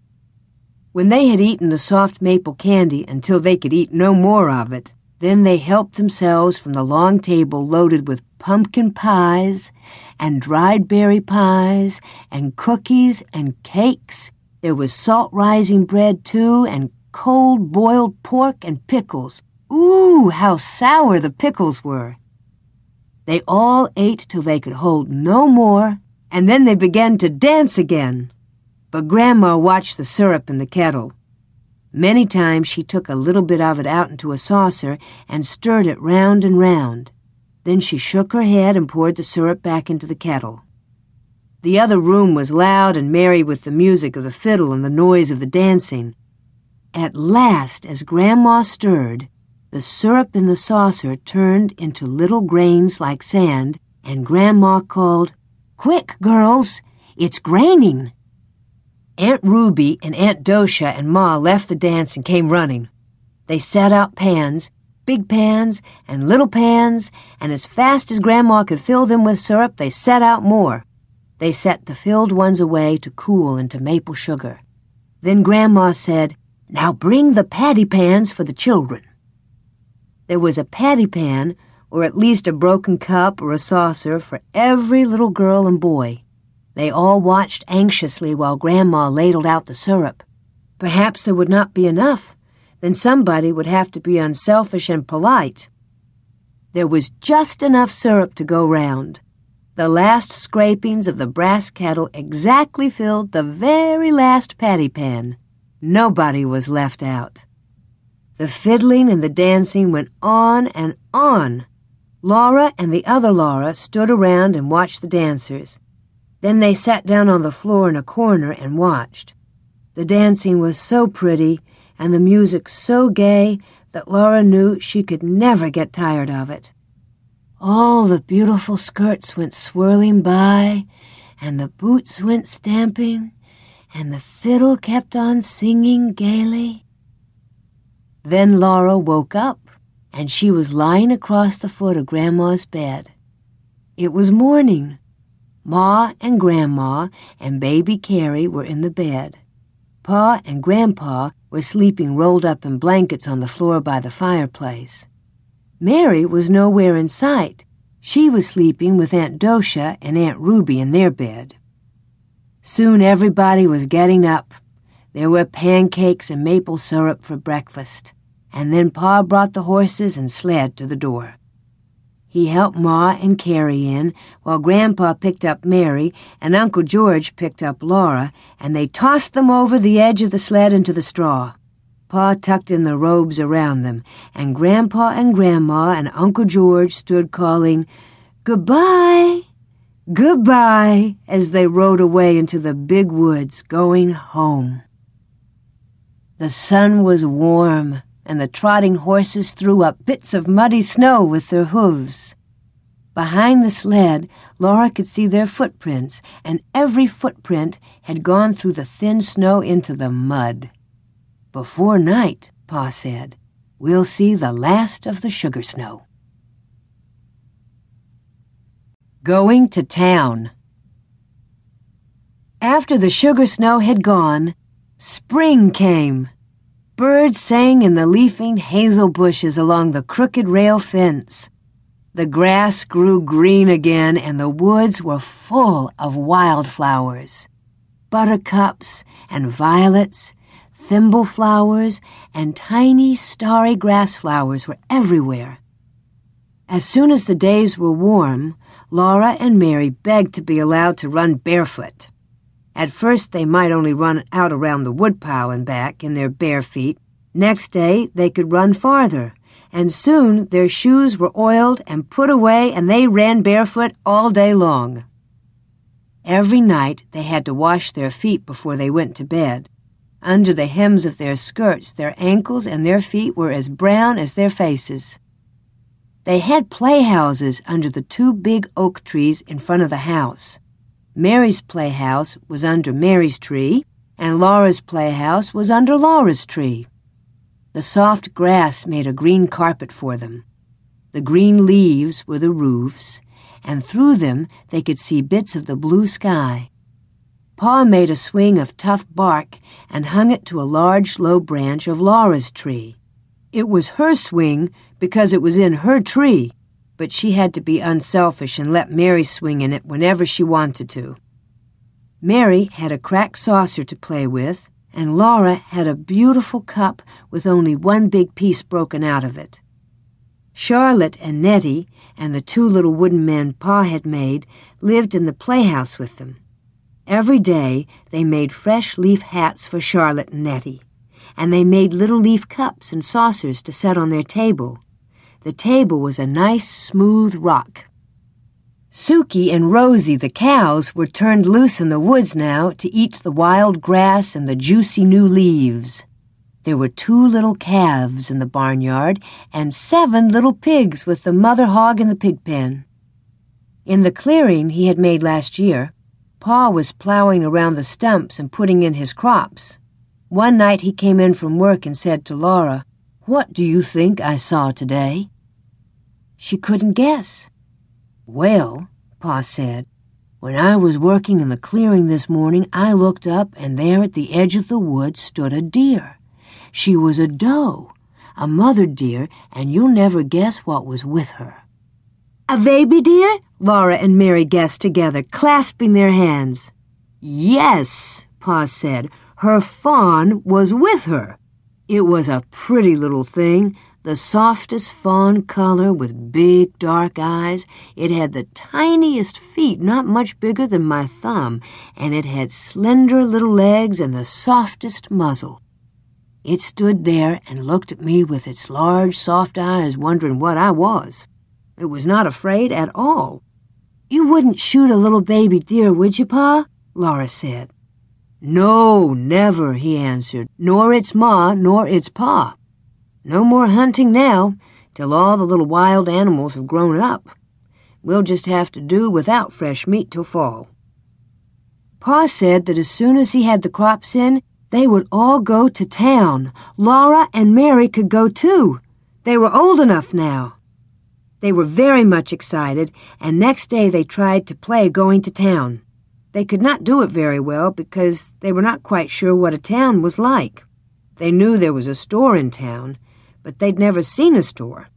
When they had eaten the soft maple candy until they could eat no more of it, then they helped themselves from the long table loaded with pumpkin pies and dried berry pies and cookies and cakes. There was salt rising bread, too, and cold boiled pork and pickles. Ooh, how sour the pickles were! They all ate till they could hold no more, and then they began to dance again. But Grandma watched the syrup in the kettle. Many times she took a little bit of it out into a saucer and stirred it round and round. Then she shook her head and poured the syrup back into the kettle. The other room was loud and merry with the music of the fiddle and the noise of the dancing. At last, as Grandma stirred, the syrup in the saucer turned into little grains like sand, and Grandma called, Quick, girls! It's graining! Aunt Ruby and Aunt Docia and Ma left the dance and came running. They set out pans, big pans and little pans, and as fast as Grandma could fill them with syrup, they set out more. They set the filled ones away to cool into maple sugar. Then Grandma said, Now bring the patty pans for the children. There was a patty pan, or at least a broken cup or a saucer, for every little girl and boy. They all watched anxiously while Grandma ladled out the syrup. Perhaps there would not be enough. Then somebody would have to be unselfish and polite. There was just enough syrup to go round. The last scrapings of the brass kettle exactly filled the very last patty pan. Nobody was left out. The fiddling and the dancing went on and on. Laura and the other Laura stood around and watched the dancers. Then they sat down on the floor in a corner and watched. The dancing was so pretty and the music so gay that Laura knew she could never get tired of it. All the beautiful skirts went swirling by, and the boots went stamping, and the fiddle kept on singing gaily. Then Laura woke up, and she was lying across the foot of Grandma's bed. It was morning. Ma and Grandma and baby Carrie were in the bed. Pa and Grandpa were sleeping rolled up in blankets on the floor by the fireplace. Mary was nowhere in sight. She was sleeping with Aunt Docia and Aunt Ruby in their bed. Soon everybody was getting up. There were pancakes and maple syrup for breakfast, and then Pa brought the horses and sled to the door. He helped Ma and Carrie in, while Grandpa picked up Mary and Uncle George picked up Laura, and they tossed them over the edge of the sled into the straw. Pa tucked in the robes around them, and Grandpa and Grandma and Uncle George stood calling, Goodbye, goodbye, as they rode away into the big woods, going home. The sun was warm and the trotting horses threw up bits of muddy snow with their hooves. Behind the sled, Laura could see their footprints, and every footprint had gone through the thin snow into the mud. Before night, Pa said, we'll see the last of the sugar snow. Going to town. After the sugar snow had gone, spring came. Birds sang in the leafing hazel bushes along the crooked rail fence. The grass grew green again, and the woods were full of wildflowers. Buttercups and violets, thimble flowers, and tiny starry grass flowers were everywhere. As soon as the days were warm, Laura and Mary begged to be allowed to run barefoot. At first, they might only run out around the woodpile and back in their bare feet. Next day, they could run farther, and soon their shoes were oiled and put away, and they ran barefoot all day long. Every night, they had to wash their feet before they went to bed. Under the hems of their skirts, their ankles and their feet were as brown as their faces. They had playhouses under the two big oak trees in front of the house. Mary's playhouse was under Mary's tree, and Laura's playhouse was under Laura's tree. The soft grass made a green carpet for them. The green leaves were the roofs, and through them they could see bits of the blue sky. Pa made a swing of tough bark and hung it to a large low branch of Laura's tree. It was her swing because it was in her tree, but she had to be unselfish and let Mary swing in it whenever she wanted to. Mary had a cracked saucer to play with, and Laura had a beautiful cup with only one big piece broken out of it. Charlotte and Nettie and the two little wooden men Pa had made lived in the playhouse with them. Every day they made fresh leaf hats for Charlotte and Nettie, and they made little leaf cups and saucers to set on their table. The table was a nice, smooth rock. Sukey and Rosie, the cows, were turned loose in the woods now to eat the wild grass and the juicy new leaves. There were two little calves in the barnyard and seven little pigs with the mother hog in the pig pen. In the clearing he had made last year, Pa was plowing around the stumps and putting in his crops. One night he came in from work and said to Laura, What do you think I saw today? She couldn't guess. Well, Pa said, when I was working in the clearing this morning, I looked up and there at the edge of the wood stood a deer. She was a doe, a mother deer, and you'll never guess what was with her. A baby deer? Laura and Mary guessed together, clasping their hands. Yes, Pa said. Her fawn was with her. It was a pretty little thing, the softest fawn color with big dark eyes. It had the tiniest feet, not much bigger than my thumb, and it had slender little legs and the softest muzzle. It stood there and looked at me with its large, soft eyes, wondering what I was. It was not afraid at all. You wouldn't shoot a little baby deer, would you, Pa? Laura said. No, never, he answered, nor its ma, nor its pa. No more hunting now, till all the little wild animals have grown up. We'll just have to do without fresh meat till fall. Pa said that as soon as he had the crops in, they would all go to town. Laura and Mary could go too. They were old enough now. They were very much excited, and next day they tried to play going to town. They could not do it very well because they were not quite sure what a town was like. They knew there was a store in town, but they'd never seen a store.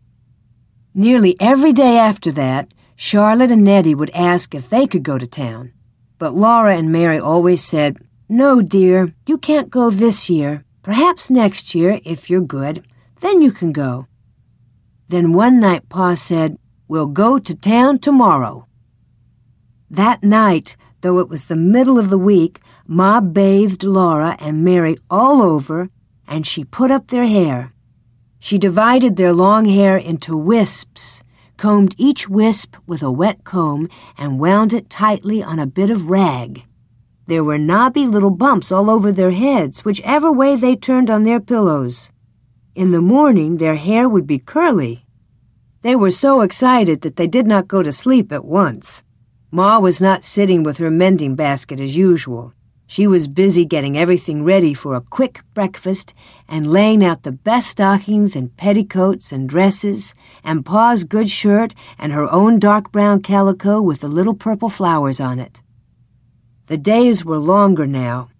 Nearly every day after that, Charlotte and Nettie would ask if they could go to town. But Laura and Mary always said, No, dear, you can't go this year. Perhaps next year, if you're good, then you can go. Then one night Pa said, We'll go to town tomorrow. That night, though it was the middle of the week, Ma bathed Laura and Mary all over, and she put up their hair. She divided their long hair into wisps, combed each wisp with a wet comb, and wound it tightly on a bit of rag. There were knobby little bumps all over their heads, whichever way they turned on their pillows. In the morning, their hair would be curly. They were so excited that they did not go to sleep at once. Ma was not sitting with her mending basket as usual. She was busy getting everything ready for a quick breakfast and laying out the best stockings and petticoats and dresses and Pa's good shirt and her own dark brown calico with the little purple flowers on it. The days were longer now.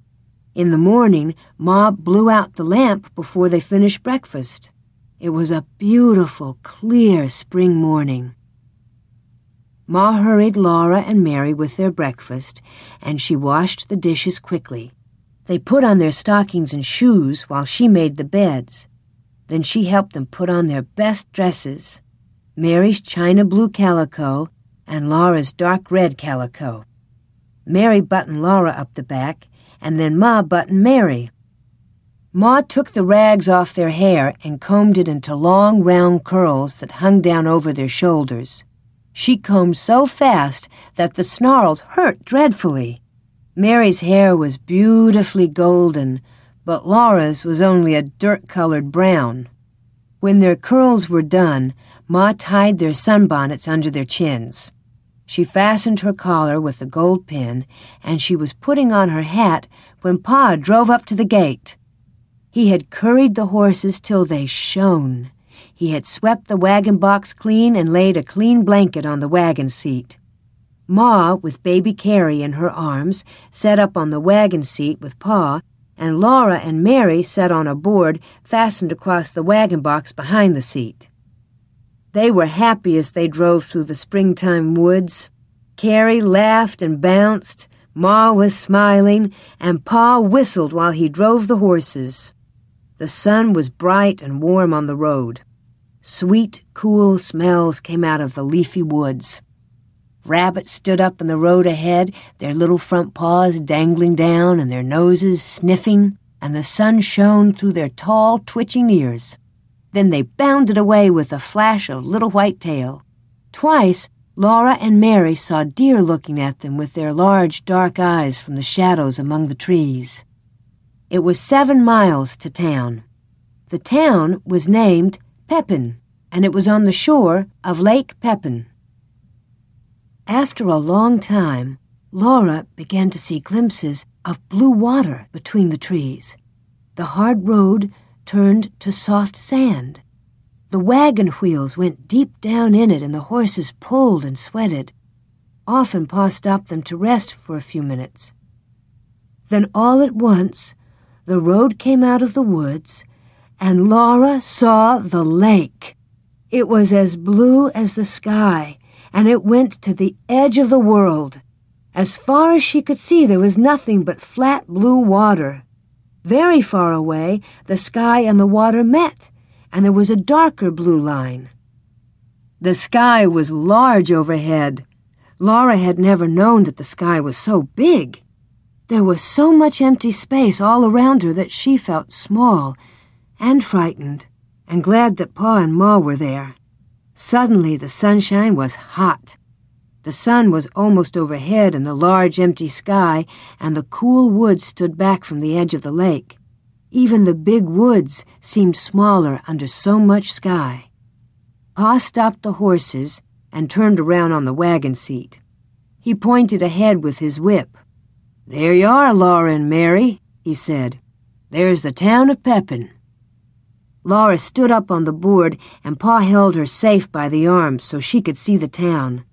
In the morning, Ma blew out the lamp before they finished breakfast. It was a beautiful, clear spring morning. Ma hurried Laura and Mary with their breakfast, and she washed the dishes quickly. They put on their stockings and shoes while she made the beds. Then she helped them put on their best dresses Mary's china blue calico and Laura's dark red calico. Mary buttoned Laura up the back, and then Ma buttoned Mary. Ma took the rags off their hair and combed it into long, round curls that hung down over their shoulders. She combed so fast that the snarls hurt dreadfully. Mary's hair was beautifully golden, but Laura's was only a dirt-colored brown. When their curls were done, Ma tied their sunbonnets under their chins. She fastened her collar with the gold pin, and she was putting on her hat when Pa drove up to the gate. He had curried the horses till they shone. He had swept the wagon box clean and laid a clean blanket on the wagon seat. Ma, with baby Carrie in her arms, sat up on the wagon seat with Pa, and Laura and Mary sat on a board fastened across the wagon box behind the seat. They were happy as they drove through the springtime woods. Carrie laughed and bounced, Ma was smiling, and Pa whistled while he drove the horses. The sun was bright and warm on the road. Sweet, cool smells came out of the leafy woods. Rabbits stood up in the road ahead, their little front paws dangling down and their noses sniffing, and the sun shone through their tall, twitching ears. Then they bounded away with a flash of little white tail. Twice, Laura and Mary saw deer looking at them with their large, dark eyes from the shadows among the trees. It was seven miles to town. The town was named Pepin, and it was on the shore of Lake Pepin. After a long time, Laura began to see glimpses of blue water between the trees. The hard road turned to soft sand. The wagon wheels went deep down in it, and the horses pulled and sweated. Often Pa stopped them to rest for a few minutes. Then all at once, the road came out of the woods, and Laura saw the lake. It was as blue as the sky, and it went to the edge of the world. As far as she could see, there was nothing but flat blue water. Very far away, the sky and the water met, and there was a darker blue line. The sky was large overhead. Laura had never known that the sky was so big. There was so much empty space all around her that she felt small and frightened and glad that Pa and Ma were there. Suddenly the sunshine was hot. The sun was almost overhead in the large empty sky, and the cool woods stood back from the edge of the lake. Even the big woods seemed smaller under so much sky. Pa stopped the horses and turned around on the wagon seat. He pointed ahead with his whip. There you are, Laura and Mary, he said. There's the town of Pepin. Laura stood up on the board, and Pa held her safe by the arm so she could see the town.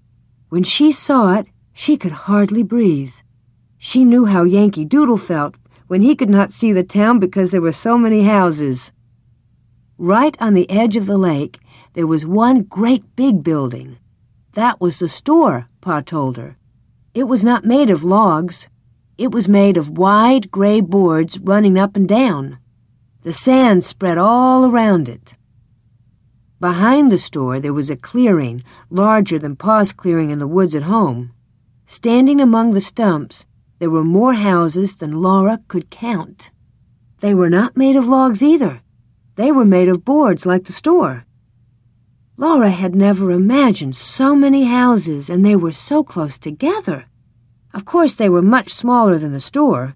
When she saw it, she could hardly breathe. She knew how Yankee Doodle felt when he could not see the town because there were so many houses. Right on the edge of the lake, there was one great big building. That was the store, Pa told her. It was not made of logs. It was made of wide gray boards running up and down. The sand spread all around it. Behind the store there was a clearing larger than Pa's clearing in the woods at home. Standing among the stumps, there were more houses than Laura could count. They were not made of logs either. They were made of boards like the store. Laura had never imagined so many houses, and they were so close together. Of course, they were much smaller than the store,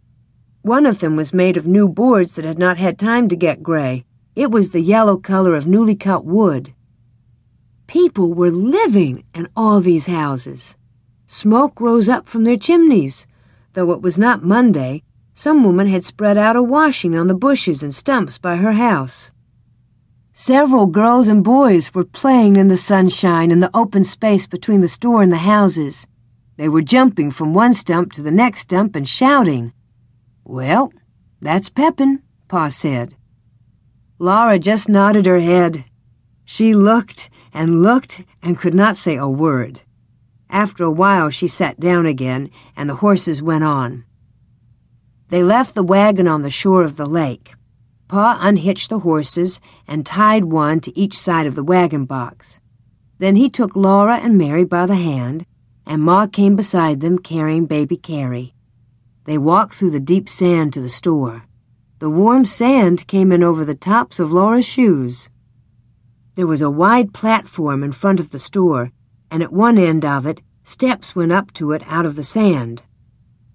one of them was made of new boards that had not had time to get gray. It was the yellow color of newly cut wood. People were living in all these houses. Smoke rose up from their chimneys. Though it was not Monday, some woman had spread out a washing on the bushes and stumps by her house. Several girls and boys were playing in the sunshine in the open space between the store and the houses. They were jumping from one stump to the next stump and shouting. Well, that's Pepin, Pa said. Laura just nodded her head. She looked and looked and could not say a word. After a while, she sat down again, and the horses went on. They left the wagon on the shore of the lake. Pa unhitched the horses and tied one to each side of the wagon box. Then he took Laura and Mary by the hand, and Ma came beside them carrying baby Carrie. They walked through the deep sand to the store. The warm sand came in over the tops of Laura's shoes. There was a wide platform in front of the store, and at one end of it, steps went up to it out of the sand.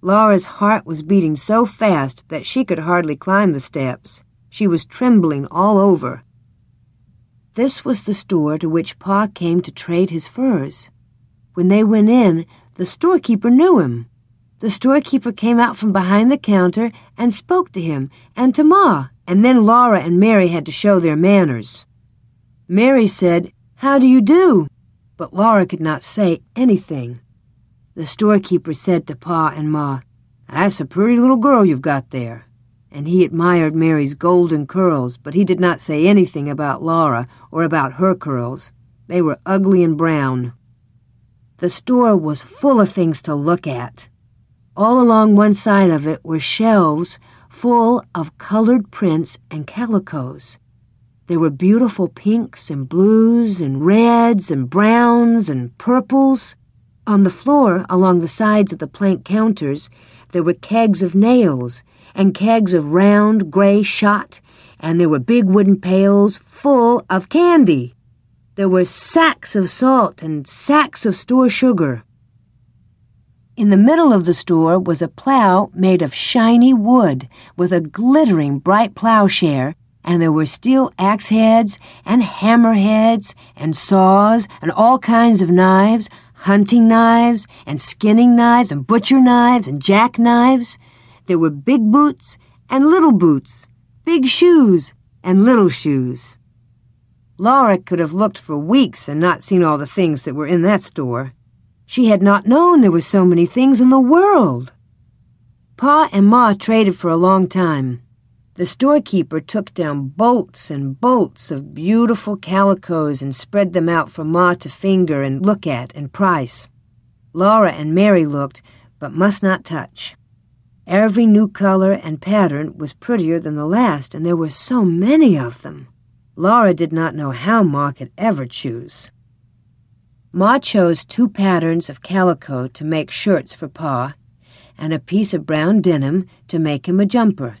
Laura's heart was beating so fast that she could hardly climb the steps. She was trembling all over. This was the store to which Pa came to trade his furs. When they went in, the storekeeper knew him. The storekeeper came out from behind the counter and spoke to him and to Ma, and then Laura and Mary had to show their manners. Mary said, How do you do? But Laura could not say anything. The storekeeper said to Pa and Ma, That's a pretty little girl you've got there. And he admired Mary's golden curls, but he did not say anything about Laura or about her curls. They were ugly and brown. The store was full of things to look at. All along one side of it were shelves full of colored prints and calicos. There were beautiful pinks and blues and reds and browns and purples. On the floor, along the sides of the plank counters, there were kegs of nails and kegs of round gray shot, and there were big wooden pails full of candy. There were sacks of salt and sacks of store sugar. In the middle of the store was a plow made of shiny wood with a glittering bright plowshare, and there were steel axe heads and hammer heads and saws and all kinds of knives, hunting knives and skinning knives and butcher knives and jack knives. There were big boots and little boots, big shoes and little shoes. Laura could have looked for weeks and not seen all the things that were in that store. She had not known there were so many things in the world. Pa and Ma traded for a long time. The storekeeper took down bolts and bolts of beautiful calicoes and spread them out for Ma to finger and look at and price. Laura and Mary looked, but must not touch. Every new color and pattern was prettier than the last, and there were so many of them. Laura did not know how Ma could ever choose. Ma chose two patterns of calico to make shirts for Pa, and a piece of brown denim to make him a jumper.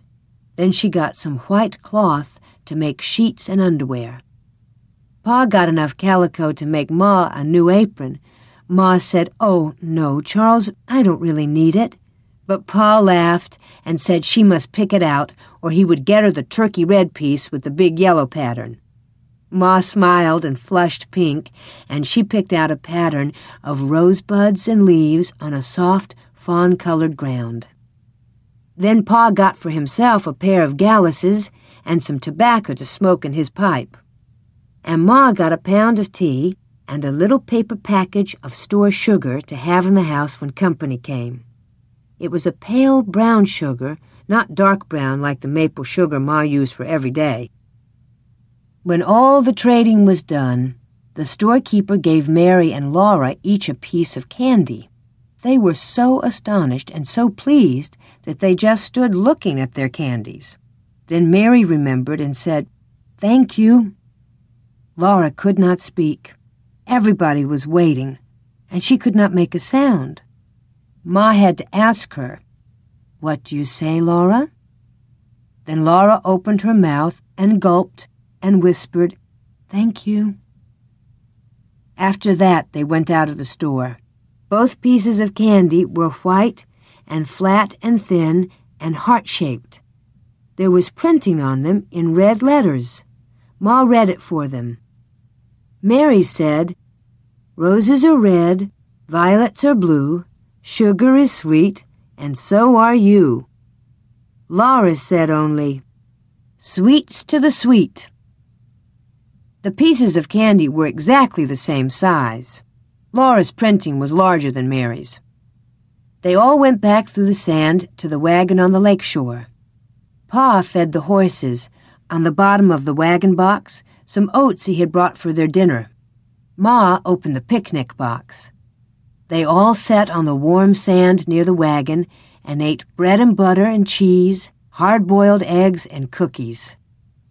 Then she got some white cloth to make sheets and underwear. Pa got enough calico to make Ma a new apron. Ma said, Oh, no, Charles, I don't really need it. But Pa laughed and said she must pick it out, or he would get her the turkey red piece with the big yellow pattern. Ma smiled and flushed pink, and she picked out a pattern of rosebuds and leaves on a soft, fawn colored ground. Then Pa got for himself a pair of galluses and some tobacco to smoke in his pipe. And Ma got a pound of tea and a little paper package of store sugar to have in the house when company came. It was a pale brown sugar, not dark brown like the maple sugar Ma used for every day. When all the trading was done, the storekeeper gave Mary and Laura each a piece of candy. They were so astonished and so pleased that they just stood looking at their candies. Then Mary remembered and said, Thank you. Laura could not speak. Everybody was waiting, and she could not make a sound. Ma had to ask her, What do you say, Laura? Then Laura opened her mouth and gulped and whispered, Thank you. After that, they went out of the store. Both pieces of candy were white and flat and thin and heart shaped. There was printing on them in red letters. Ma read it for them. Mary said, Roses are red, violets are blue, sugar is sweet, and so are you. Laura said only, Sweets to the sweet. The pieces of candy were exactly the same size. Laura's printing was larger than Mary's. They all went back through the sand to the wagon on the lake shore. Pa fed the horses, on the bottom of the wagon box, some oats he had brought for their dinner. Ma opened the picnic box. They all sat on the warm sand near the wagon and ate bread and butter and cheese, hard boiled eggs, and cookies.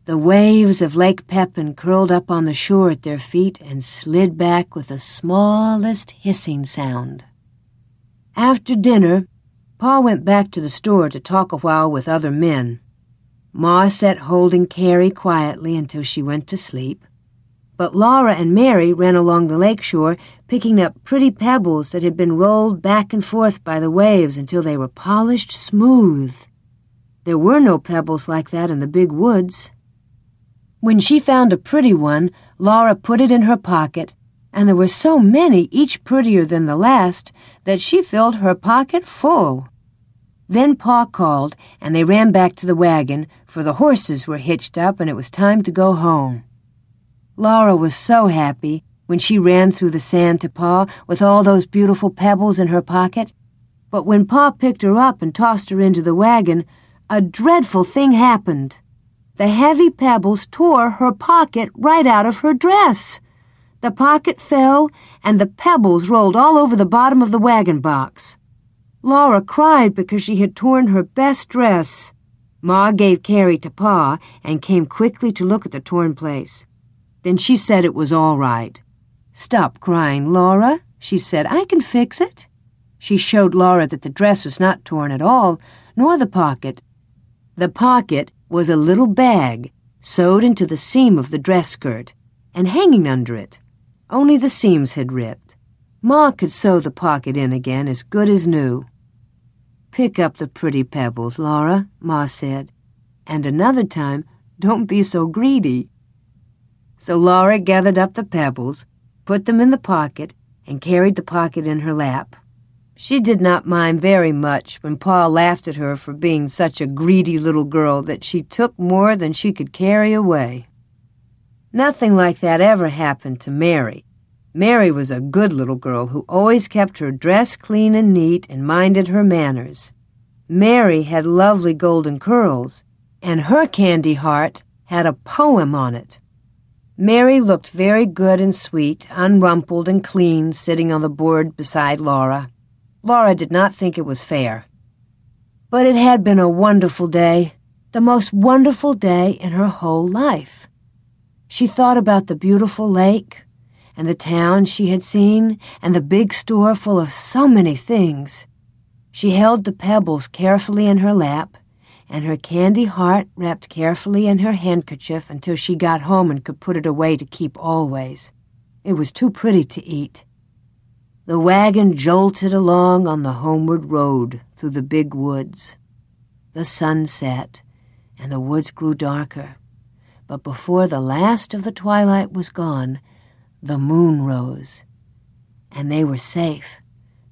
The waves of Lake Pepin curled up on the shore at their feet and slid back with the smallest hissing sound. After dinner, Pa went back to the store to talk a while with other men. Ma sat holding Carrie quietly until she went to sleep. But Laura and Mary ran along the lake shore, picking up pretty pebbles that had been rolled back and forth by the waves until they were polished smooth. There were no pebbles like that in the big woods. When she found a pretty one, Laura put it in her pocket, and there were so many, each prettier than the last, that she filled her pocket full. Then Pa called, and they ran back to the wagon, for the horses were hitched up and it was time to go home. Laura was so happy, when she ran through the sand to Pa with all those beautiful pebbles in her pocket. But when Pa picked her up and tossed her into the wagon, a dreadful thing happened. The heavy pebbles tore her pocket right out of her dress. The pocket fell, and the pebbles rolled all over the bottom of the wagon box. Laura cried because she had torn her best dress. Ma gave Carrie to Pa and came quickly to look at the torn place. Then she said it was all right. Stop crying, Laura, she said. I can fix it. She showed Laura that the dress was not torn at all, nor the pocket. The pocket was a little bag sewed into the seam of the dress skirt and hanging under it. Only the seams had ripped. Ma could sew the pocket in again as good as new. Pick up the pretty pebbles, Laura, Ma said, and another time, don't be so greedy. So Laura gathered up the pebbles, put them in the pocket, and carried the pocket in her lap. She did not mind very much when Pa laughed at her for being such a greedy little girl that she took more than she could carry away. Nothing like that ever happened to Mary. Mary was a good little girl who always kept her dress clean and neat and minded her manners. Mary had lovely golden curls, and her candy heart had a poem on it. Mary looked very good and sweet, unrumpled and clean, sitting on the board beside Laura. Laura did not think it was fair. But it had been a wonderful day, the most wonderful day in her whole life. She thought about the beautiful lake, and the town she had seen, and the big store full of so many things. She held the pebbles carefully in her lap, and her candy heart wrapped carefully in her handkerchief until she got home and could put it away to keep always. It was too pretty to eat. The wagon jolted along on the homeward road through the big woods. The sun set, and the woods grew darker. But before the last of the twilight was gone, the moon rose. And they were safe,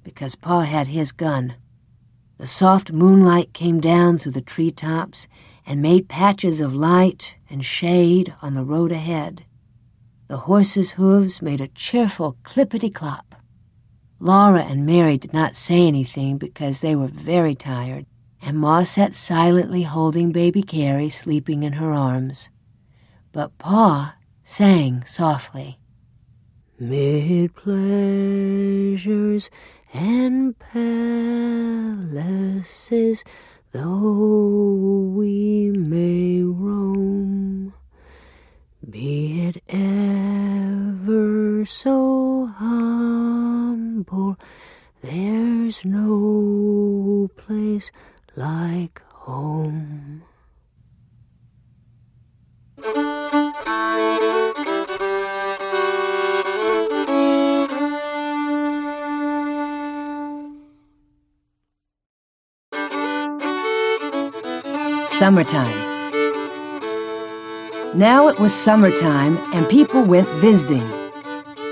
because Pa had his gun. The soft moonlight came down through the tree tops and made patches of light and shade on the road ahead. The horses' hooves made a cheerful clippity clop. Laura and Mary did not say anything because they were very tired, and Ma sat silently holding baby Carrie sleeping in her arms. But Pa sang softly. Mid pleasures and palaces, though we may roam, be it ever so humble, there's no place like home. Summertime. Now it was summertime, and people went visiting.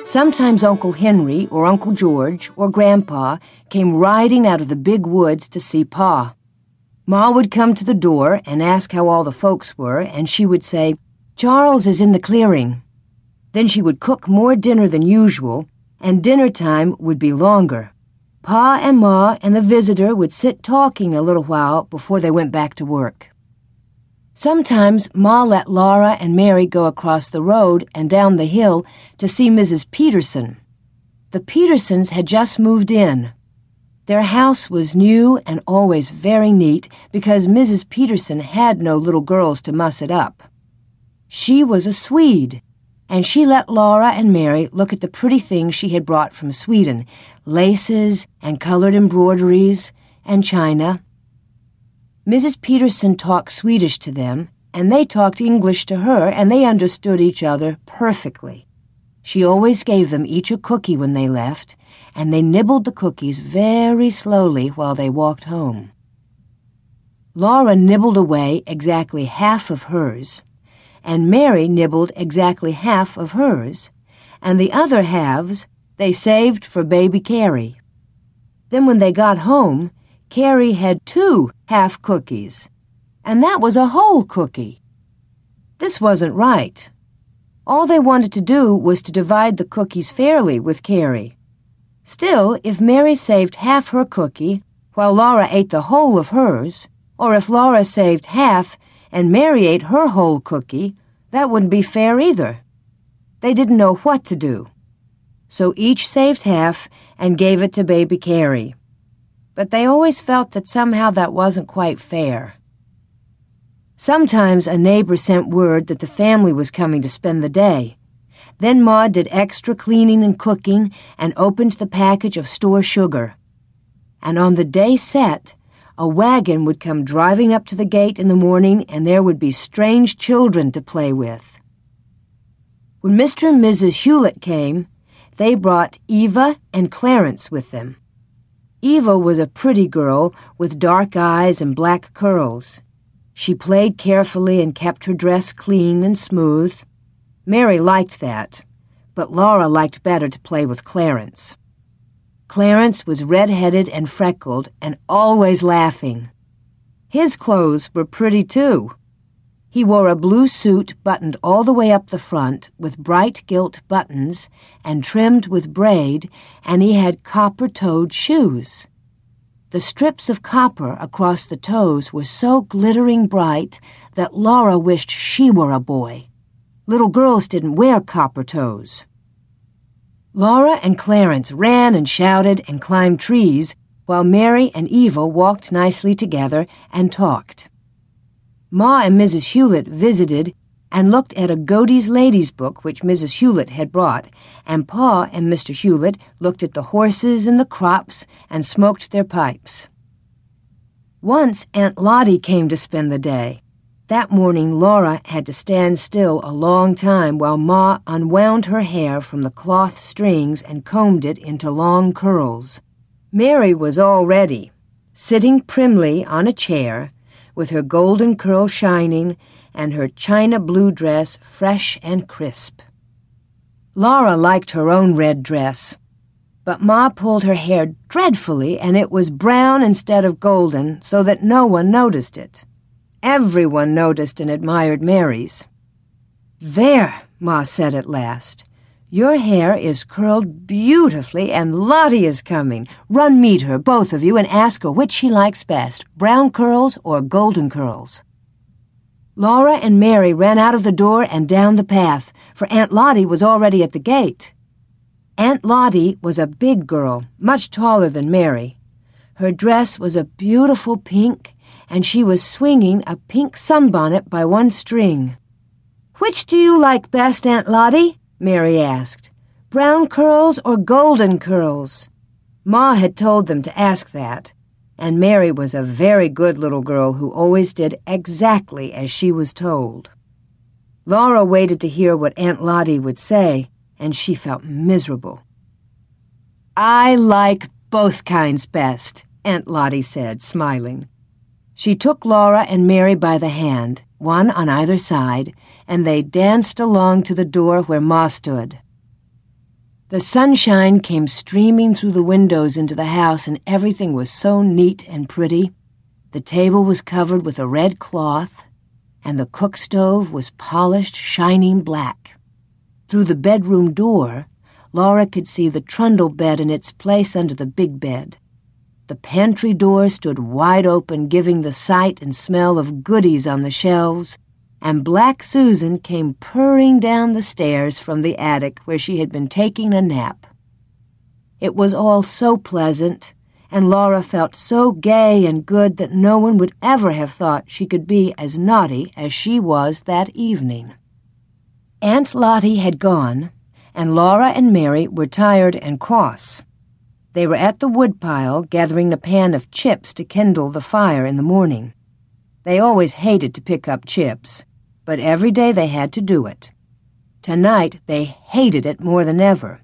Sometimes Uncle Henry or Uncle George or Grandpa came riding out of the big woods to see Pa. Ma would come to the door and ask how all the folks were, and she would say, Charles is in the clearing. Then she would cook more dinner than usual, and dinner time would be longer. Pa and Ma and the visitor would sit talking a little while before they went back to work. Sometimes Ma let Laura and Mary go across the road and down the hill to see Mrs. Peterson. The Petersons had just moved in. Their house was new and always very neat because Mrs. Peterson had no little girls to muss it up. She was a Swede, and she let Laura and Mary look at the pretty things she had brought from Sweden laces and colored embroideries and china Mrs. Peterson talked Swedish to them, and they talked English to her, and they understood each other perfectly. She always gave them each a cookie when they left, and they nibbled the cookies very slowly while they walked home. Laura nibbled away exactly half of hers, and Mary nibbled exactly half of hers, and the other halves they saved for baby Carrie. Then when they got home, Carrie had two half cookies, and that was a whole cookie. This wasn't right. All they wanted to do was to divide the cookies fairly with Carrie. Still, if Mary saved half her cookie while Laura ate the whole of hers, or if Laura saved half and Mary ate her whole cookie, that wouldn't be fair either. They didn't know what to do. So each saved half and gave it to baby Carrie. But they always felt that somehow that wasn't quite fair. Sometimes a neighbor sent word that the family was coming to spend the day. Then Ma did extra cleaning and cooking and opened the package of store sugar. And on the day set, a wagon would come driving up to the gate in the morning and there would be strange children to play with. When Mr. and Mrs. Huleatt came, they brought Eva and Clarence with them. Eva was a pretty girl with dark eyes and black curls. She played carefully and kept her dress clean and smooth. Mary liked that, but Laura liked better to play with Clarence. Clarence was red-headed and freckled and always laughing. His clothes were pretty too. He wore a blue suit buttoned all the way up the front with bright gilt buttons and trimmed with braid, and he had copper-toed shoes. The strips of copper across the toes were so glittering bright that Laura wished she were a boy. Little girls didn't wear copper toes. Laura and Clarence ran and shouted and climbed trees, while Mary and Eva walked nicely together and talked. Ma and Mrs. Huleatt visited and looked at a Godey's Lady's book which Mrs. Huleatt had brought, and Pa and Mr. Huleatt looked at the horses and the crops and smoked their pipes. Once Aunt Lottie came to spend the day. That morning, Laura had to stand still a long time while Ma unwound her hair from the cloth strings and combed it into long curls. Mary was all ready, sitting primly on a chair, with her golden curl shining and her china blue dress fresh and crisp. Laura liked her own red dress, but Ma pulled her hair dreadfully and it was brown instead of golden so that no one noticed it. Everyone noticed and admired Mary's. There, Ma said at last. Your hair is curled beautifully, and Lottie is coming. Run meet her, both of you, and ask her which she likes best brown curls or golden curls. Laura and Mary ran out of the door and down the path, for Aunt Lottie was already at the gate. Aunt Lottie was a big girl, much taller than Mary. Her dress was a beautiful pink, and she was swinging a pink sunbonnet by one string. Which do you like best, Aunt Lottie? Mary asked. Brown curls or golden curls? Ma had told them to ask that, and Mary was a very good little girl who always did exactly as she was told. Laura waited to hear what Aunt Lottie would say, and she felt miserable. I like both kinds best, Aunt Lottie said, smiling. She took Laura and Mary by the hand, one on either side, and they danced along to the door where Ma stood. The sunshine came streaming through the windows into the house, and everything was so neat and pretty. The table was covered with a red cloth, and the cook stove was polished, shining black. Through the bedroom door, Laura could see the trundle bed in its place under the big bed. The pantry door stood wide open, giving the sight and smell of goodies on the shelves, and Black Susan came purring down the stairs from the attic where she had been taking a nap. It was all so pleasant, and Laura felt so gay and good that no one would ever have thought she could be as naughty as she was that evening. Aunt Lottie had gone, and Laura and Mary were tired and cross. They were at the woodpile gathering a pan of chips to kindle the fire in the morning. They always hated to pick up chips, but every day they had to do it. Tonight they hated it more than ever.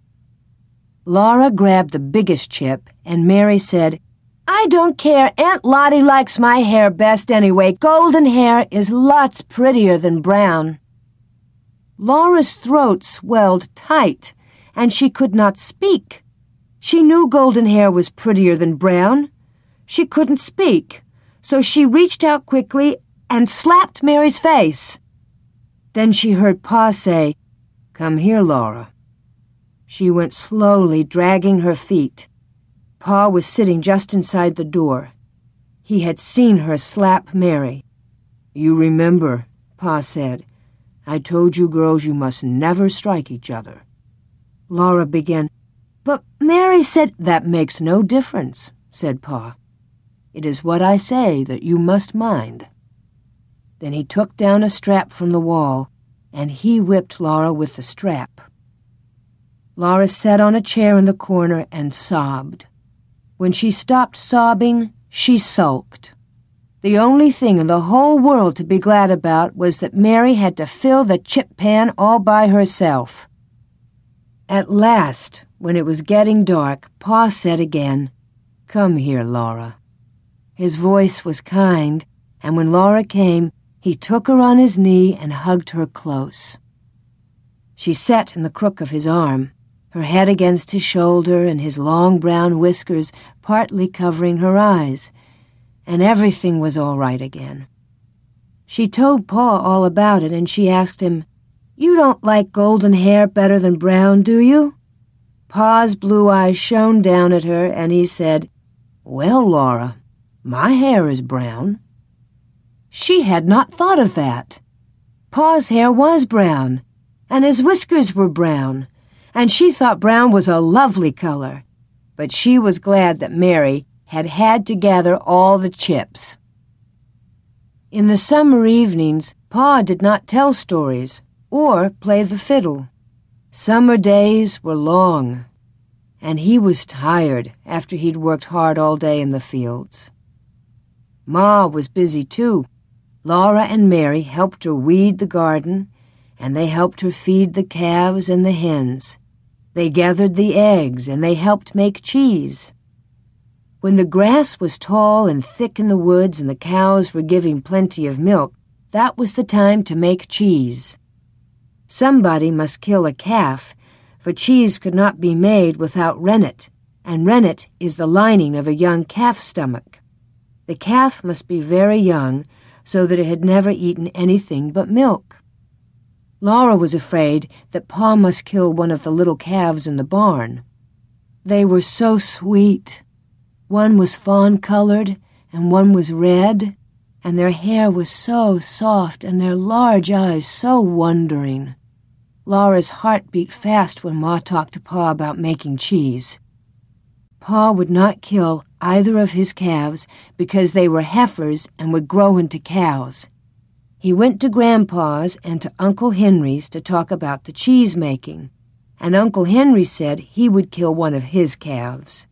Laura grabbed the biggest chip, and Mary said, I don't care. Aunt Lottie likes my hair best anyway. Golden hair is lots prettier than brown. Laura's throat swelled tight, and she could not speak. She knew golden hair was prettier than brown. She couldn't speak, so she reached out quickly and slapped Mary's face. Then she heard Pa say, Come here, Laura. She went slowly, dragging her feet. Pa was sitting just inside the door. He had seen her slap Mary. You remember, Pa said. I told you girls you must never strike each other. Laura began, But Mary said, That makes no difference, said Pa. It is what I say that you must mind. Then he took down a strap from the wall, and he whipped Laura with the strap. Laura sat on a chair in the corner and sobbed. When she stopped sobbing, she sulked. The only thing in the whole world to be glad about was that Mary had to fill the chip pan all by herself. At last, when it was getting dark, Pa said again, Come here, Laura. His voice was kind, and when Laura came, he took her on his knee and hugged her close. She sat in the crook of his arm, her head against his shoulder and his long brown whiskers partly covering her eyes, and everything was all right again. She told Pa all about it, and she asked him, You don't like golden hair better than brown, do you? Pa's blue eyes shone down at her, and he said, Well, Laura, my hair is brown. She had not thought of that. Pa's hair was brown, and his whiskers were brown, and she thought brown was a lovely color. But she was glad that Mary had had to gather all the chips. In the summer evenings, Pa did not tell stories or play the fiddle. Summer days were long, and he was tired after he'd worked hard all day in the fields. Ma was busy too. Laura and Mary helped her weed the garden, and they helped her feed the calves and the hens. They gathered the eggs, and they helped make cheese. When the grass was tall and thick in the woods and the cows were giving plenty of milk, that was the time to make cheese. Somebody must kill a calf, for cheese could not be made without rennet, and rennet is the lining of a young calf's stomach. The calf must be very young, so that it had never eaten anything but milk. Laura was afraid that Pa must kill one of the little calves in the barn. They were so sweet. One was fawn colored, and one was red, and their hair was so soft, and their large eyes so wondering. Laura's heart beat fast when Ma talked to Pa about making cheese. Pa would not kill either of his calves because they were heifers and would grow into cows. He went to Grandpa's and to Uncle Henry's to talk about the cheese making, and Uncle Henry said he would kill one of his calves.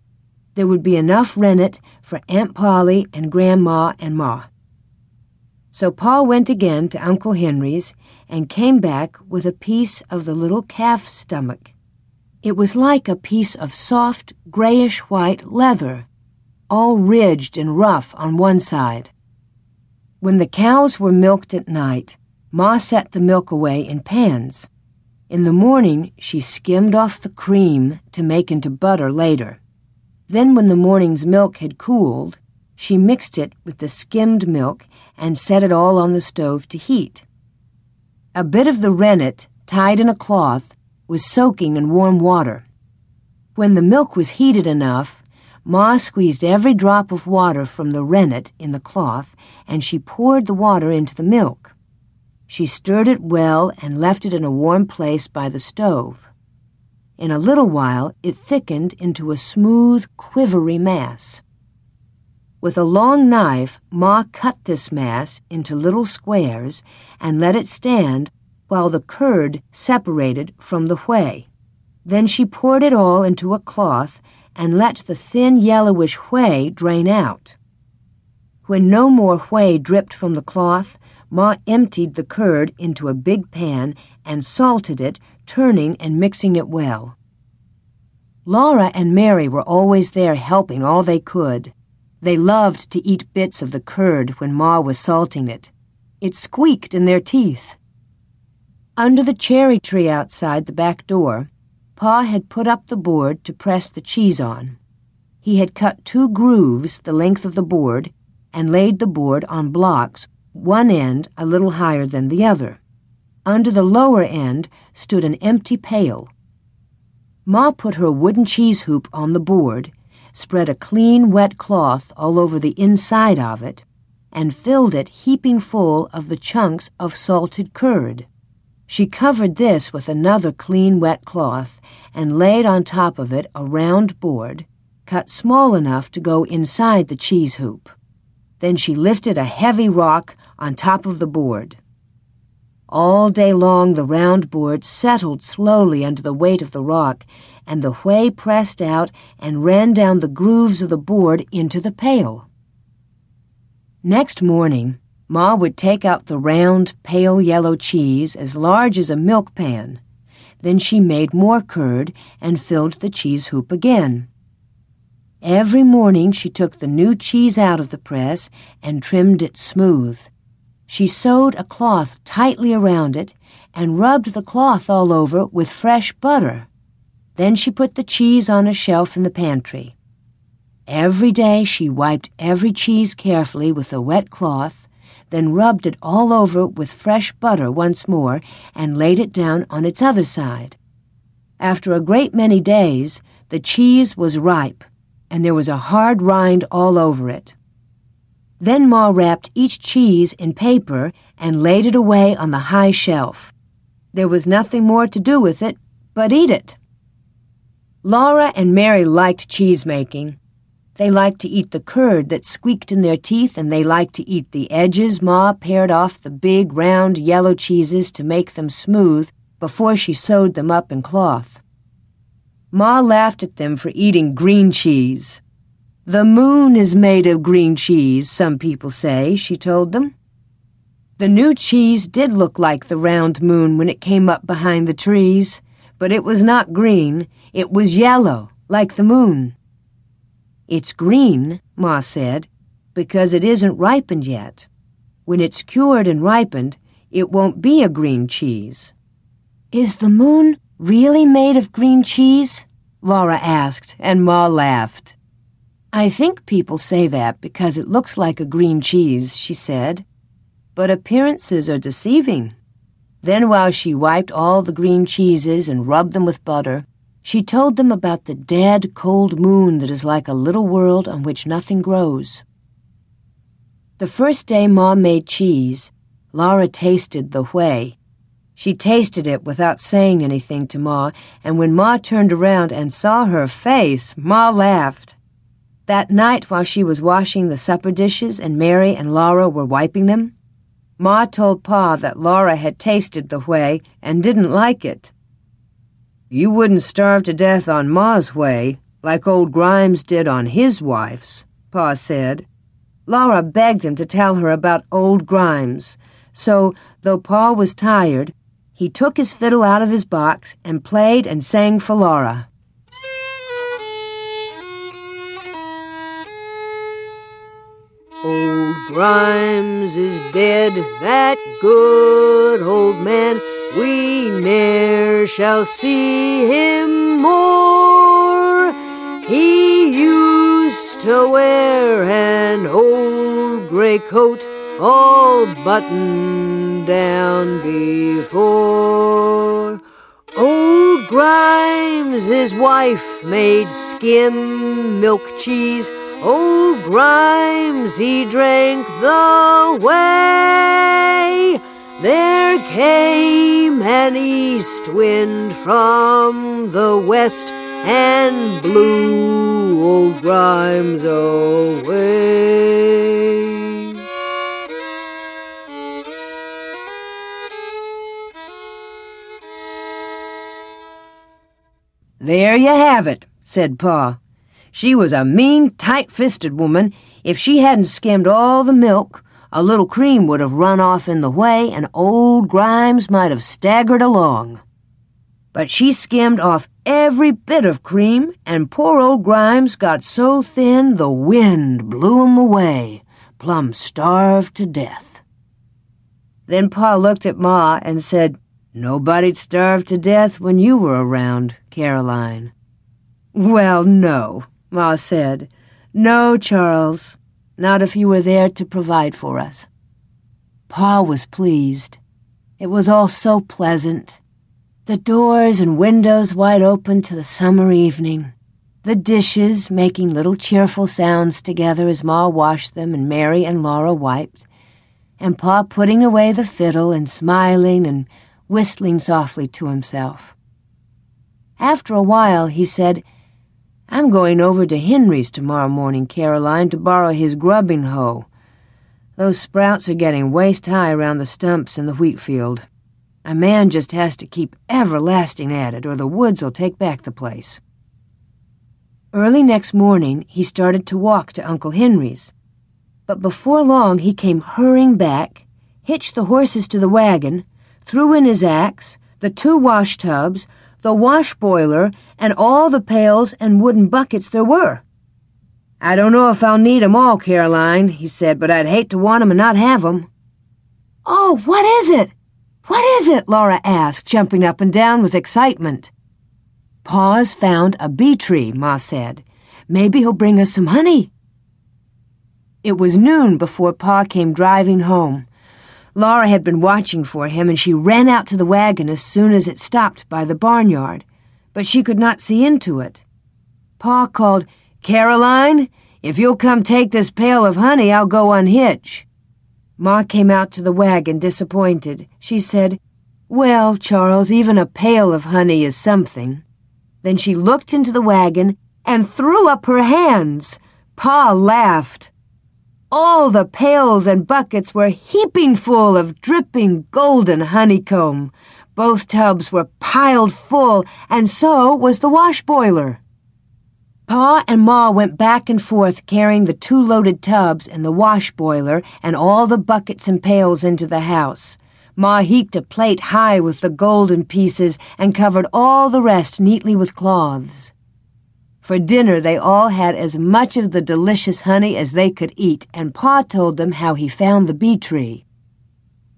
There would be enough rennet for Aunt Polly and Grandma and Ma. So Pa went again to Uncle Henry's and came back with a piece of the little calf's stomach. It was like a piece of soft, grayish white leather, all ridged and rough on one side. When the cows were milked at night, Ma set the milk away in pans. In the morning, she skimmed off the cream to make into butter later. Then, when the morning's milk had cooled, she mixed it with the skimmed milk and set it all on the stove to heat. A bit of the rennet, tied in a cloth, was soaking in warm water. When the milk was heated enough, Ma squeezed every drop of water from the rennet in the cloth, and she poured the water into the milk. She stirred it well and left it in a warm place by the stove. In a little while, it thickened into a smooth, quivery mass. With a long knife, Ma cut this mass into little squares and let it stand while the curd separated from the whey. Then she poured it all into a cloth and let the thin yellowish whey drain out. When no more whey dripped from the cloth, Ma emptied the curd into a big pan and salted it, turning and mixing it well. Laura and Mary were always there helping all they could. They loved to eat bits of the curd when Ma was salting it. It squeaked in their teeth. Under the cherry tree outside the back door, Pa had put up the board to press the cheese on. He had cut two grooves the length of the board and laid the board on blocks, one end a little higher than the other. under the lower end stood an empty pail. Ma put her wooden cheese hoop on the board, spread a clean wet cloth all over the inside of it, and filled it heaping full of the chunks of salted curd. She covered this with another clean wet cloth and laid on top of it a round board, cut small enough to go inside the cheese hoop. Then she lifted a heavy rock on top of the board. All day long the round board settled slowly under the weight of the rock, and the whey pressed out and ran down the grooves of the board into the pail. Next morning, Ma would take out the round, pale yellow cheese as large as a milk pan. Then she made more curd and filled the cheese hoop again. Every morning she took the new cheese out of the press and trimmed it smooth. She sewed a cloth tightly around it and rubbed the cloth all over with fresh butter. Then she put the cheese on a shelf in the pantry. Every day she wiped every cheese carefully with a wet cloth, then rubbed it all over with fresh butter once more and laid it down on its other side. After a great many days, the cheese was ripe, and there was a hard rind all over it. Then Ma wrapped each cheese in paper and laid it away on the high shelf. There was nothing more to do with it but eat it. Laura and Mary liked cheese making. They liked to eat the curd that squeaked in their teeth, and they liked to eat the edges Ma pared off the big, round, yellow cheeses to make them smooth before she sewed them up in cloth. Ma laughed at them for eating green cheese. The moon is made of green cheese, some people say, she told them. The new cheese did look like the round moon when it came up behind the trees, but it was not green, it was yellow, like the moon. It's green, Ma said, because it isn't ripened yet. When it's cured and ripened, it won't be a green cheese. Is the moon really made of green cheese? Laura asked, and Ma laughed. I think people say that because it looks like a green cheese, she said. But appearances are deceiving. Then, while she wiped all the green cheeses and rubbed them with butter, she told them about the dead, cold moon that is like a little world on which nothing grows. The first day Ma made cheese, Laura tasted the whey. She tasted it without saying anything to Ma, and when Ma turned around and saw her face, Ma laughed. That night, while she was washing the supper dishes and Mary and Laura were wiping them, Ma told Pa that Laura had tasted the whey and didn't like it. You wouldn't starve to death on Ma's way, like old Grimes did on his wife's, Pa said. Laura begged him to tell her about old Grimes, so, though Pa was tired, he took his fiddle out of his box and played and sang for Laura. Old Grimes is dead, that good old man. We ne'er shall see him more. He used to wear an old gray coat, all buttoned down before. Old Grimes, his wife, made skim milk cheese Old Grimes, he drank the whey. There came an east wind from the west and blew old Grimes away. There you have it, said Pa. She was a mean, tight fisted woman. If she hadn't skimmed all the milk, a little cream would have run off in the way, and old Grimes might have staggered along. But she skimmed off every bit of cream, and poor old Grimes got so thin the wind blew him away, plumb starved to death. Then Pa looked at Ma and said, Nobody'd starve to death when you were around, Caroline. Well, no, Ma said. No, Charles, not if you were there to provide for us. Pa was pleased. It was all so pleasant. The doors and windows wide open to the summer evening. The dishes making little cheerful sounds together as Ma washed them and Mary and Laura wiped, and Pa putting away the fiddle and smiling and whistling softly to himself. After a while, he said, I'm going over to Henry's tomorrow morning, Caroline, to borrow his grubbing hoe. Those sprouts are getting waist high around the stumps in the wheat field. A man just has to keep everlasting at it, or the woods'll take back the place. Early next morning, he started to walk to Uncle Henry's. But before long, he came hurrying back, hitched the horses to the wagon, threw in his axe, the two wash tubs, the wash boiler, and all the pails and wooden buckets there were. I don't know if I'll need 'em all, Caroline, he said, but I'd hate to want 'em and not have 'em. Oh, what is it? What is it? Laura asked, jumping up and down with excitement. Pa's found a bee tree, Ma said. Maybe he'll bring us some honey. It was noon before Pa came driving home. Laura had been watching for him, and she ran out to the wagon as soon as it stopped by the barnyard, but she could not see into it. Pa called, Caroline, if you'll come take this pail of honey, I'll go unhitch. Ma came out to the wagon disappointed. She said, Well, Charles, even a pail of honey is something. Then she looked into the wagon and threw up her hands. Pa laughed. All the pails and buckets were heaping full of dripping golden honeycomb. Both tubs were piled full, and so was the wash boiler. Pa and Ma went back and forth carrying the two loaded tubs and the wash boiler and all the buckets and pails into the house. Ma heaped a plate high with the golden pieces and covered all the rest neatly with cloths. For dinner, they all had as much of the delicious honey as they could eat, and Pa told them how he found the bee tree.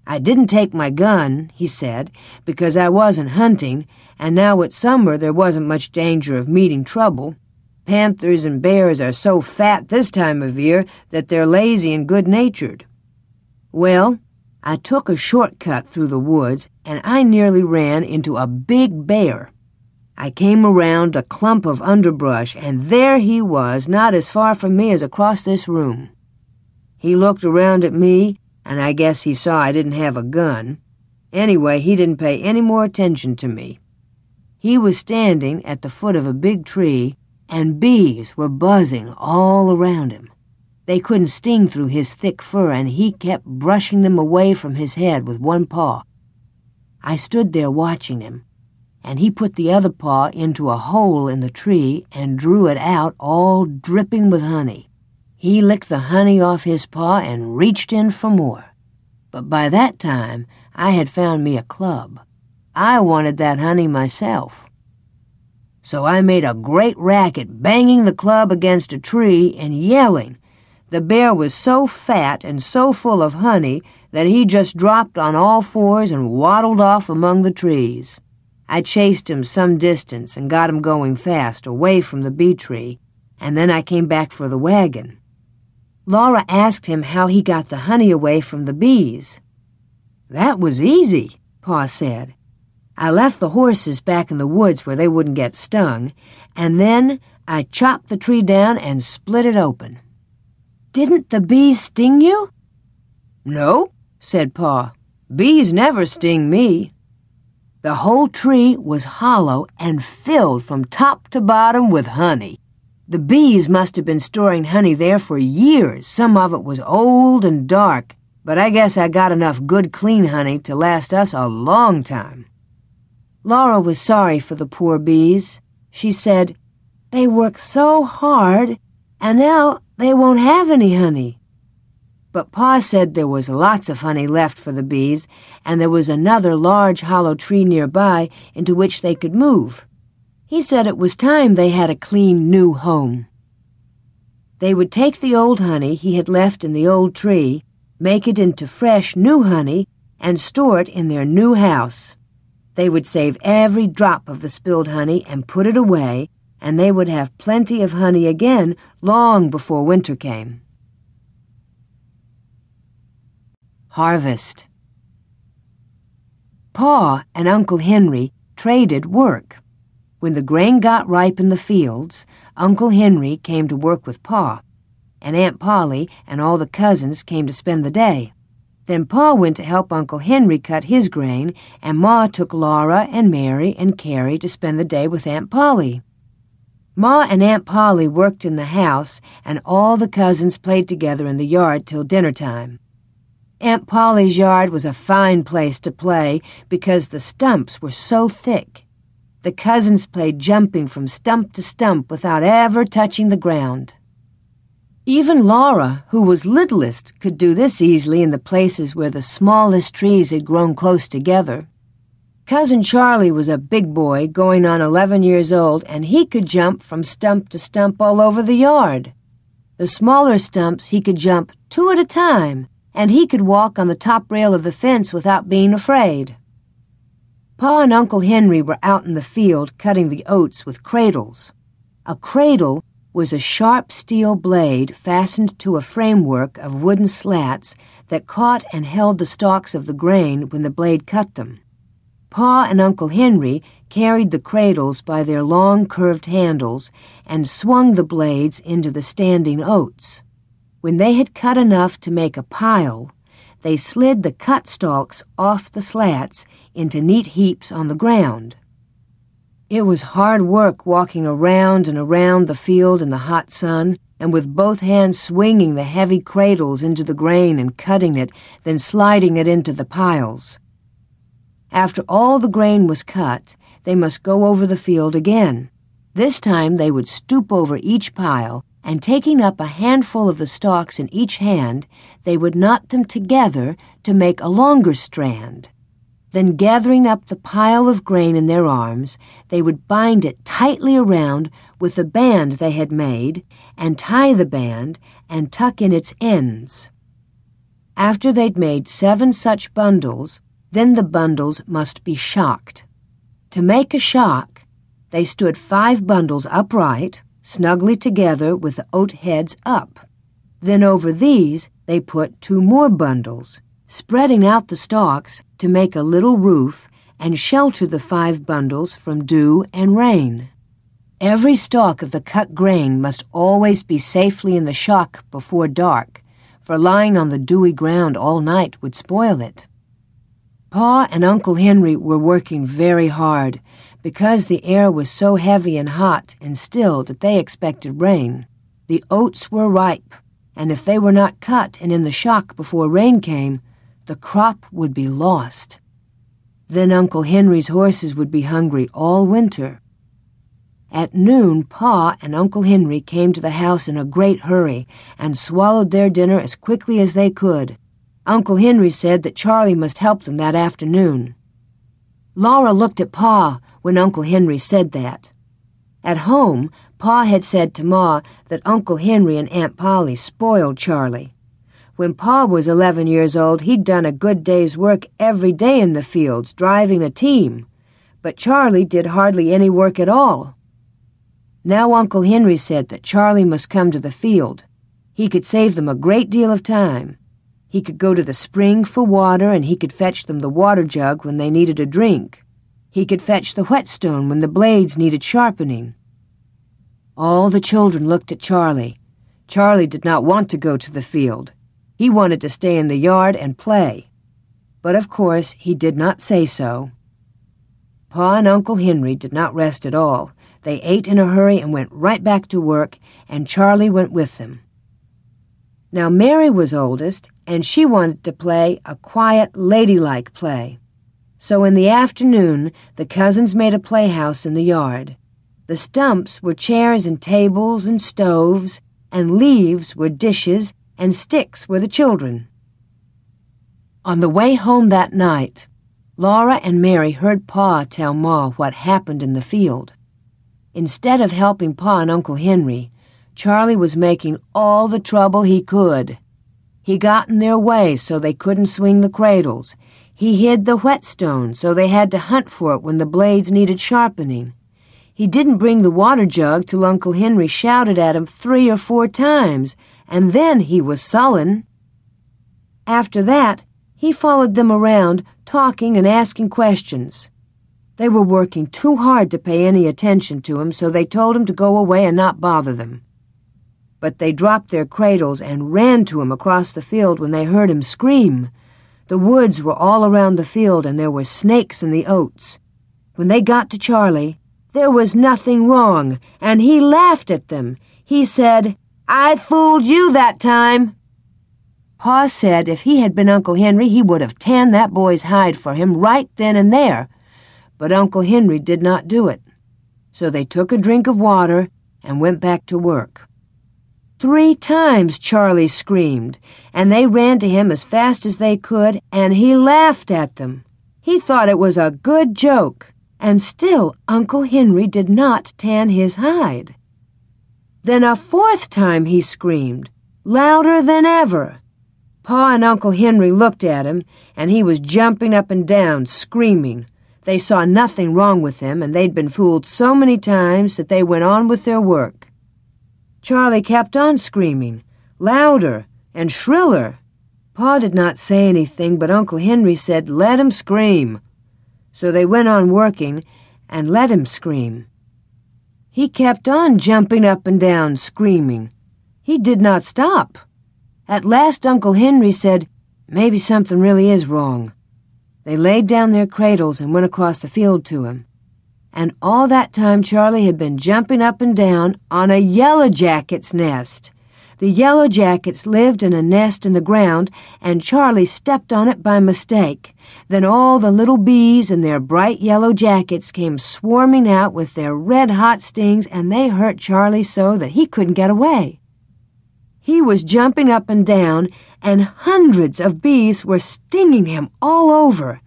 I didn't take my gun, he said, because I wasn't hunting, and now it's summer there wasn't much danger of meeting trouble. Panthers and bears are so fat this time of year that they're lazy and good natured. Well, I took a shortcut through the woods and I nearly ran into a big bear. I came around a clump of underbrush and there he was, not as far from me as across this room. He looked around at me and I guess he saw I didn't have a gun. Anyway, he didn't pay any more attention to me. He was standing at the foot of a big tree and bees were buzzing all around him. They couldn't sting through his thick fur, and he kept brushing them away from his head with one paw. I stood there watching him, and he put the other paw into a hole in the tree and drew it out all dripping with honey. He licked the honey off his paw and reached in for more. But by that time, I had found me a club. I wanted that honey myself so I made a great racket banging the club against a tree and yelling. The bear was so fat and so full of honey that he just dropped on all fours and waddled off among the trees. I chased him some distance and got him going fast away from the bee tree, and then I came back for the wagon. Laura asked him how he got the honey away from the bees. That was easy, Pa said. I left the horses back in the woods where they wouldn't get stung, and then I chopped the tree down and split it open. Didn't the bees sting you? No, said Pa. Bees never sting me. The whole tree was hollow and filled from top to bottom with honey. The bees must have been storing honey there for years. Some of it was old and dark, but I guess I got enough good, clean honey to last us a long time. Laura was sorry for the poor bees. She said, They work so hard, and now they won't have any honey. But Pa said there was lots of honey left for the bees, and there was another large hollow tree nearby into which they could move. He said it was time they had a clean new home. They would take the old honey he had left in the old tree, make it into fresh new honey, and store it in their new house. They would save every drop of the spilled honey and put it away, and they would have plenty of honey again long before winter came. Harvest Pa and Uncle Henry traded work. When the grain got ripe in the fields, Uncle Henry came to work with Pa, and Aunt Polly and all the cousins came to spend the day. Then Pa went to help Uncle Henry cut his grain, and Ma took Laura and Mary and Carrie to spend the day with Aunt Polly. Ma and Aunt Polly worked in the house, and all the cousins played together in the yard till dinner time. Aunt Polly's yard was a fine place to play because the stumps were so thick. The cousins played jumping from stump to stump without ever touching the ground. Even Laura, who was littlest, could do this easily in the places where the smallest trees had grown close together. Cousin Charlie was a big boy, going on 11 years old, and he could jump from stump to stump all over the yard. The smaller stumps he could jump two at a time, and he could walk on the top rail of the fence without being afraid. Pa and Uncle Henry were out in the field cutting the oats with cradles. A cradle was a sharp steel blade fastened to a framework of wooden slats that caught and held the stalks of the grain when the blade cut them. Pa and Uncle Henry carried the cradles by their long curved handles and swung the blades into the standing oats. When they had cut enough to make a pile, they slid the cut stalks off the slats into neat heaps on the ground. It was hard work walking around and around the field in the hot sun, and with both hands swinging the heavy cradles into the grain and cutting it, then sliding it into the piles. After all the grain was cut, they must go over the field again. This time they would stoop over each pile and taking up a handful of the stalks in each hand, they would knot them together to make a longer strand. Then, gathering up the pile of grain in their arms, they would bind it tightly around with the band they had made, and tie the band and tuck in its ends. After they'd made seven such bundles, then the bundles must be shocked. To make a shock, they stood five bundles upright, snugly together with the oat heads up. Then over these they put two more bundles, spreading out the stalks to make a little roof and shelter the five bundles from dew and rain. Every stalk of the cut grain must always be safely in the shock before dark, for lying on the dewy ground all night would spoil it. Pa and Uncle Henry were working very hard, because the air was so heavy and hot and still that they expected rain. The oats were ripe, and if they were not cut and in the shock before rain came, the crop would be lost. Then Uncle Henry's horses would be hungry all winter. At noon, Pa and Uncle Henry came to the house in a great hurry and swallowed their dinner as quickly as they could. Uncle Henry said that Charlie must help them that afternoon. Laura looked at Pa when Uncle Henry said that. At home, Pa had said to Ma that Uncle Henry and Aunt Polly spoiled Charlie. When Pa was 11 years old, he'd done a good day's work every day in the fields, driving a team. But Charlie did hardly any work at all. Now Uncle Henry said that Charlie must come to the field. He could save them a great deal of time. He could go to the spring for water, and he could fetch them the water jug when they needed a drink. He could fetch the whetstone when the blades needed sharpening. All the children looked at Charlie. Charlie did not want to go to the field. He wanted to stay in the yard and play. But of course, he did not say so. Pa and Uncle Henry did not rest at all. They ate in a hurry and went right back to work, and Charlie went with them. Now, Mary was oldest, and she wanted to play a quiet, ladylike play. So in the afternoon, the cousins made a playhouse in the yard. The stumps were chairs and tables and stoves, and leaves were dishes, and sticks were the children. On the way home that night, Laura and Mary heard Pa tell Ma what happened in the field. Instead of helping Pa and Uncle Henry, Charlie was making all the trouble he could. He got in their way so they couldn't swing the cradles, he hid the whetstone so they had to hunt for it when the blades needed sharpening. He didn't bring the water jug till Uncle Henry shouted at him three or four times, and then he was sullen. After that, He followed them around, talking and asking questions. They were working too hard to pay any attention to him, so they told him to go away and not bother them. But they dropped their cradles and ran to him across the field when they heard him scream. The woods were all around the field, and there were snakes in the oats. When they got to Charlie, there was nothing wrong, and he laughed at them. He said, I fooled you that time. Pa said if he had been Uncle Henry, he would have tanned that boy's hide for him right then and there. But Uncle Henry did not do it. So they took a drink of water and went back to work. Three times Charlie screamed, and they ran to him as fast as they could, and he laughed at them. He thought it was a good joke, and still Uncle Henry did not tan his hide. Then a fourth time he screamed, louder than ever. Pa and Uncle Henry looked at him, and he was jumping up and down, screaming. They saw nothing wrong with him, and they'd been fooled so many times that they went on with their work. Charlie kept on screaming, louder and shriller. Pa did not say anything, but Uncle Henry said, Let him scream. So they went on working and let him scream. He kept on jumping up and down, screaming. He did not stop. At last Uncle Henry said, Maybe something really is wrong. They laid down their cradles and went across the field to him. And all that time Charlie had been jumping up and down on a yellow jacket's nest. The yellow jackets lived in a nest in the ground, and Charlie stepped on it by mistake. Then all the little bees in their bright yellow jackets came swarming out with their red hot stings, and they hurt Charlie so that he couldn't get away. He was jumping up and down, and hundreds of bees were stinging him all over.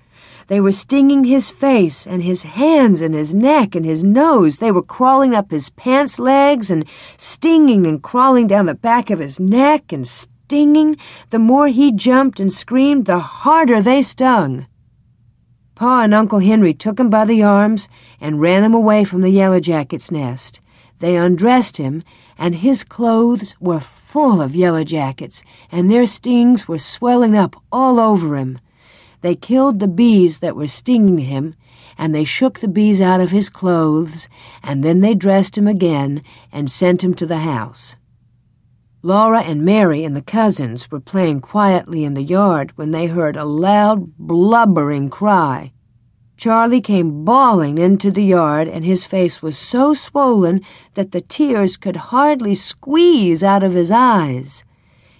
They were stinging his face and his hands and his neck and his nose. They were crawling up his pants legs and stinging and crawling down the back of his neck and stinging. The more he jumped and screamed, the harder they stung. Pa and Uncle Henry took him by the arms and ran him away from the Yellow Jacket's nest. They undressed him, and his clothes were full of yellow jackets, and their stings were swelling up all over him. They killed the bees that were stinging him, and they shook the bees out of his clothes, and then they dressed him again and sent him to the house. Laura and Mary and the cousins were playing quietly in the yard when they heard a loud, blubbering cry. Charlie came bawling into the yard, and his face was so swollen that the tears could hardly squeeze out of his eyes.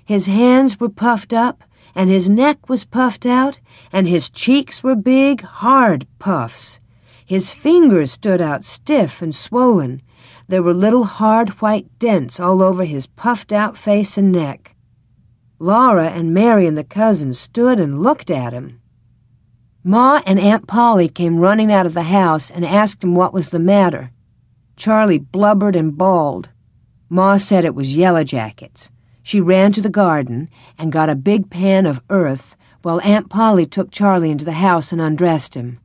His hands were puffed up, and his neck was puffed out, and his cheeks were big, hard puffs. His fingers stood out stiff and swollen. There were little hard white dents all over his puffed out face and neck. Laura and Mary and the cousins stood and looked at him. Ma and Aunt Polly came running out of the house and asked him what was the matter. Charlie blubbered and bawled. Ma said it was yellow jackets. She ran to the garden and got a big pan of earth while Aunt Polly took Charlie into the house and undressed him.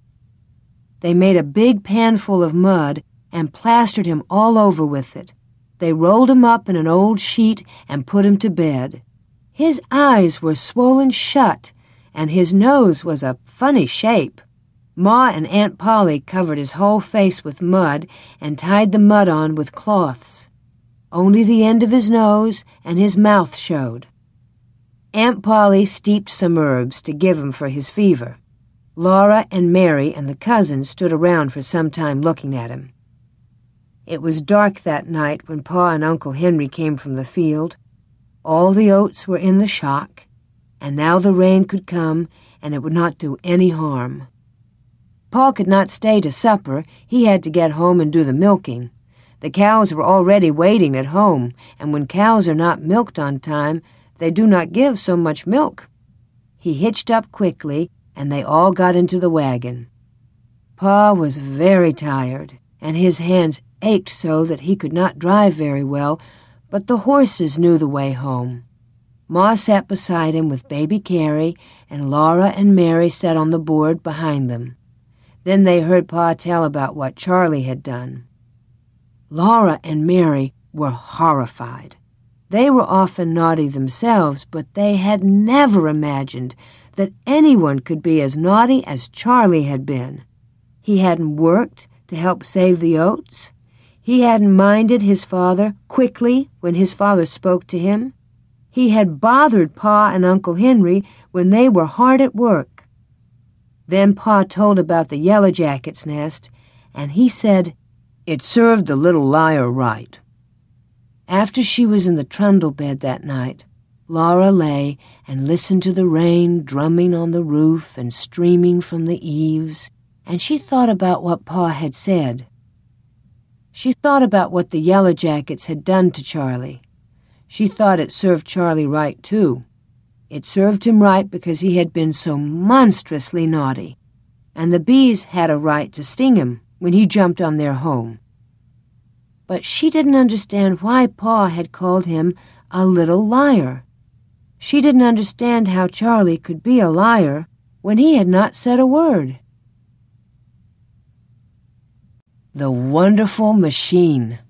They made a big pan full of mud and plastered him all over with it. They rolled him up in an old sheet and put him to bed. His eyes were swollen shut and his nose was a funny shape. Ma and Aunt Polly covered his whole face with mud and tied the mud on with cloths. Only the end of his nose and his mouth showed. Aunt Polly steeped some herbs to give him for his fever. Laura and Mary and the cousins stood around for some time looking at him. It was dark that night when Pa and Uncle Henry came from the field. All the oats were in the shock, and now the rain could come, and it would not do any harm. Pa could not stay to supper. He had to get home and do the milking. The cows were already waiting at home, and when cows are not milked on time, they do not give so much milk. He hitched up quickly, and they all got into the wagon. Pa was very tired, and his hands ached so that he could not drive very well, but the horses knew the way home. Ma sat beside him with baby Carrie, and Laura and Mary sat on the board behind them. Then they heard Pa tell about what Charlie had done. Laura and Mary were horrified. They were often naughty themselves, but they had never imagined that anyone could be as naughty as Charlie had been. He hadn't worked to help save the oats. He hadn't minded his father quickly when his father spoke to him. He had bothered Pa and Uncle Henry when they were hard at work. Then Pa told about the Yellow Jacket's nest, and he said, It served the little liar right. After she was in the trundle bed that night, Laura lay and listened to the rain drumming on the roof and streaming from the eaves, and she thought about what Pa had said. She thought about what the Yellow Jackets had done to Charlie. She thought it served Charlie right, too. It served him right because he had been so monstrously naughty, and the bees had a right to sting him when he jumped on their home. But she didn't understand why Pa had called him a little liar. She didn't understand how Charlie could be a liar when he had not said a word. The Wonderful Machine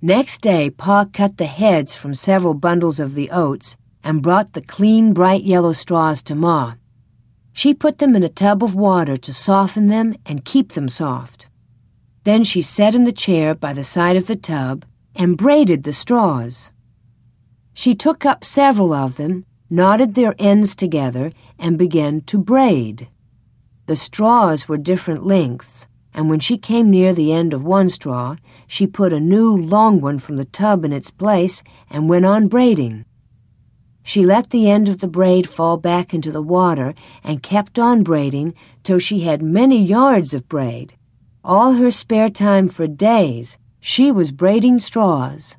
Next day, Pa cut the heads from several bundles of the oats and brought the clean, bright yellow straws to Ma. She put them in a tub of water to soften them and keep them soft. Then she sat in the chair by the side of the tub and braided the straws. She took up several of them, knotted their ends together, and began to braid. The straws were different lengths, and when she came near the end of one straw, she put a new long one from the tub in its place and went on braiding. She let the end of the braid fall back into the water and kept on braiding till she had many yards of braid. All her spare time for days, she was braiding straws.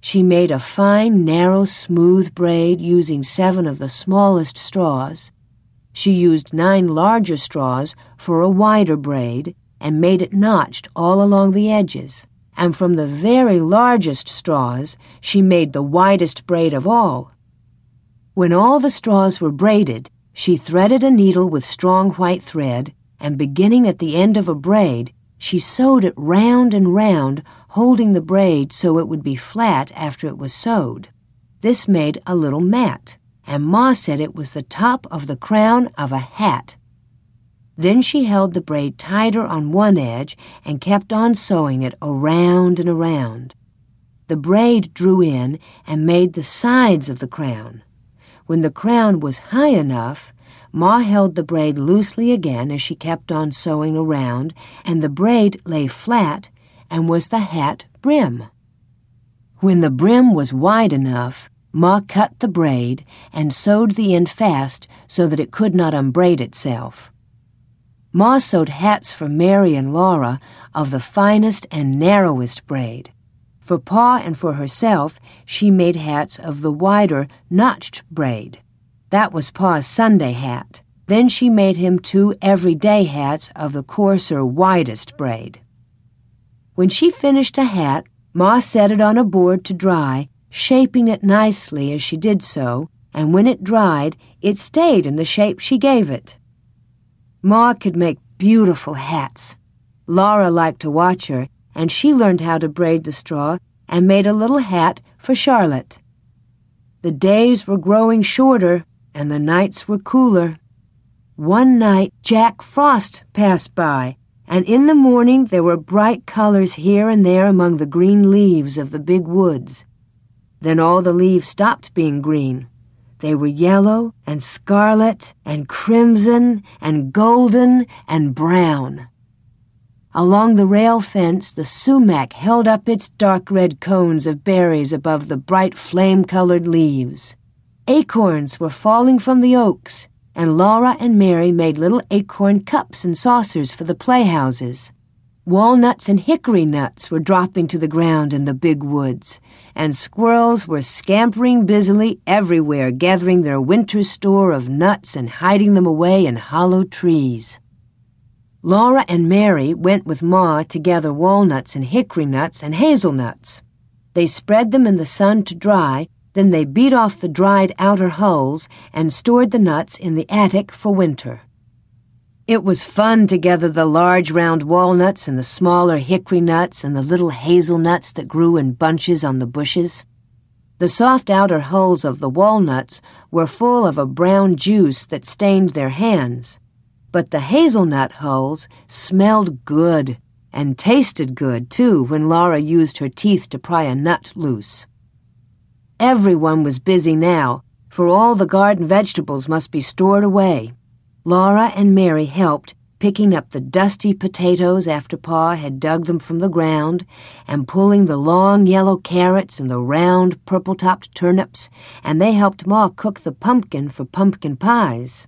She made a fine, narrow, smooth braid using seven of the smallest straws. She used nine larger straws for a wider braid and made it notched all along the edges. And from the very largest straws, she made the widest braid of all. When all the straws were braided, she threaded a needle with strong white thread, and beginning at the end of a braid, she sewed it round and round, holding the braid so it would be flat after it was sewed. This made a little mat, and Ma said it was the top of the crown of a hat. Then she held the braid tighter on one edge and kept on sewing it around and around. The braid drew in and made the sides of the crown. When the crown was high enough, Ma held the braid loosely again as she kept on sewing around, and the braid lay flat and was the hat brim. When the brim was wide enough, Ma cut the braid and sewed the end fast so that it could not unbraid itself. Ma sewed hats for Mary and Laura of the finest and narrowest braid. For Pa and for herself, she made hats of the wider, notched braid. That was Pa's Sunday hat. Then she made him two everyday hats of the coarser, widest braid. When she finished a hat, Ma set it on a board to dry, shaping it nicely as she did so, and when it dried, it stayed in the shape she gave it. Ma could make beautiful hats. Laura liked to watch her, and she learned how to braid the straw and made a little hat for Charlotte. The days were growing shorter, and the nights were cooler. One night Jack Frost passed by, and in the morning there were bright colors here and there among the green leaves of the big woods. Then all the leaves stopped being green. They were yellow and scarlet and crimson and golden and brown. Along the rail fence, the sumac held up its dark red cones of berries above the bright flame colored leaves. Acorns were falling from the oaks, and Laura and Mary made little acorn cups and saucers for the playhouses. Walnuts and hickory nuts were dropping to the ground in the big woods, and squirrels were scampering busily everywhere, gathering their winter store of nuts and hiding them away in hollow trees. Laura and Mary went with Ma to gather walnuts and hickory nuts and hazelnuts. They spread them in the sun to dry then they beat off the dried outer hulls and stored the nuts in the attic for winter. It was fun to gather the large round walnuts and the smaller hickory nuts and the little hazelnuts that grew in bunches on the bushes. The soft outer hulls of the walnuts were full of a brown juice that stained their hands, but the hazelnut hulls smelled good and tasted good, too, when Laura used her teeth to pry a nut loose. Everyone was busy now, for all the garden vegetables must be stored away. Laura and Mary helped, picking up the dusty potatoes after Pa had dug them from the ground, and pulling the long yellow carrots and the round purple topped turnips, and they helped Ma cook the pumpkin for pumpkin pies.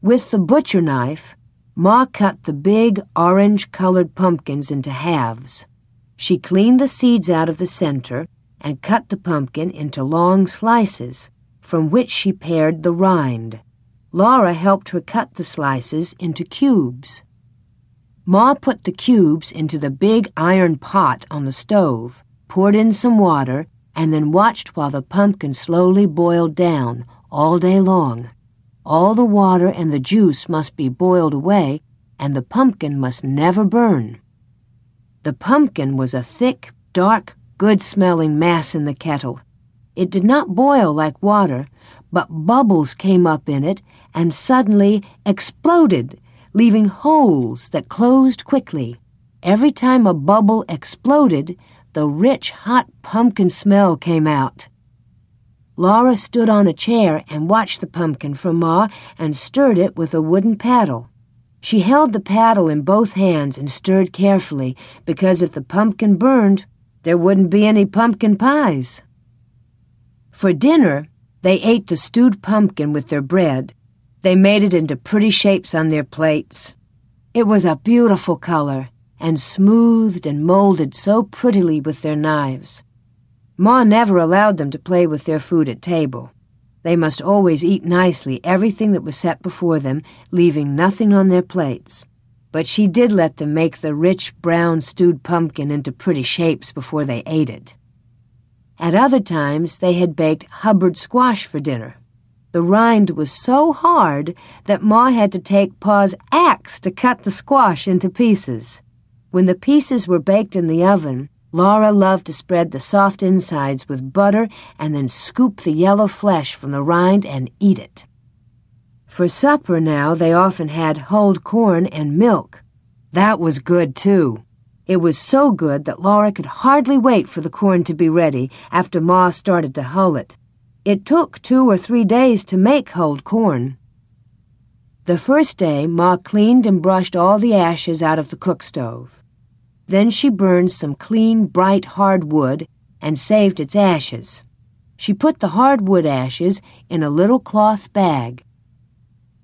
With the butcher knife, Ma cut the big orange colored pumpkins into halves. She cleaned the seeds out of the center and cut the pumpkin into long slices, from which she pared the rind. Laura helped her cut the slices into cubes. Ma put the cubes into the big iron pot on the stove, poured in some water, and then watched while the pumpkin slowly boiled down all day long. All the water and the juice must be boiled away, and the pumpkin must never burn. The pumpkin was a thick, dark, good smelling mass in the kettle. It did not boil like water, but bubbles came up in it and suddenly exploded, leaving holes that closed quickly. Every time a bubble exploded, the rich, hot pumpkin smell came out. Laura stood on a chair and watched the pumpkin from Ma and stirred it with a wooden paddle. She held the paddle in both hands and stirred carefully because if the pumpkin burned, there wouldn't be any pumpkin pies. For dinner, they ate the stewed pumpkin with their bread. They made it into pretty shapes on their plates. It was a beautiful color and smoothed and molded so prettily with their knives. Ma never allowed them to play with their food at table. They must always eat nicely everything that was set before them, leaving nothing on their plates. But she did let them make the rich brown stewed pumpkin into pretty shapes before they ate it. At other times, they had baked Hubbard squash for dinner. The rind was so hard that Ma had to take Pa's axe to cut the squash into pieces. When the pieces were baked in the oven, Laura loved to spread the soft insides with butter and then scoop the yellow flesh from the rind and eat it. For supper now, they often had hulled corn and milk. That was good, too. It was so good that Laura could hardly wait for the corn to be ready after Ma started to hull it. It took two or three days to make hulled corn. The first day, Ma cleaned and brushed all the ashes out of the cook stove. Then she burned some clean, bright hard wood and saved its ashes. She put the hardwood ashes in a little cloth bag.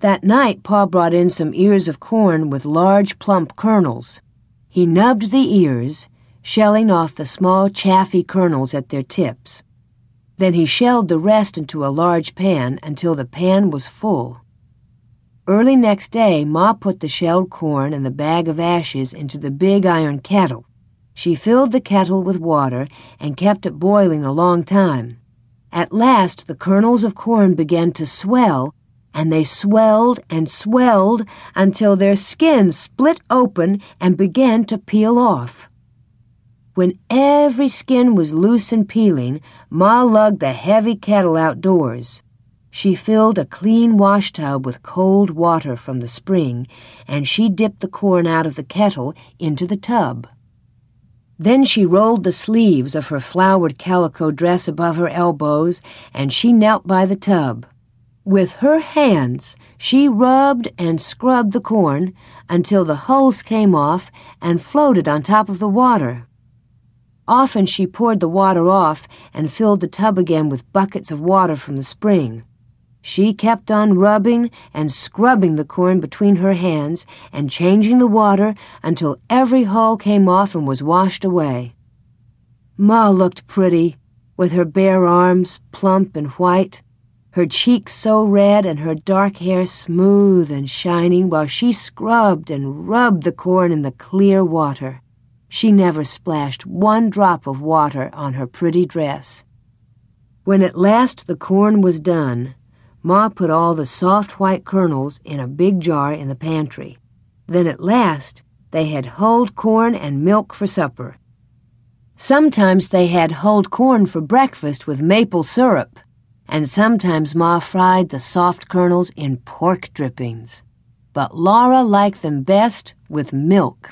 That night, Pa brought in some ears of corn with large, plump kernels. He nubbed the ears, shelling off the small chaffy kernels at their tips. Then he shelled the rest into a large pan until the pan was full. Early next day, Ma put the shelled corn and the bag of ashes into the big iron kettle. She filled the kettle with water and kept it boiling a long time. At last, the kernels of corn began to swell and they swelled and swelled until their skins split open and began to peel off. When every skin was loose and peeling, Ma lugged the heavy kettle outdoors. She filled a clean wash tub with cold water from the spring, and she dipped the corn out of the kettle into the tub. Then she rolled the sleeves of her flowered calico dress above her elbows, and she knelt by the tub. With her hands, she rubbed and scrubbed the corn until the hulls came off and floated on top of the water. Often she poured the water off and filled the tub again with buckets of water from the spring. She kept on rubbing and scrubbing the corn between her hands and changing the water until every hull came off and was washed away. Ma looked pretty, with her bare arms plump and white her cheeks so red and her dark hair smooth and shining while she scrubbed and rubbed the corn in the clear water. She never splashed one drop of water on her pretty dress. When at last the corn was done, Ma put all the soft white kernels in a big jar in the pantry. Then at last they had hulled corn and milk for supper. Sometimes they had hulled corn for breakfast with maple syrup, and sometimes Ma fried the soft kernels in pork drippings. But Laura liked them best with milk.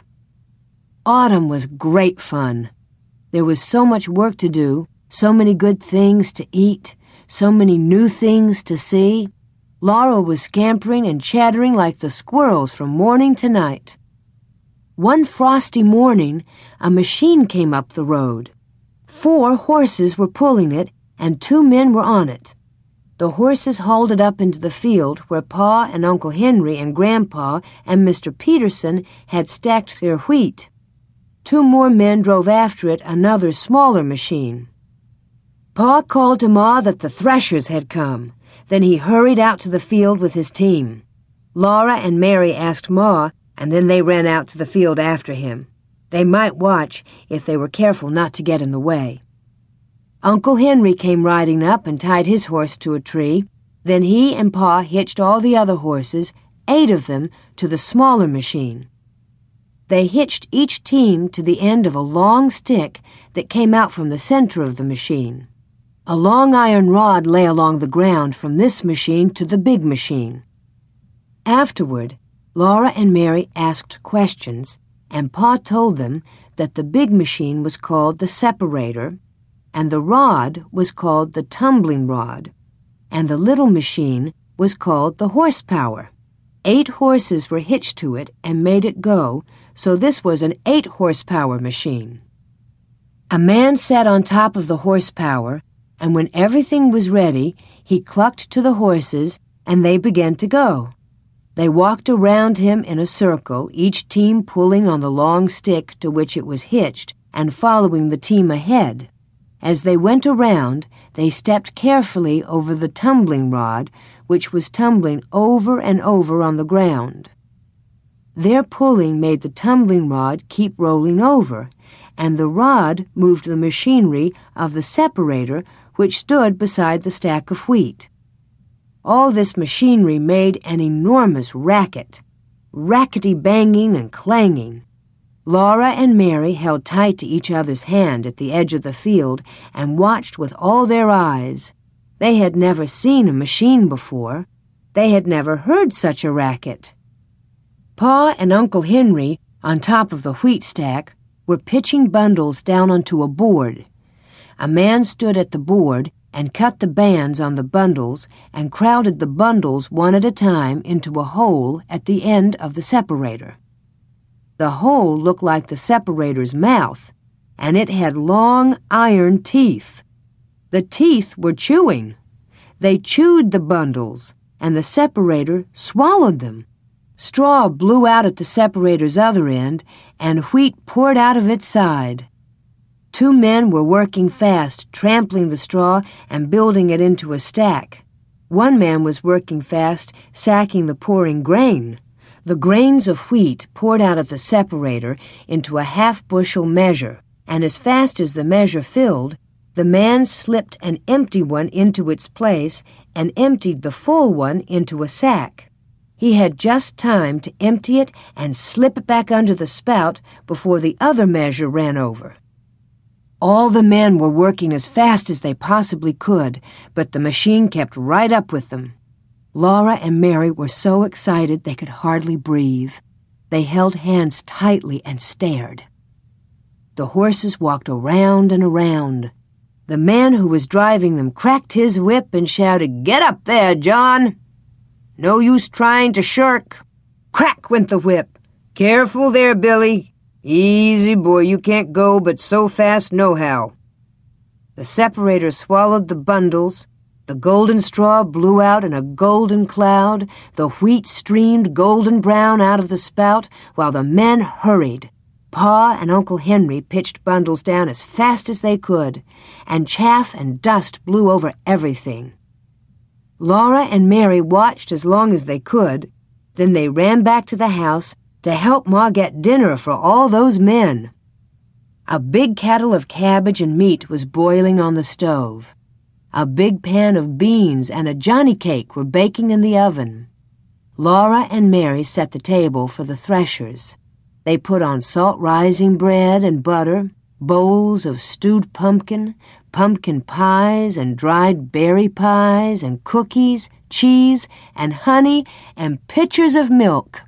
Autumn was great fun. There was so much work to do, so many good things to eat, so many new things to see. Laura was scampering and chattering like the squirrels from morning to night. One frosty morning, a machine came up the road. Four horses were pulling it, and two men were on it. The horses hauled it up into the field where Pa and Uncle Henry and Grandpa and Mr. Peterson had stacked their wheat. Two more men drove after it another smaller machine. Pa called to Ma that the threshers had come. Then he hurried out to the field with his team. Laura and Mary asked Ma, and then they ran out to the field after him. They might watch if they were careful not to get in the way. Uncle Henry came riding up and tied his horse to a tree. Then he and Pa hitched all the other horses, eight of them, to the smaller machine. They hitched each team to the end of a long stick that came out from the center of the machine. A long iron rod lay along the ground from this machine to the big machine. Afterward, Laura and Mary asked questions, and Pa told them that the big machine was called the separator, and the rod was called the tumbling rod, and the little machine was called the horsepower. Eight horses were hitched to it and made it go, so this was an eight horsepower machine. A man sat on top of the horsepower, and when everything was ready, he clucked to the horses, and they began to go. They walked around him in a circle, each team pulling on the long stick to which it was hitched and following the team ahead. As they went around, they stepped carefully over the tumbling rod, which was tumbling over and over on the ground. Their pulling made the tumbling rod keep rolling over, and the rod moved the machinery of the separator which stood beside the stack of wheat. All this machinery made an enormous racket, rackety banging and clanging. Laura and Mary held tight to each other's hand at the edge of the field and watched with all their eyes. They had never seen a machine before. They had never heard such a racket. Pa and Uncle Henry, on top of the wheat stack, were pitching bundles down onto a board. A man stood at the board and cut the bands on the bundles and crowded the bundles one at a time into a hole at the end of the separator. The hole looked like the separator's mouth, and it had long iron teeth. The teeth were chewing. They chewed the bundles, and the separator swallowed them. Straw blew out at the separator's other end, and wheat poured out of its side. Two men were working fast, trampling the straw and building it into a stack. One man was working fast, sacking the pouring grain. The grains of wheat poured out of the separator into a half bushel measure, and as fast as the measure filled, the man slipped an empty one into its place and emptied the full one into a sack. He had just time to empty it and slip it back under the spout before the other measure ran over. All the men were working as fast as they possibly could, but the machine kept right up with them. Laura and Mary were so excited they could hardly breathe. They held hands tightly and stared. The horses walked around and around. The man who was driving them cracked his whip and shouted, Get up there, John! No use trying to shirk. Crack went the whip. Careful there, Billy. Easy, boy, you can't go but so fast nohow. The separator swallowed the bundles. The golden straw blew out in a golden cloud. The wheat streamed golden brown out of the spout while the men hurried. Pa and Uncle Henry pitched bundles down as fast as they could, and chaff and dust blew over everything. Laura and Mary watched as long as they could, then they ran back to the house to help Ma get dinner for all those men. A big kettle of cabbage and meat was boiling on the stove. A big pan of beans and a johnny cake were baking in the oven. Laura and Mary set the table for the threshers. They put on salt rising bread and butter, bowls of stewed pumpkin, pumpkin pies and dried berry pies and cookies, cheese and honey and pitchers of milk.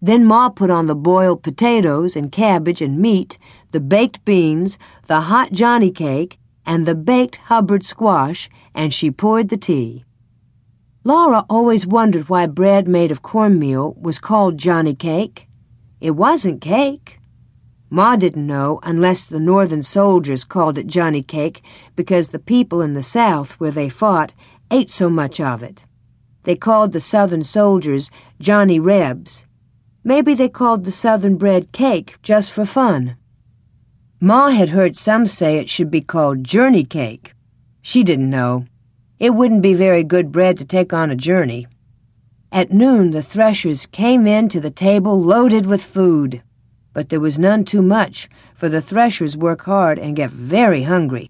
Then Ma put on the boiled potatoes and cabbage and meat, the baked beans, the hot Johnny cake, and the baked Hubbard squash, and she poured the tea. Laura always wondered why bread made of cornmeal was called Johnny cake. It wasn't cake. Ma didn't know unless the Northern soldiers called it Johnny cake because the people in the South, where they fought, ate so much of it. They called the Southern soldiers Johnny Rebs Maybe they called the southern bread cake just for fun. Ma had heard some say it should be called journey cake. She didn't know. It wouldn't be very good bread to take on a journey. At noon, the threshers came in to the table loaded with food. But there was none too much, for the threshers work hard and get very hungry.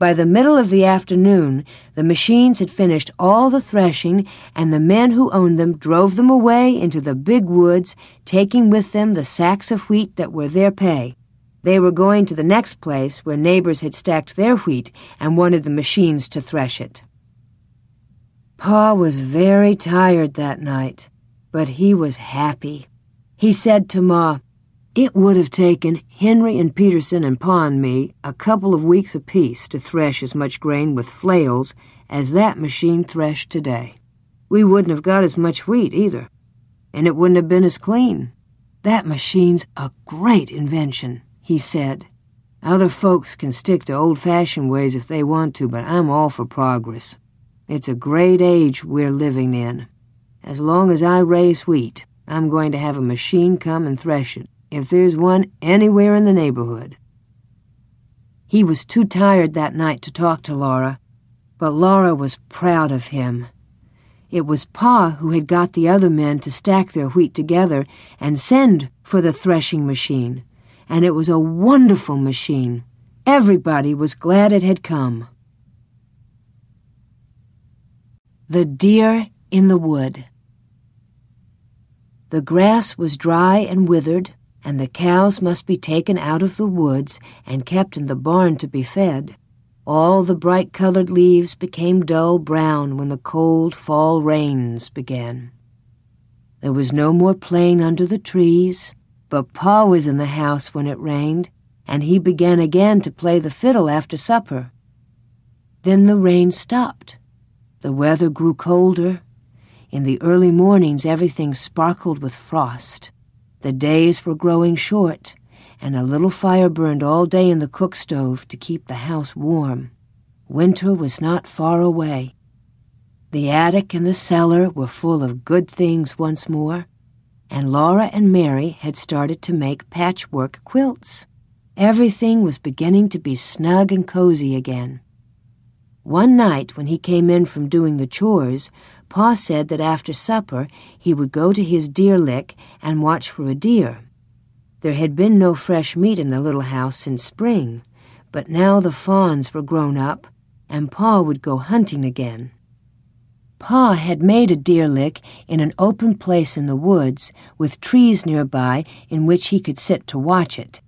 By the middle of the afternoon, the machines had finished all the threshing, and the men who owned them drove them away into the big woods, taking with them the sacks of wheat that were their pay. They were going to the next place where neighbors had stacked their wheat and wanted the machines to thresh it. Pa was very tired that night, but he was happy. He said to Ma, it would have taken Henry and Peterson and Pa and me a couple of weeks apiece to thresh as much grain with flails as that machine threshed today. We wouldn't have got as much wheat either, and it wouldn't have been as clean. That machine's a great invention, he said. Other folks can stick to old fashioned ways if they want to, but I'm all for progress. It's a great age we're living in. As long as I raise wheat, I'm going to have a machine come and thresh it if there's one anywhere in the neighborhood. He was too tired that night to talk to Laura, but Laura was proud of him. It was Pa who had got the other men to stack their wheat together and send for the threshing machine, and it was a wonderful machine. Everybody was glad it had come. The Deer in the Wood The grass was dry and withered, and the cows must be taken out of the woods and kept in the barn to be fed. All the bright colored leaves became dull brown when the cold fall rains began. There was no more playing under the trees, but Pa was in the house when it rained, and he began again to play the fiddle after supper. Then the rain stopped. The weather grew colder. In the early mornings everything sparkled with frost. The days were growing short, and a little fire burned all day in the cook stove to keep the house warm. Winter was not far away. The attic and the cellar were full of good things once more, and Laura and Mary had started to make patchwork quilts. Everything was beginning to be snug and cozy again. One night, when he came in from doing the chores, Pa said that after supper he would go to his deer lick and watch for a deer. There had been no fresh meat in the little house since spring, but now the fawns were grown up, and Pa would go hunting again. Pa had made a deer lick in an open place in the woods, with trees nearby in which he could sit to watch it.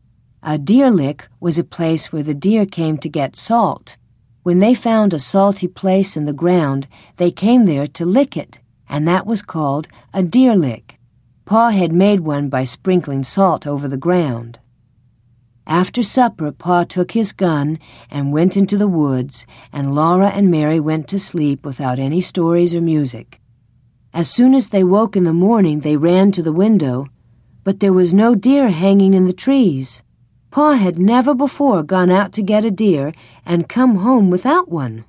A deer lick was a place where the deer came to get salt. When they found a salty place in the ground, they came there to lick it, and that was called a deer lick. Pa had made one by sprinkling salt over the ground. After supper, Pa took his gun and went into the woods, and Laura and Mary went to sleep without any stories or music. As soon as they woke in the morning, they ran to the window, but there was no deer hanging in the trees. Pa had never before gone out to get a deer and come home without one.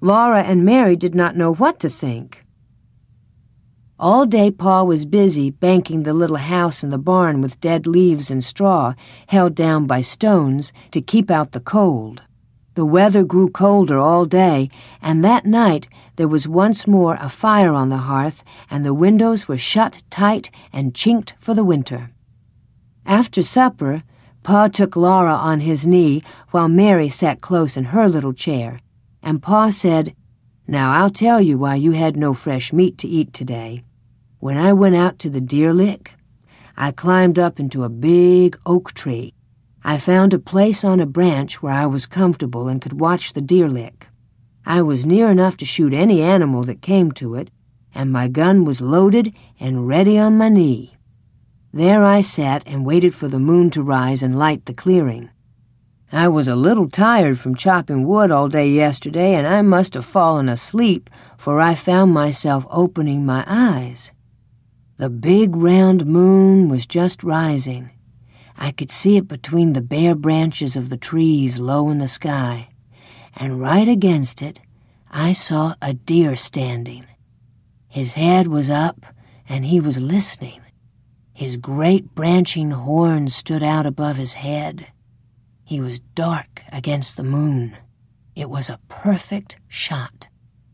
Laura and Mary did not know what to think. All day Pa was busy banking the little house and the barn with dead leaves and straw held down by stones to keep out the cold. The weather grew colder all day, and that night there was once more a fire on the hearth, and the windows were shut tight and chinked for the winter. After supper, Pa took Laura on his knee while Mary sat close in her little chair, and Pa said, Now I'll tell you why you had no fresh meat to eat today. When I went out to the deer lick, I climbed up into a big oak tree. I found a place on a branch where I was comfortable and could watch the deer lick. I was near enough to shoot any animal that came to it, and my gun was loaded and ready on my knee. There I sat and waited for the moon to rise and light the clearing. I was a little tired from chopping wood all day yesterday, and I must have fallen asleep, for I found myself opening my eyes. The big round moon was just rising. I could see it between the bare branches of the trees low in the sky, and right against it I saw a deer standing. His head was up, and he was listening. His great branching horns stood out above his head. He was dark against the moon. It was a perfect shot,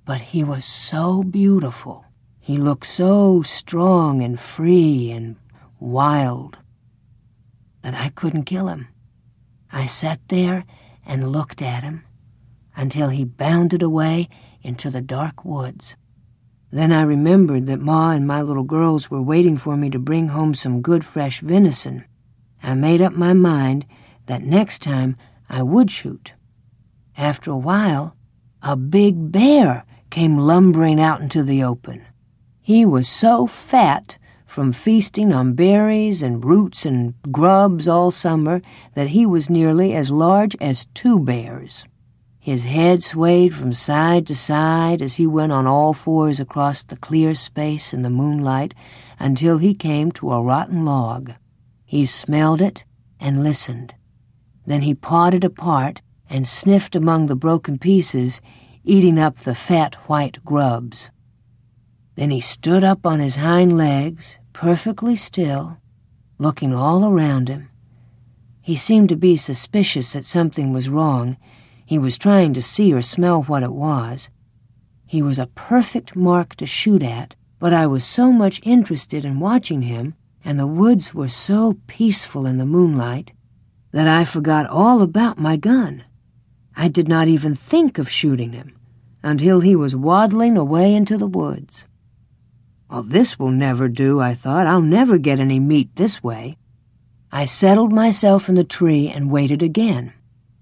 but he was so beautiful. He looked so strong and free and wild that I couldn't kill him. I sat there and looked at him until he bounded away into the dark woods. Then I remembered that Ma and my little girls were waiting for me to bring home some good fresh venison. I made up my mind that next time I would shoot. After a while, a big bear came lumbering out into the open. He was so fat from feasting on berries and roots and grubs all summer that he was nearly as large as two bears. His head swayed from side to side as he went on all fours across the clear space in the moonlight until he came to a rotten log. He smelled it and listened. Then he pawed it apart and sniffed among the broken pieces, eating up the fat white grubs. Then he stood up on his hind legs, perfectly still, looking all around him. He seemed to be suspicious that something was wrong. He was trying to see or smell what it was. He was a perfect mark to shoot at, but I was so much interested in watching him, and the woods were so peaceful in the moonlight, that I forgot all about my gun. I did not even think of shooting him until he was waddling away into the woods. Well, this will never do, I thought. I'll never get any meat this way. I settled myself in the tree and waited again.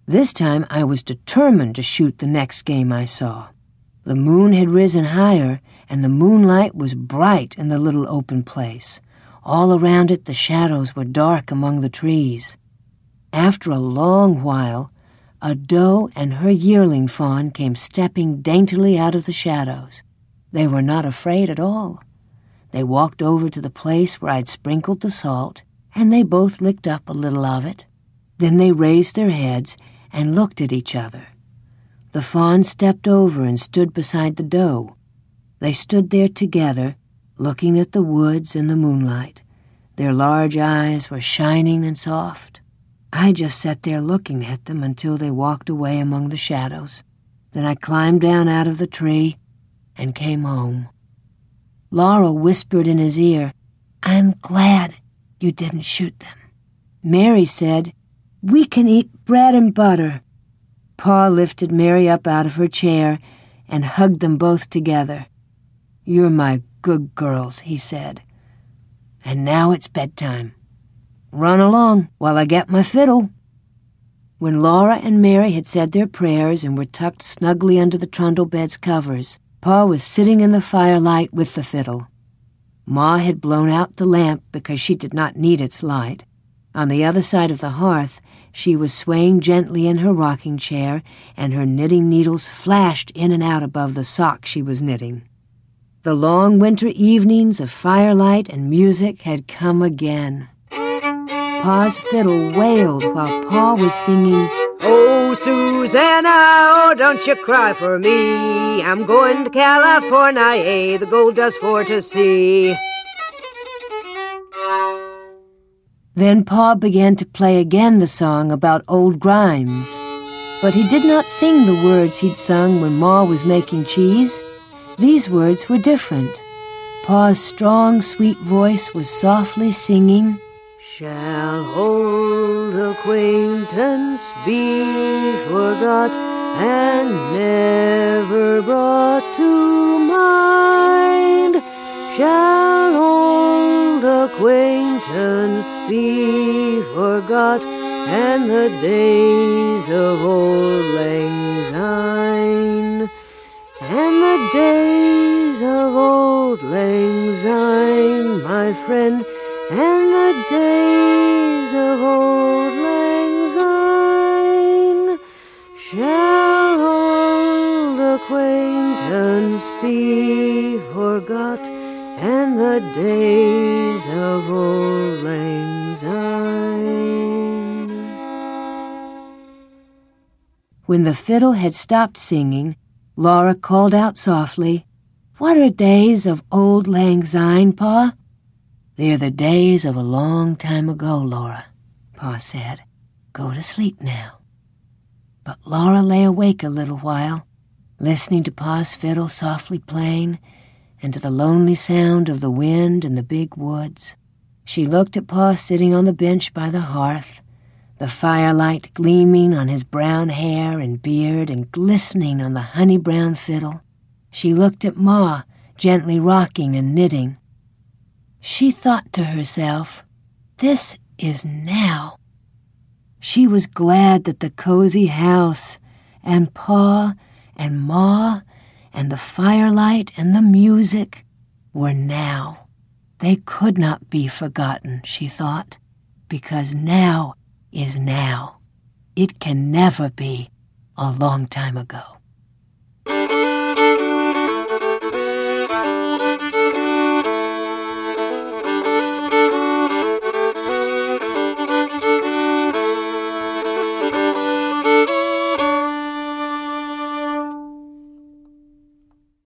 This time I was determined to shoot the next game I saw. The moon had risen higher, and the moonlight was bright in the little open place. All around it the shadows were dark among the trees. After a long while, a doe and her yearling fawn came stepping daintily out of the shadows. They were not afraid at all. They walked over to the place where I'd sprinkled the salt, and they both licked up a little of it. Then they raised their heads and looked at each other. The fawn stepped over and stood beside the doe. They stood there together, looking at the woods and the moonlight. Their large eyes were shining and soft. I just sat there looking at them until they walked away among the shadows. Then I climbed down out of the tree and came home. Laura whispered in his ear, I'm glad you didn't shoot them. Mary said, We can eat bread and butter. Pa lifted Mary up out of her chair and hugged them both together. You're my good girls, he said. And now it's bedtime. Run along while I get my fiddle. When Laura and Mary had said their prayers and were tucked snugly under the trundle bed's covers, Pa was sitting in the firelight with the fiddle. Ma had blown out the lamp because she did not need its light. On the other side of the hearth, she was swaying gently in her rocking chair, and her knitting needles flashed in and out above the sock she was knitting. The long winter evenings of firelight and music had come again. Pa's fiddle wailed while Pa was singing, Oh, Susanna, oh, don't you cry for me. I'm going to California, eh, the gold dust for to see. Then Pa began to play again the song about old Grimes. But he did not sing the words he'd sung when Ma was making cheese. These words were different. Pa's strong, sweet voice was softly singing, Shall old acquaintance be forgot and never brought to mind? Shall old acquaintance be forgot and the days of auld lang syne, and the days of auld lang syne, my friend, and the days of auld lang syne shall old acquaintance be forgot, and the days of auld lang syne. When the fiddle had stopped singing, Laura called out softly, What are days of auld lang syne, Pa? They're the days of a long time ago, Laura, Pa said. Go to sleep now. But Laura lay awake a little while, listening to Pa's fiddle softly playing and to the lonely sound of the wind in the big woods. She looked at Pa sitting on the bench by the hearth, the firelight gleaming on his brown hair and beard and glistening on the honey brown fiddle. She looked at Ma, gently rocking and knitting. She thought to herself, This is now. She was glad that the cozy house and Pa and Ma and the firelight and the music were now. They could not be forgotten, she thought, because now is now. It can never be a long time ago.